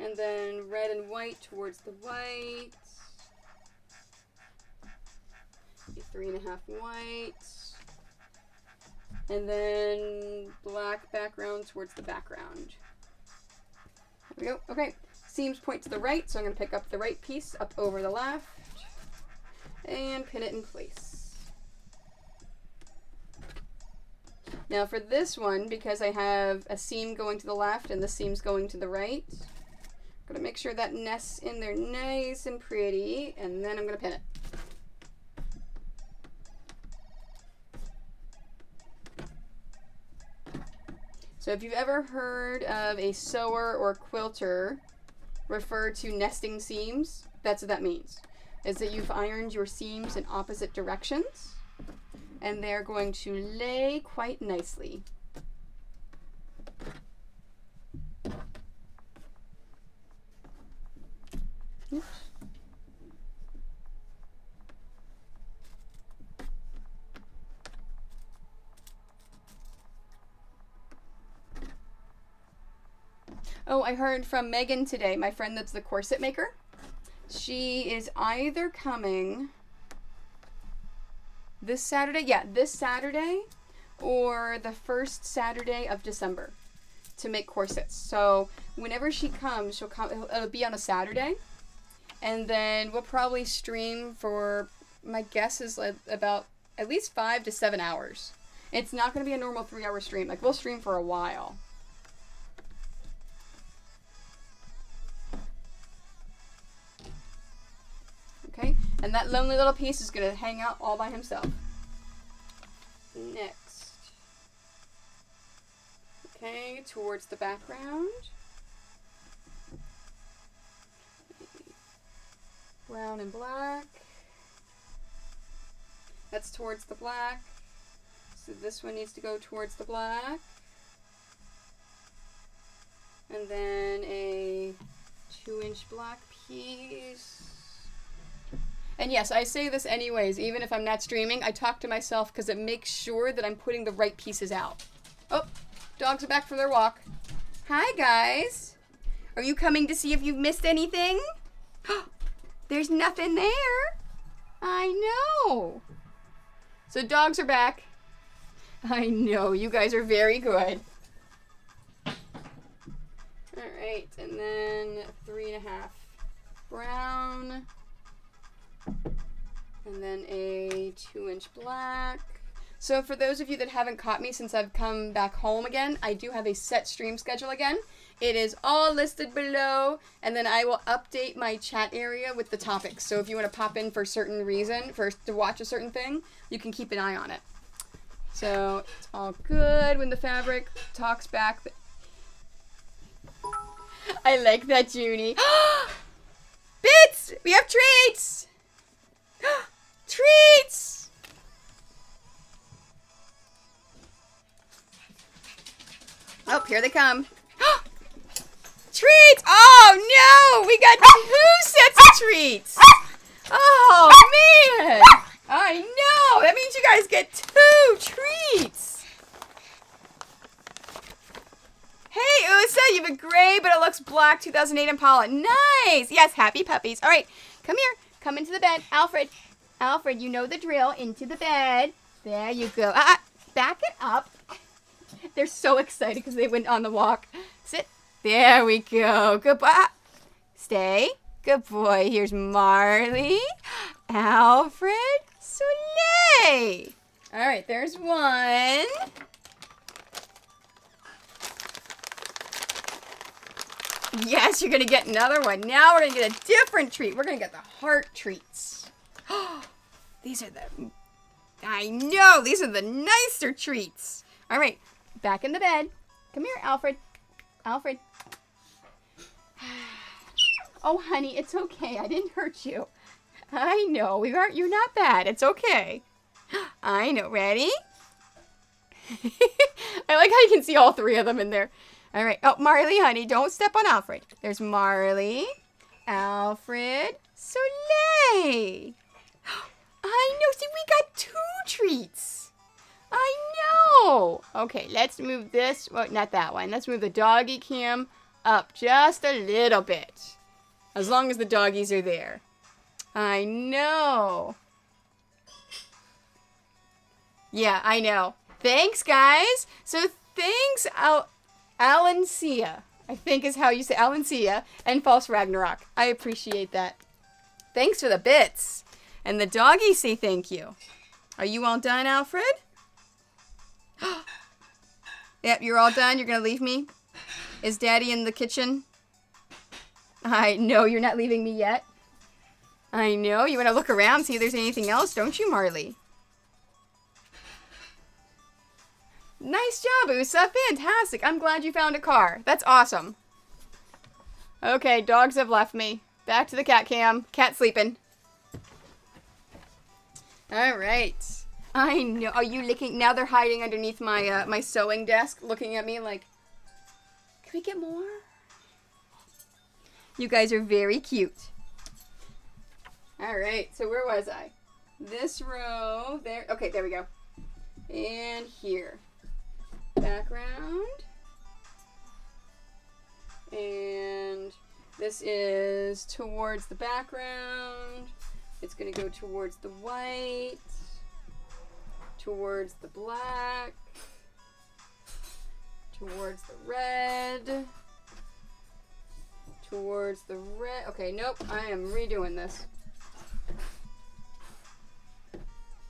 [SPEAKER 1] And then red and white towards the white. Three and a half white. And then black background towards the background. There we go. Okay. Seams point to the right, so I'm going to pick up the right piece up over the left and pin it in place. Now for this one, because I have a seam going to the left and the seams going to the right, I'm gonna make sure that nests in there nice and pretty, and then I'm gonna pin it. So if you've ever heard of a sewer or quilter refer to nesting seams, that's what that means. Is that you've ironed your seams in opposite directions and they're going to lay quite nicely. Oops. Oh, I heard from Megan today, my friend that's the corset maker. She is either coming this Saturday, yeah, this Saturday or the first Saturday of December to make corsets. So whenever she comes, she'll come. It'll, it'll be on a Saturday, and then we'll probably stream for my guess is like about at least five to seven hours. It's not going to be a normal three-hour stream. Like we'll stream for a while. And that lonely little piece is going to hang out all by himself. Next. Okay, towards the background. Brown and black. That's towards the black. So this one needs to go towards the black. And then a two inch black piece. And yes, I say this anyways, even if I'm not streaming, I talk to myself because it makes sure that I'm putting the right pieces out. Oh, dogs are back for their walk. Hi, guys. Are you coming to see if you've missed anything? (gasps) There's nothing there. I know. So dogs are back. (laughs) I know, you guys are very good. Alright, and then three and a half brown. And then a two inch black. So for those of you that haven't caught me since I've come back home again, I do have a set stream schedule again. It is all listed below, and then I will update my chat area with the topics. So if you want to pop in for a certain reason, for to watch a certain thing, you can keep an eye on it. So it's all good when the fabric talks back. I like that, Junie. (gasps) Bits! We have treats! (gasps) treats! Oh, here they come. (gasps) treats! Oh no! We got two sets of treats! Oh man! I know! That means you guys get two treats! Hey, Usa, you have a gray, but it looks black 2008 Impala. Nice! Yes, happy puppies. All right, come here. Come into the bed. Alfred, Alfred, you know the drill. Into the bed. There you go. Ah, uh, back it up. (laughs) They're so excited because they went on the walk. Sit. There we go. Goodbye. Stay. Good boy. Here's Marley. Alfred. Soleil. All right, there's one. Yes, you're going to get another one. Now we're going to get a different treat. We're going to get the heart treats. (gasps) these are the... I know, these are the nicer treats. All right, back in the bed. Come here, Alfred. Alfred. (sighs) Oh, honey, it's okay. I didn't hurt you. I know. We aren't. You're not bad. It's okay. (gasps) I know. Ready? (laughs) I like how you can see all three of them in there. All right. Oh, Marley, honey, don't step on Alfred. There's Marley, Alfred, Soleil. I know. See, we got two treats. I know. Okay, let's move this. Well, not that one. Let's move the doggy cam up just a little bit. As long as the doggies are there. I know. Yeah, I know. Thanks, guys. So thanks, Al Alan Sia. I think is how you say Alan Sia and False Ragnarok. I appreciate that. Thanks for the bits. And the doggies say thank you. Are you all done, Alfred? (gasps) yep, you're all done. You're going to leave me? Is Daddy in the kitchen? I know you're not leaving me yet. I know. You want to look around, see if there's anything else, don't you, Marley? Nice job, Usa. Fantastic. I'm glad you found a car. That's awesome. Okay, dogs have left me. Back to the cat cam. Cat sleeping. All right. I know. Are you licking? Now they're hiding underneath my uh, my sewing desk, looking at me like, "Can we get more?" You guys are very cute. All right. So where was I? This row there. Okay, there we go. And here. Background. And this is towards the background. It's going to go towards the white, towards the black, towards the red, towards the red. Okay, nope, I am redoing this.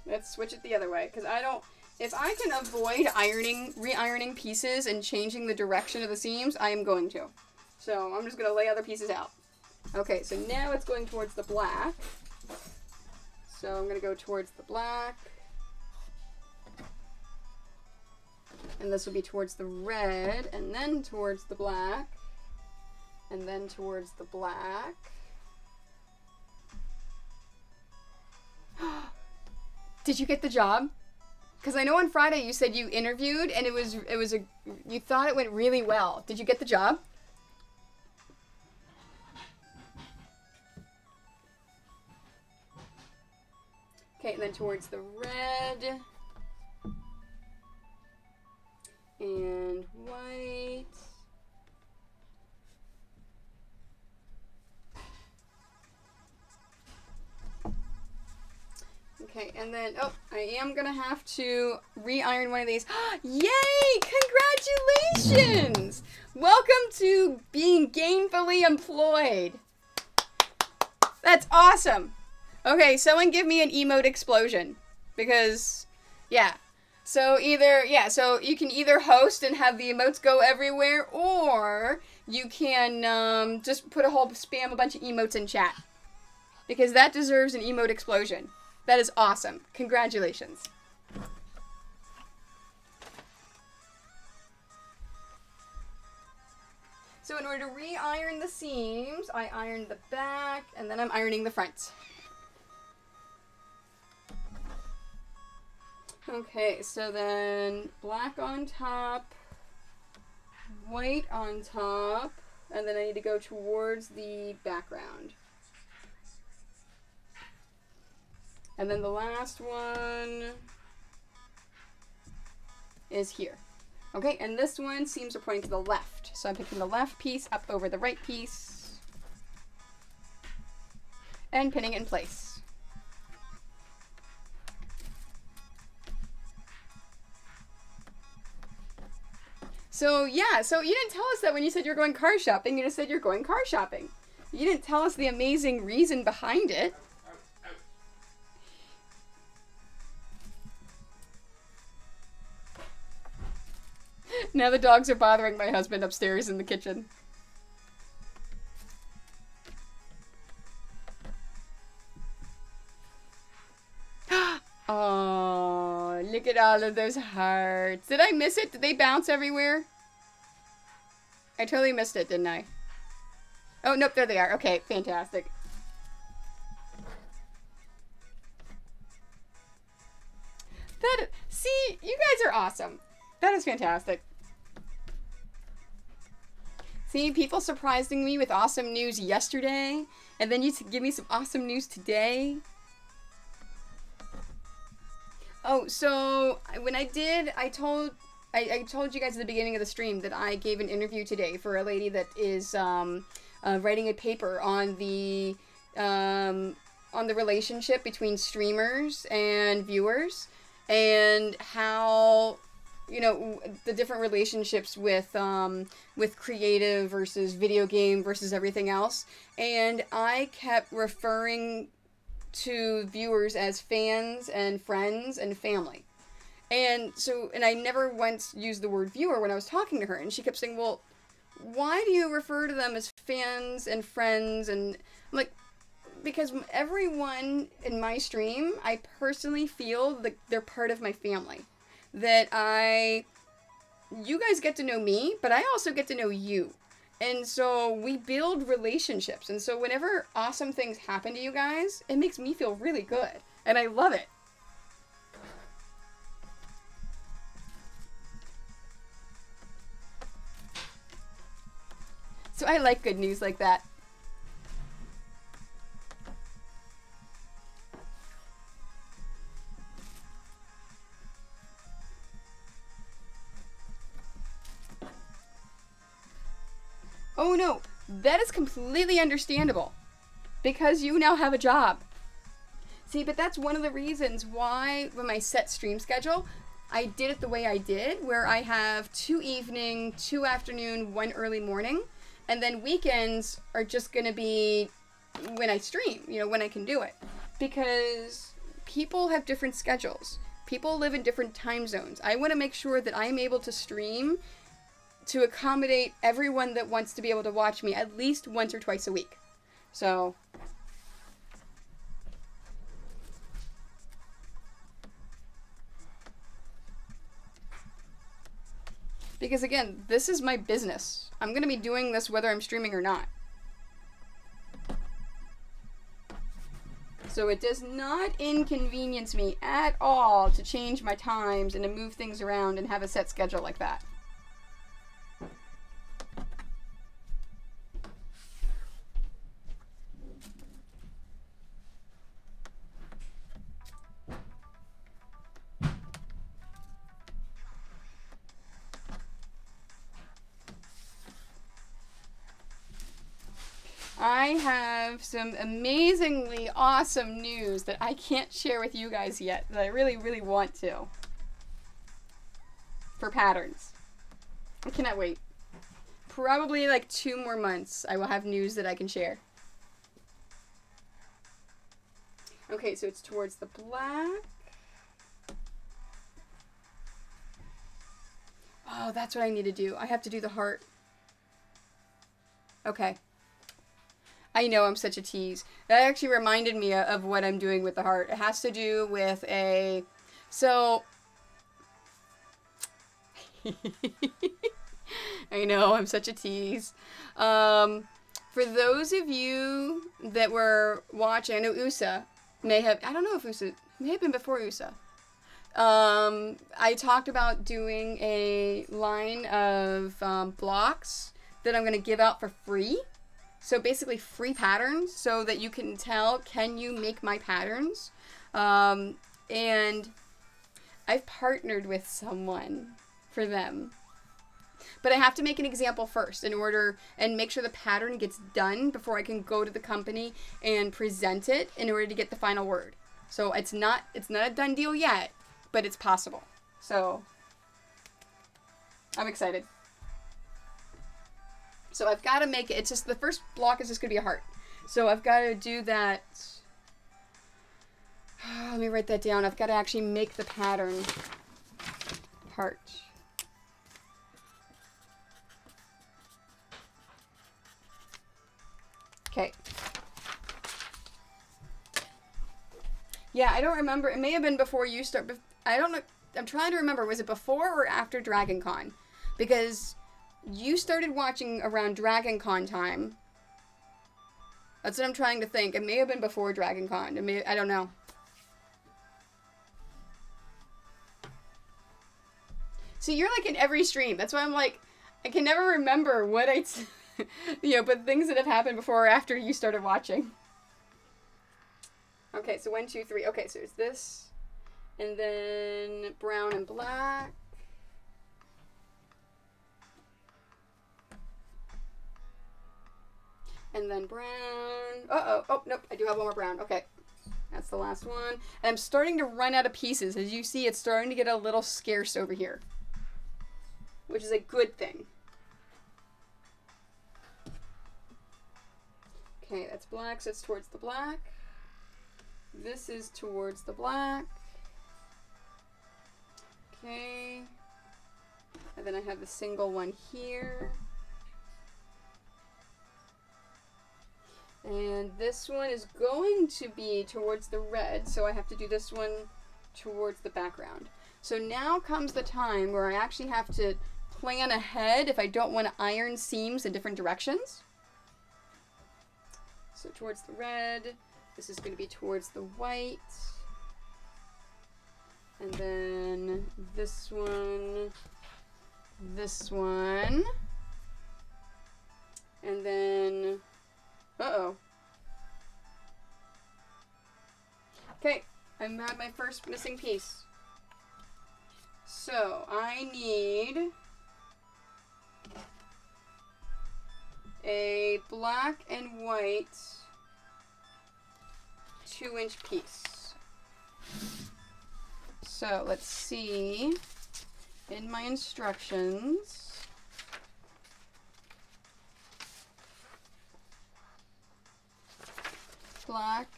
[SPEAKER 1] Let's switch it the other way, because I don't... If I can avoid ironing, re-ironing pieces and changing the direction of the seams, I am going to. So I'm just going to lay other pieces out. Okay, so now it's going towards the black. So I'm going to go towards the black. And this will be towards the red, and then towards the black, and then towards the black. (gasps) Did you get the job? Because I know on Friday you said you interviewed and it was it was a you thought it went really well. Did you get the job? Okay, and then towards the red. And white. Okay, and then, oh, I am gonna have to re-iron one of these. (gasps) Yay! Congratulations! Welcome to being gainfully employed. That's awesome. Okay, someone give me an emote explosion. Because, yeah. So either, yeah, so you can either host and have the emotes go everywhere, or you can um, just put a whole spam a bunch of emotes in chat. Because that deserves an emote explosion. That is awesome. Congratulations. So in order to re-iron the seams, I iron the back, and then I'm ironing the front. Okay, so then black on top, white on top, and then I need to go towards the background. And then the last one is here. Okay, and this one seems to point to the left. So I'm picking the left piece up over the right piece and pinning it in place. So yeah, so you didn't tell us that when you said you're going car shopping, you just said you're going car shopping. You didn't tell us the amazing reason behind it. now the dogs are bothering my husband upstairs in the kitchen. (gasps) oh, look at all of those hearts. Did I miss it? Did they bounce everywhere? I totally missed it, didn't I? Oh, nope, there they are. Okay, fantastic. That, see, you guys are awesome. That is fantastic. See, people surprising me with awesome news yesterday, and then you give me some awesome news today. Oh, so when I did, I told I, I told you guys at the beginning of the stream that I gave an interview today for a lady that is um, uh, writing a paper on the um, on the relationship between streamers and viewers and how you know the different relationships with um, with creative versus video game versus everything else. And i kept referring to viewers as fans and friends and family. And so and i never once used the word viewer when i was talking to her and she kept saying well why do you refer to them as fans and friends? And i'm like because everyone in my stream i personally feel that they're part of my family. That I you guys get to know me, but I also get to know you. And so we build relationships. And so whenever awesome things happen to you guys, it makes me feel really good. And I love it. So I like good news like that. Oh no, that is completely understandable. Because you now have a job. See, but that's one of the reasons why, when my set stream schedule, I did it the way I did, where I have two evening, two afternoon, one early morning, and then weekends are just gonna be when I stream, you know, when I can do it. Because people have different schedules. People live in different time zones. I want to make sure that I'm able to stream to accommodate everyone that wants to be able to watch me at least once or twice a week. So. Because again, this is my business. I'm going to be doing this whether I'm streaming or not. So it does not inconvenience me at all to change my times and to move things around and have a set schedule like that. I have some amazingly awesome news that I can't share with you guys yet, that I really, really want to. For patterns. I cannot wait. Probably like two more months, I will have news that I can share. Okay, so it's towards the black. Oh, that's what I need to do. I have to do the heart. Okay. I know I'm such a tease. That actually reminded me of what I'm doing with the heart. It has to do with a. So. (laughs) I know, I'm such a tease. Um, for those of you that were watching, I know USA may have. I don't know if USA. May have been before USA. Um, I talked about doing a line of um, blocks that I'm going to give out for free so basically free patterns so that you can tell, can you make my patterns? Um, and I've partnered with someone for them. But I have to make an example first in order and make sure the pattern gets done before I can go to the company and present it in order to get the final word. So it's not it's not a done deal yet, but it's possible. So I'm excited. So I've got to make it. It's just the first block is just going to be a heart. So I've got to do that. (sighs) let me write that down. I've got to actually make the pattern heart. Okay. Yeah, I don't remember. It may have been before you start. I don't know. I'm trying to remember. Was it before or after Dragon Con? Because you started watching around Dragon Con time. That's what I'm trying to think. It may have been before Dragon Con. It may I don't know. So you're like in every stream. That's why I'm like, I can never remember what I, (laughs) you know, but things that have happened before or after you started watching. Okay, so one, two, three. Okay, so it's this, and then brown and black. And then brown. Uh-oh. Oh, nope. I do have one more brown. Okay. That's the last one. And I'm starting to run out of pieces. As you see, it's starting to get a little scarce over here. Which is a good thing. Okay, that's black, so it's towards the black. This is towards the black. Okay. And then I have the single one here. And this one is going to be towards the red, so I have to do this one towards the background. So now comes the time where I actually have to plan ahead if I don't want to iron seams in different directions. So towards the red, this is going to be towards the white. And then this one, this one. And then, uh-oh. Okay, I'm at my first missing piece. So, I need a black and white two inch piece. So let's see in my instructions. Black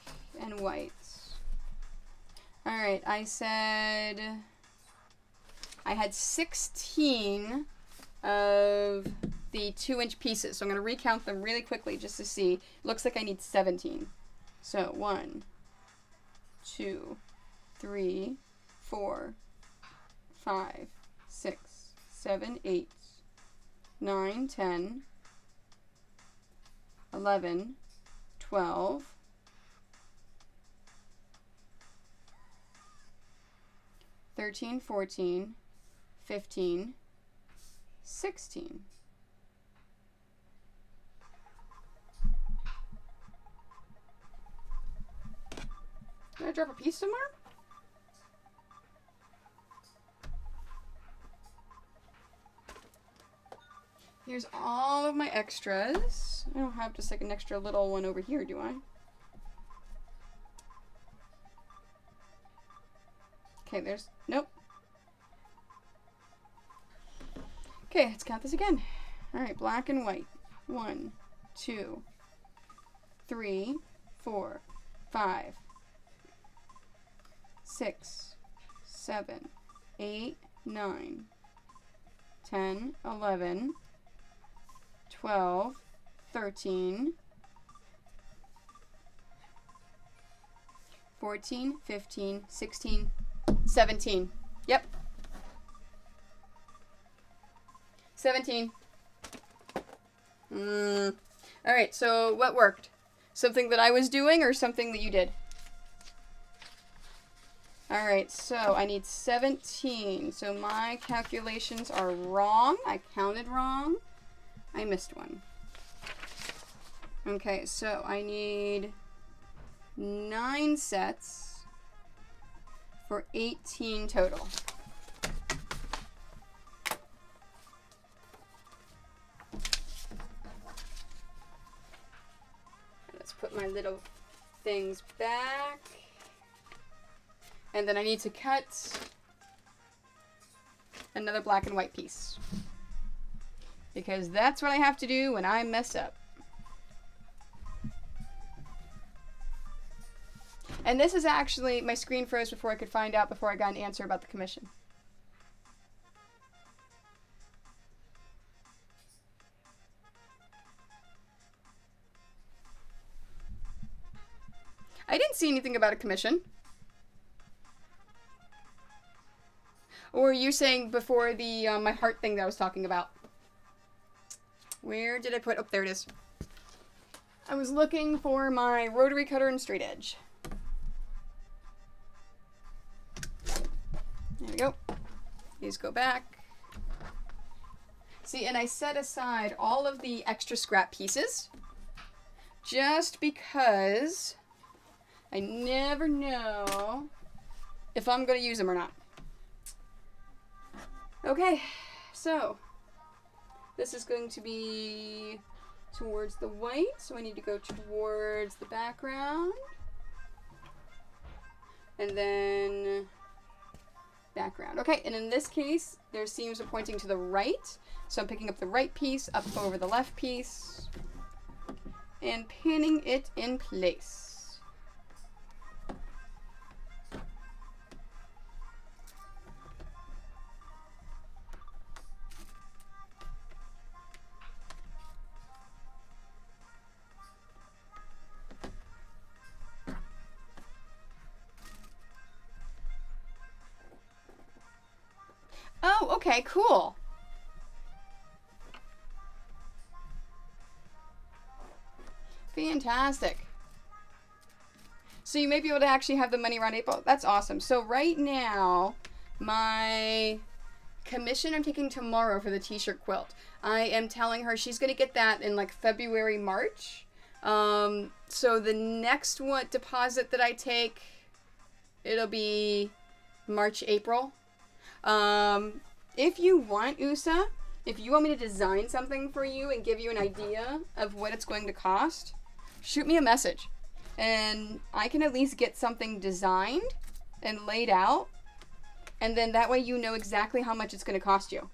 [SPEAKER 1] and white. Alright, I said I had 16 of the two inch pieces. So I'm going to recount them really quickly just to see. Looks like I need 17. So one, two, three, four, five, six, seven, eight, nine, ten, eleven, twelve, thirteen, fourteen, fifteen, sixteen. Did I drop a piece somewhere? Here's all of my extras. I don't have just like an extra little one over here, do I? Okay, there's, nope. Okay, let's count this again. All right, black and white. One, two, three, four, five, six, seven, eight, nine, ten, eleven, twelve, thirteen, fourteen, fifteen, sixteen, seventeen. Yep. 17. Mm. All right, so what worked? Something that I was doing or something that you did? All right, so I need 17. So my calculations are wrong. I counted wrong. I missed one. Okay, so I need nine sets for 18 total. Let's put my little things back. And then I need to cut another black and white piece. Because that's what I have to do when I mess up. And this is actually, my screen froze before I could find out before I got an answer about the commission. I didn't see anything about a commission. Or you saying before the uh, my heart thing that I was talking about? Where did I put? Oh, there it is. I was looking for my rotary cutter and straight edge. There we go. These go back. See, and I set aside all of the extra scrap pieces just because I never know if I'm going to use them or not. Okay, so this is going to be towards the white, so I need to go towards the background. And then background. Okay, and in this case, their seams are pointing to the right, so I'm picking up the right piece up over the left piece and pinning it in place. Okay, cool. Fantastic. So you may be able to actually have the money around April. That's awesome. So right now, my commission I'm taking tomorrow for the t-shirt quilt. I am telling her she's going to get that in like February, March. Um, so the next one deposit that I take, it'll be March, April. Um, if you want USA, if you want me to design something for you and give you an idea of what it's going to cost, shoot me a message. And I can at least get something designed and laid out. And then that way you know exactly how much it's going to cost you.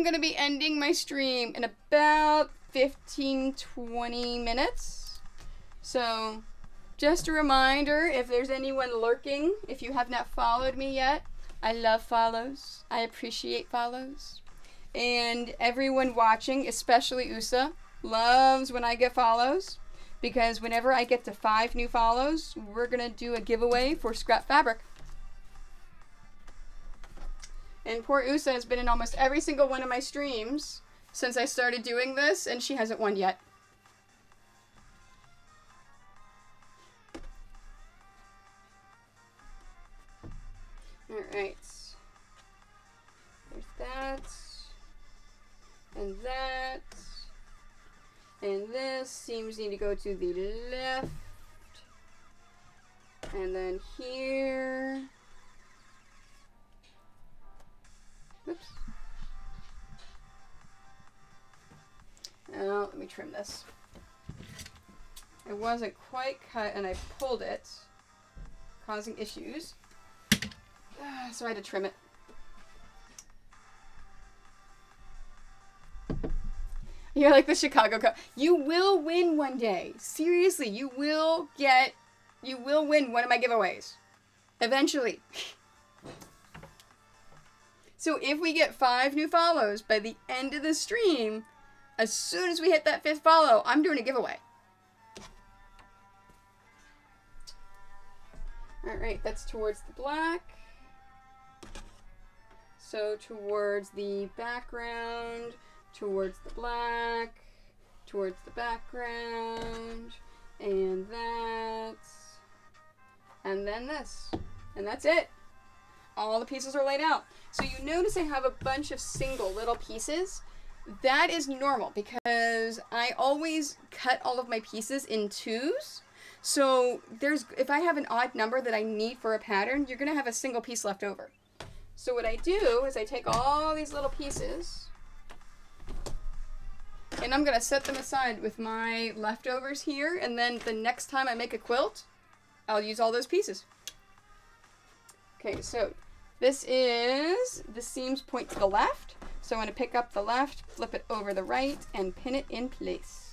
[SPEAKER 1] I'm going to be ending my stream in about 15 20 minutes. So, just a reminder if there's anyone lurking, if you have not followed me yet, I love follows. I appreciate follows. And everyone watching, especially USA, loves when I get follows because whenever I get to five new follows, we're going to do a giveaway for scrap fabric. And poor USA has been in almost every single one of my streams since I started doing this, and she hasn't won yet. Alright. There's that. And that. And this seems need to go to the left. And then here. Oops. Now, let me trim this. It wasn't quite cut and I pulled it, causing issues. Uh, so I had to trim it. You're like the Chicago Cubs. You will win one day. Seriously, you will get, you will win one of my giveaways. Eventually. (laughs) So if we get five new follows by the end of the stream, as soon as we hit that fifth follow, I'm doing a giveaway. Alright, that's towards the black. So towards the background, towards the black, towards the background, and that, and then this. And that's it. All the pieces are laid out. So you notice I have a bunch of single little pieces. That is normal because I always cut all of my pieces in twos. So there's if I have an odd number that I need for a pattern, you're going to have a single piece left over. So what I do is I take all these little pieces and I'm going to set them aside with my leftovers here and then the next time I make a quilt, I'll use all those pieces. Okay, so this is, the seams point to the left. So I'm to pick up the left, flip it over the right, and pin it in place.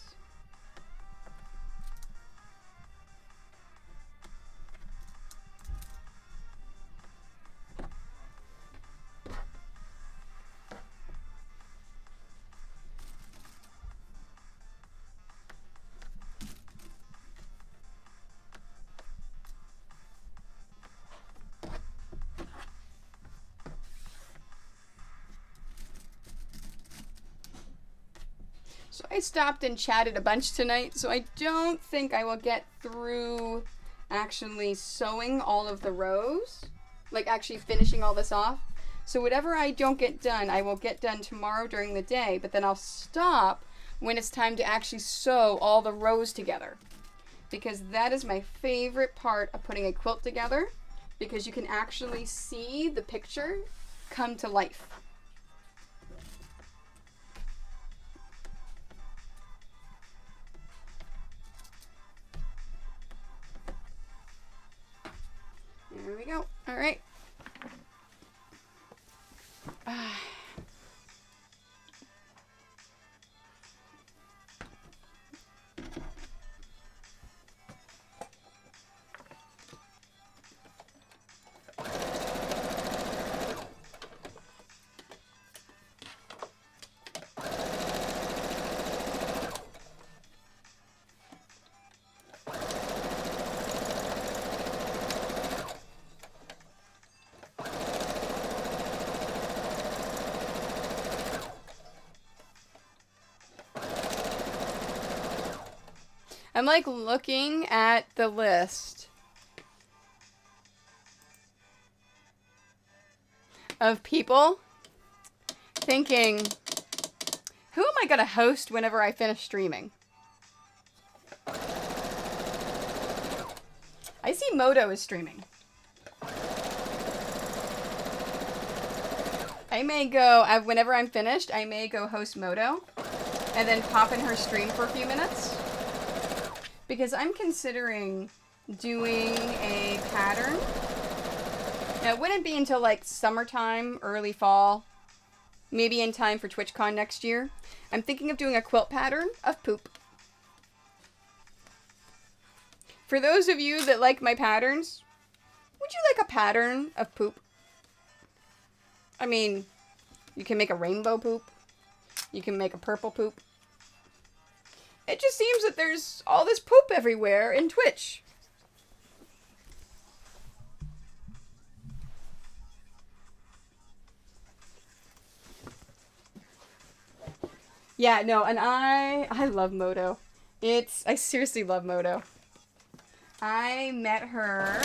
[SPEAKER 1] Stopped and chatted a bunch tonight, so I don't think I will get through actually sewing all of the rows, like actually finishing all this off. So whatever I don't get done, I will get done tomorrow during the day, but then I'll stop when it's time to actually sew all the rows together. Because that is my favorite part of putting a quilt together, because you can actually see the picture come to life. Go. All right. Ah. Like looking at the list of people thinking, who am I going to host whenever I finish streaming? I see Moto is streaming. I may go, whenever I'm finished, I may go host Moto and then pop in her stream for a few minutes. Because I'm considering doing a pattern. Now, it wouldn't be until like summertime, early fall, maybe in time for TwitchCon next year. I'm thinking of doing a quilt pattern of poop. For those of you that like my patterns, would you like a pattern of poop? I mean, you can make a rainbow poop. You can make a purple poop. It just seems that there's all this poop everywhere in Twitch. Yeah, no, and I I love Moto. It's I seriously love Moto. I met her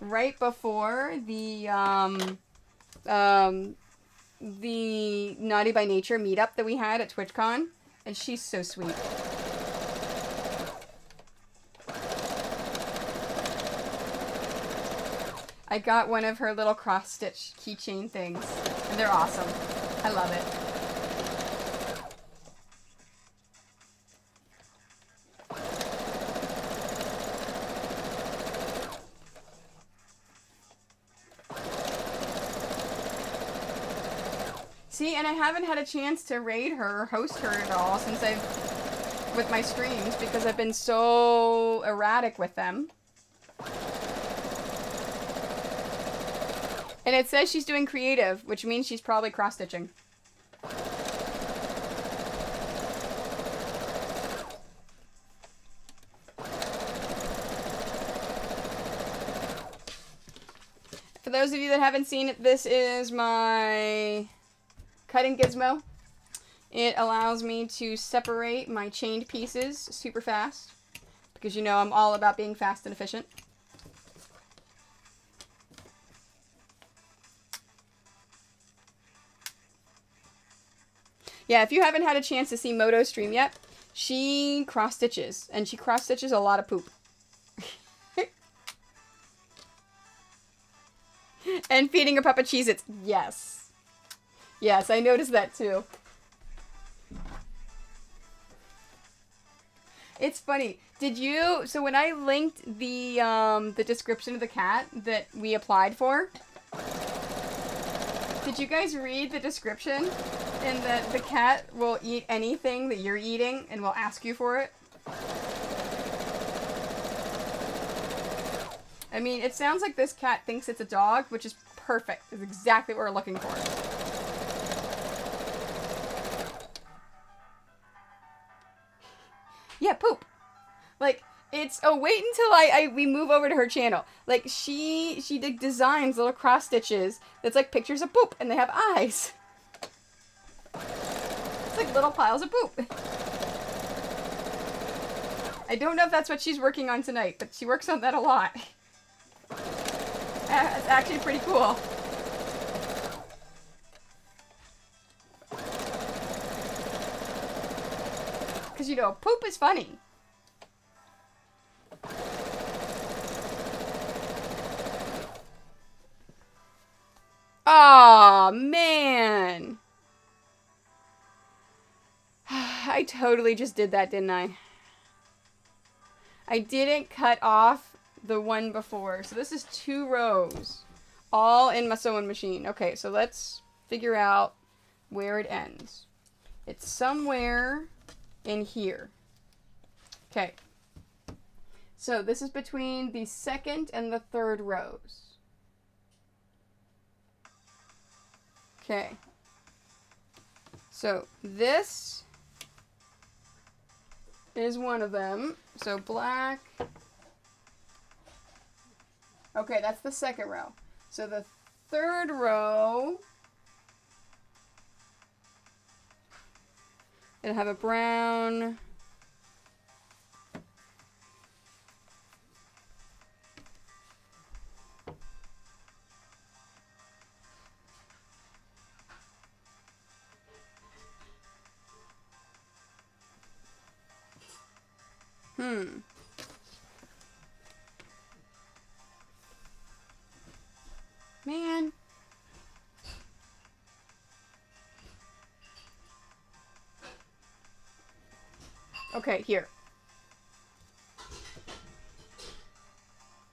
[SPEAKER 1] right before the um um the Naughty by Nature meetup that we had at TwitchCon, and she's so sweet. I got one of her little cross-stitch keychain things, and they're awesome. I love it. See, and I haven't had a chance to raid her or host her at all since I've with my streams because I've been so erratic with them. And it says she's doing creative, which means she's probably cross-stitching. For those of you that haven't seen it, this is my cutting gizmo. It allows me to separate my chained pieces super fast because you know I'm all about being fast and efficient. Yeah, if you haven't had a chance to see Moto stream yet, she cross stitches and she cross stitches a lot of poop. (laughs) and feeding her puppet cheese its yes. Yes, I noticed that too. It's funny. Did you so when I linked the um the description of the cat that we applied for? Did you guys read the description? And that the cat will eat anything that you're eating and will ask you for it? I mean, it sounds like this cat thinks it's a dog, which is perfect. It's exactly what we're looking for. Yeah, poop. Like it's oh wait until I, I we move over to her channel. Like she she did designs little cross stitches that's like pictures of poop and they have eyes. It's like little piles of poop. I don't know if that's what she's working on tonight, but she works on that a lot. It's actually pretty cool. Because, you know, poop is funny. oh, man. (sighs) I totally just did that, didn't I? I didn't cut off the one before. So this is two rows. All in my sewing machine. Okay, so let's figure out where it ends. It's somewhere in here. Okay. So this is between the second and the third rows. Okay. So this is one of them. So black. Okay, that's the second row. So the third row It'll have a brown. Hmm. Man. Okay, here.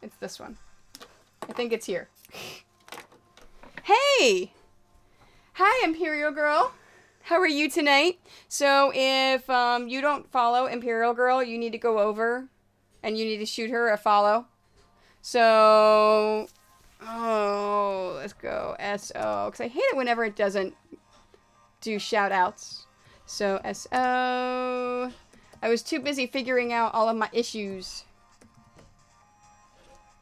[SPEAKER 1] It's this one. I think it's here. hey! Hi, Imperial Girl. How are you tonight? So if um, you don't follow Imperial Girl, you need to go over and you need to shoot her a follow. So, oh, let's go SO. Because I hate it whenever it doesn't do shout outs. So SO. I was too busy figuring out all of my issues.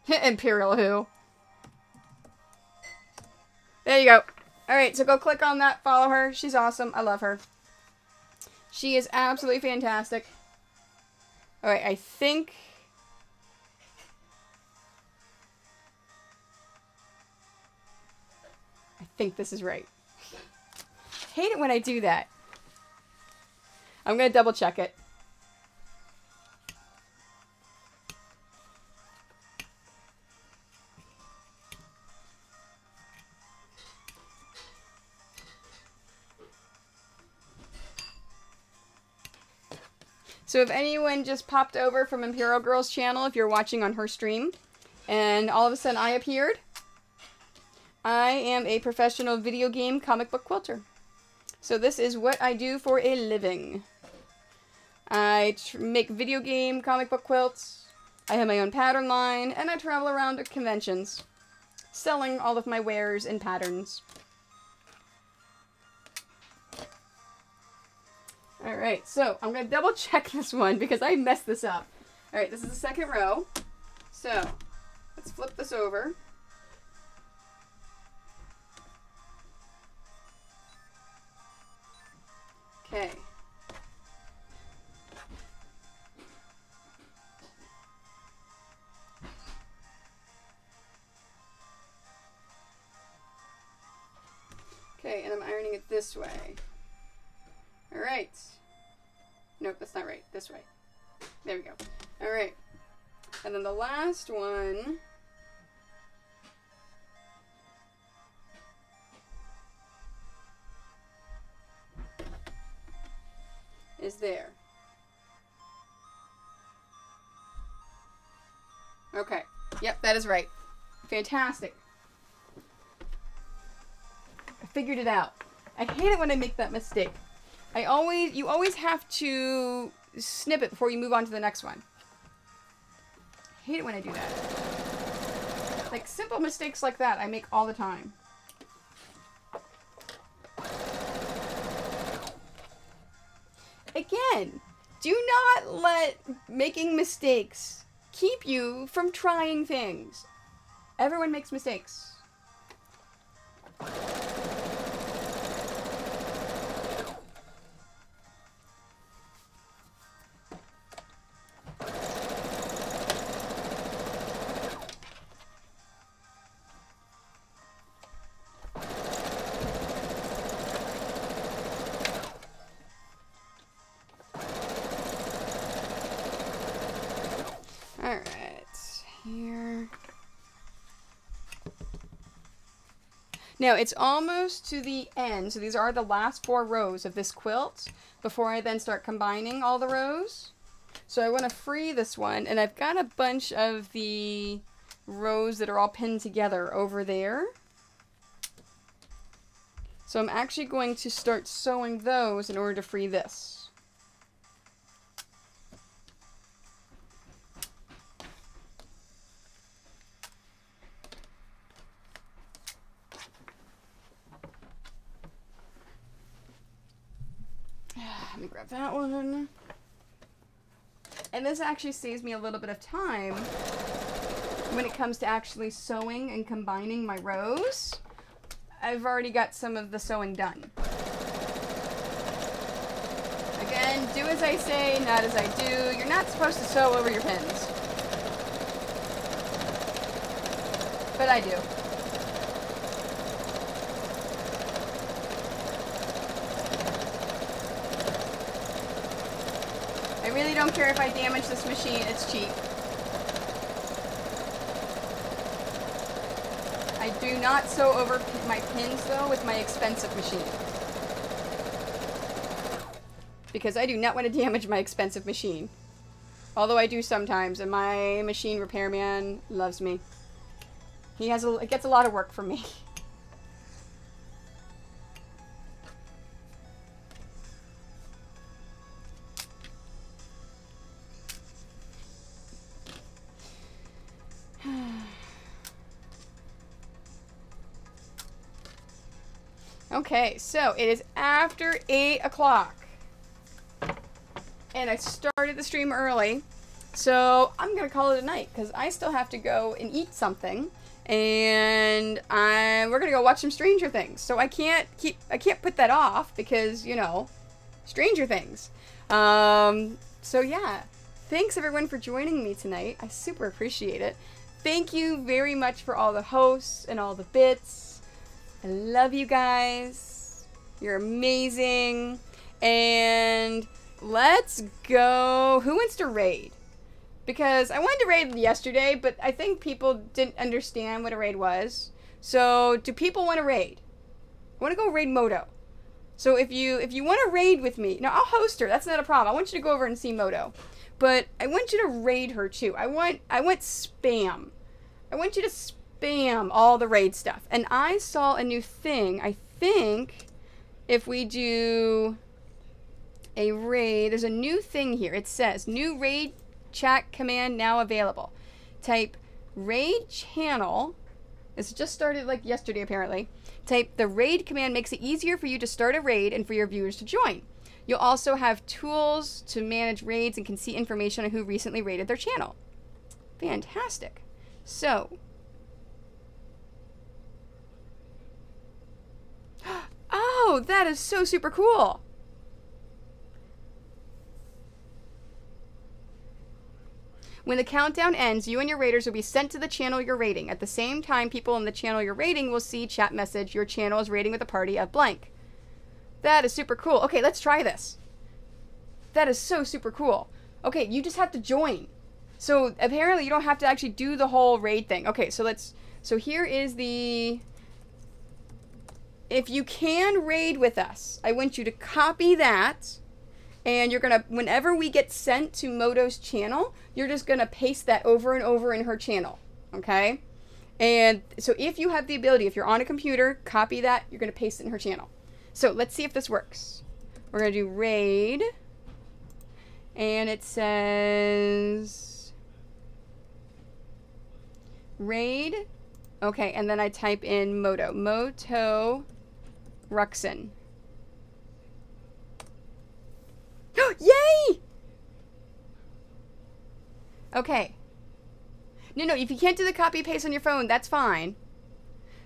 [SPEAKER 1] (laughs) Imperial who? There you go. Alright, so go click on that, follow her. She's awesome. I love her. She is absolutely fantastic. Alright, I think... I think this is right. (laughs) hate it when I do that. I'm going to double check it. So if anyone just popped over from Imperial Girl's channel, if you're watching on her stream, and all of a sudden I appeared, I am a professional video game comic book quilter. So this is what I do for a living. I make video game comic book quilts, I have my own pattern line, and I travel around to conventions, selling all of my wares and patterns. Alright, so I'm to double check (laughs) this one because I messed this up. Alright, this is the second row. So, let's flip this over. Okay. Okay, and I'm ironing it this way. All right. Nope, that's not right. This way. There we go. All right. And then the last one. is there. Okay. Yep, that is right. Fantastic. I figured it out. I hate it when I make that mistake. I always, you always have to snip it before you move on to the next one. I hate it when I do that. Like, simple mistakes like that I make all the time. Again, do not let making mistakes keep you from trying things. Everyone makes mistakes. Now it's almost to the end, so these are the last four rows of this quilt before I then start combining all the rows. So I want to free this one, and I've got a bunch of the rows that are all pinned together over there. So I'm actually going to start sewing those in order to free this. That one. And this actually saves me a little bit of time when it comes to actually sewing and combining my rows. I've already got some of the sewing done. Again, do as I say, not as I do. You're not supposed to sew over your pins. But I do. Really don't care if I damage this machine. It's cheap. I do not sew over my pins though with my expensive machine. Because I do not want to damage my expensive machine. Although I do sometimes, and my machine repairman loves me. He has a, gets a lot of work from me. (laughs) okay, so it is after 8 o'clock. And I started the stream early. So I'm going to call it a night because I still have to go and eat something. And I we're going to go watch some Stranger Things. So I can't keep I can't put that off because, you know, Stranger Things. Um, so yeah, thanks everyone for joining me tonight. I super appreciate it. Thank you very much for all the hosts and all the bits. I love you guys. You're amazing. And let's go. Who wants to raid? Because I wanted to raid yesterday, but I think people didn't understand what a raid was. So, do people want to raid? I want to go raid Moto. So if you if you want to raid with me, now I'll host her. That's not a problem. I want you to go over and see Moto, but I want you to raid her too. I want I want spam. I want you to spam all the raid stuff. And I saw a new thing. I think if we do a raid, there's a new thing here. It says new raid chat command now available. Type raid channel. This just started like yesterday apparently. Type the raid command makes it easier for you to start a raid and for your viewers to join. You'll also have tools to manage raids and can see information on who recently raided their channel. Fantastic. So, oh, that is so super cool. When the countdown ends, you and your raiders will be sent to the channel you're raiding. At the same time, people in the channel you're raiding will see chat message, your channel is raiding with a party of blank. That is super cool. Okay, let's try this. That is so super cool. Okay, you just have to join. So apparently you don't have to actually do the whole raid thing. Okay, so let's, so here is the, if you can raid with us, I want you to copy that and you're gonna whenever we get sent to Moto's channel, you're just gonna paste that over and over in her channel. Okay? And so if you have the ability, if you're on a computer, copy that, you're gonna paste it in her channel. So let's see if this works. We're gonna do raid. And it says raid. Okay, and then I type in Moto. Moto Ruxin. (gasps) Yay! Okay. No, no, if you can't do the copy paste on your phone, that's fine.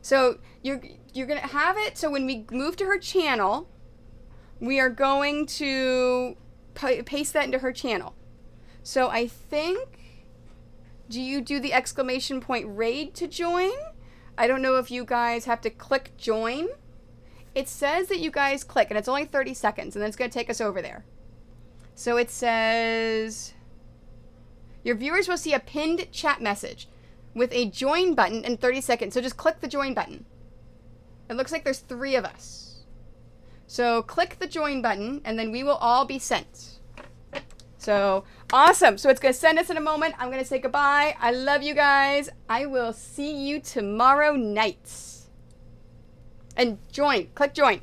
[SPEAKER 1] So you're you're gonna have it. So when we move to her channel, we are going to paste that into her channel. So I think, do you do the exclamation point raid to join? I don't know if you guys have to click join. It says that you guys click, and it's only 30 seconds, and then it's going to take us over there. So it says your viewers will see a pinned chat message with a join button in 30 seconds. So just click the join button. It looks like there's three of us. So click the join button and then we will all be sent. So awesome. So it's going to send us in a moment. I'm going to say goodbye. I love you guys. I will see you tomorrow night. And join. Click join.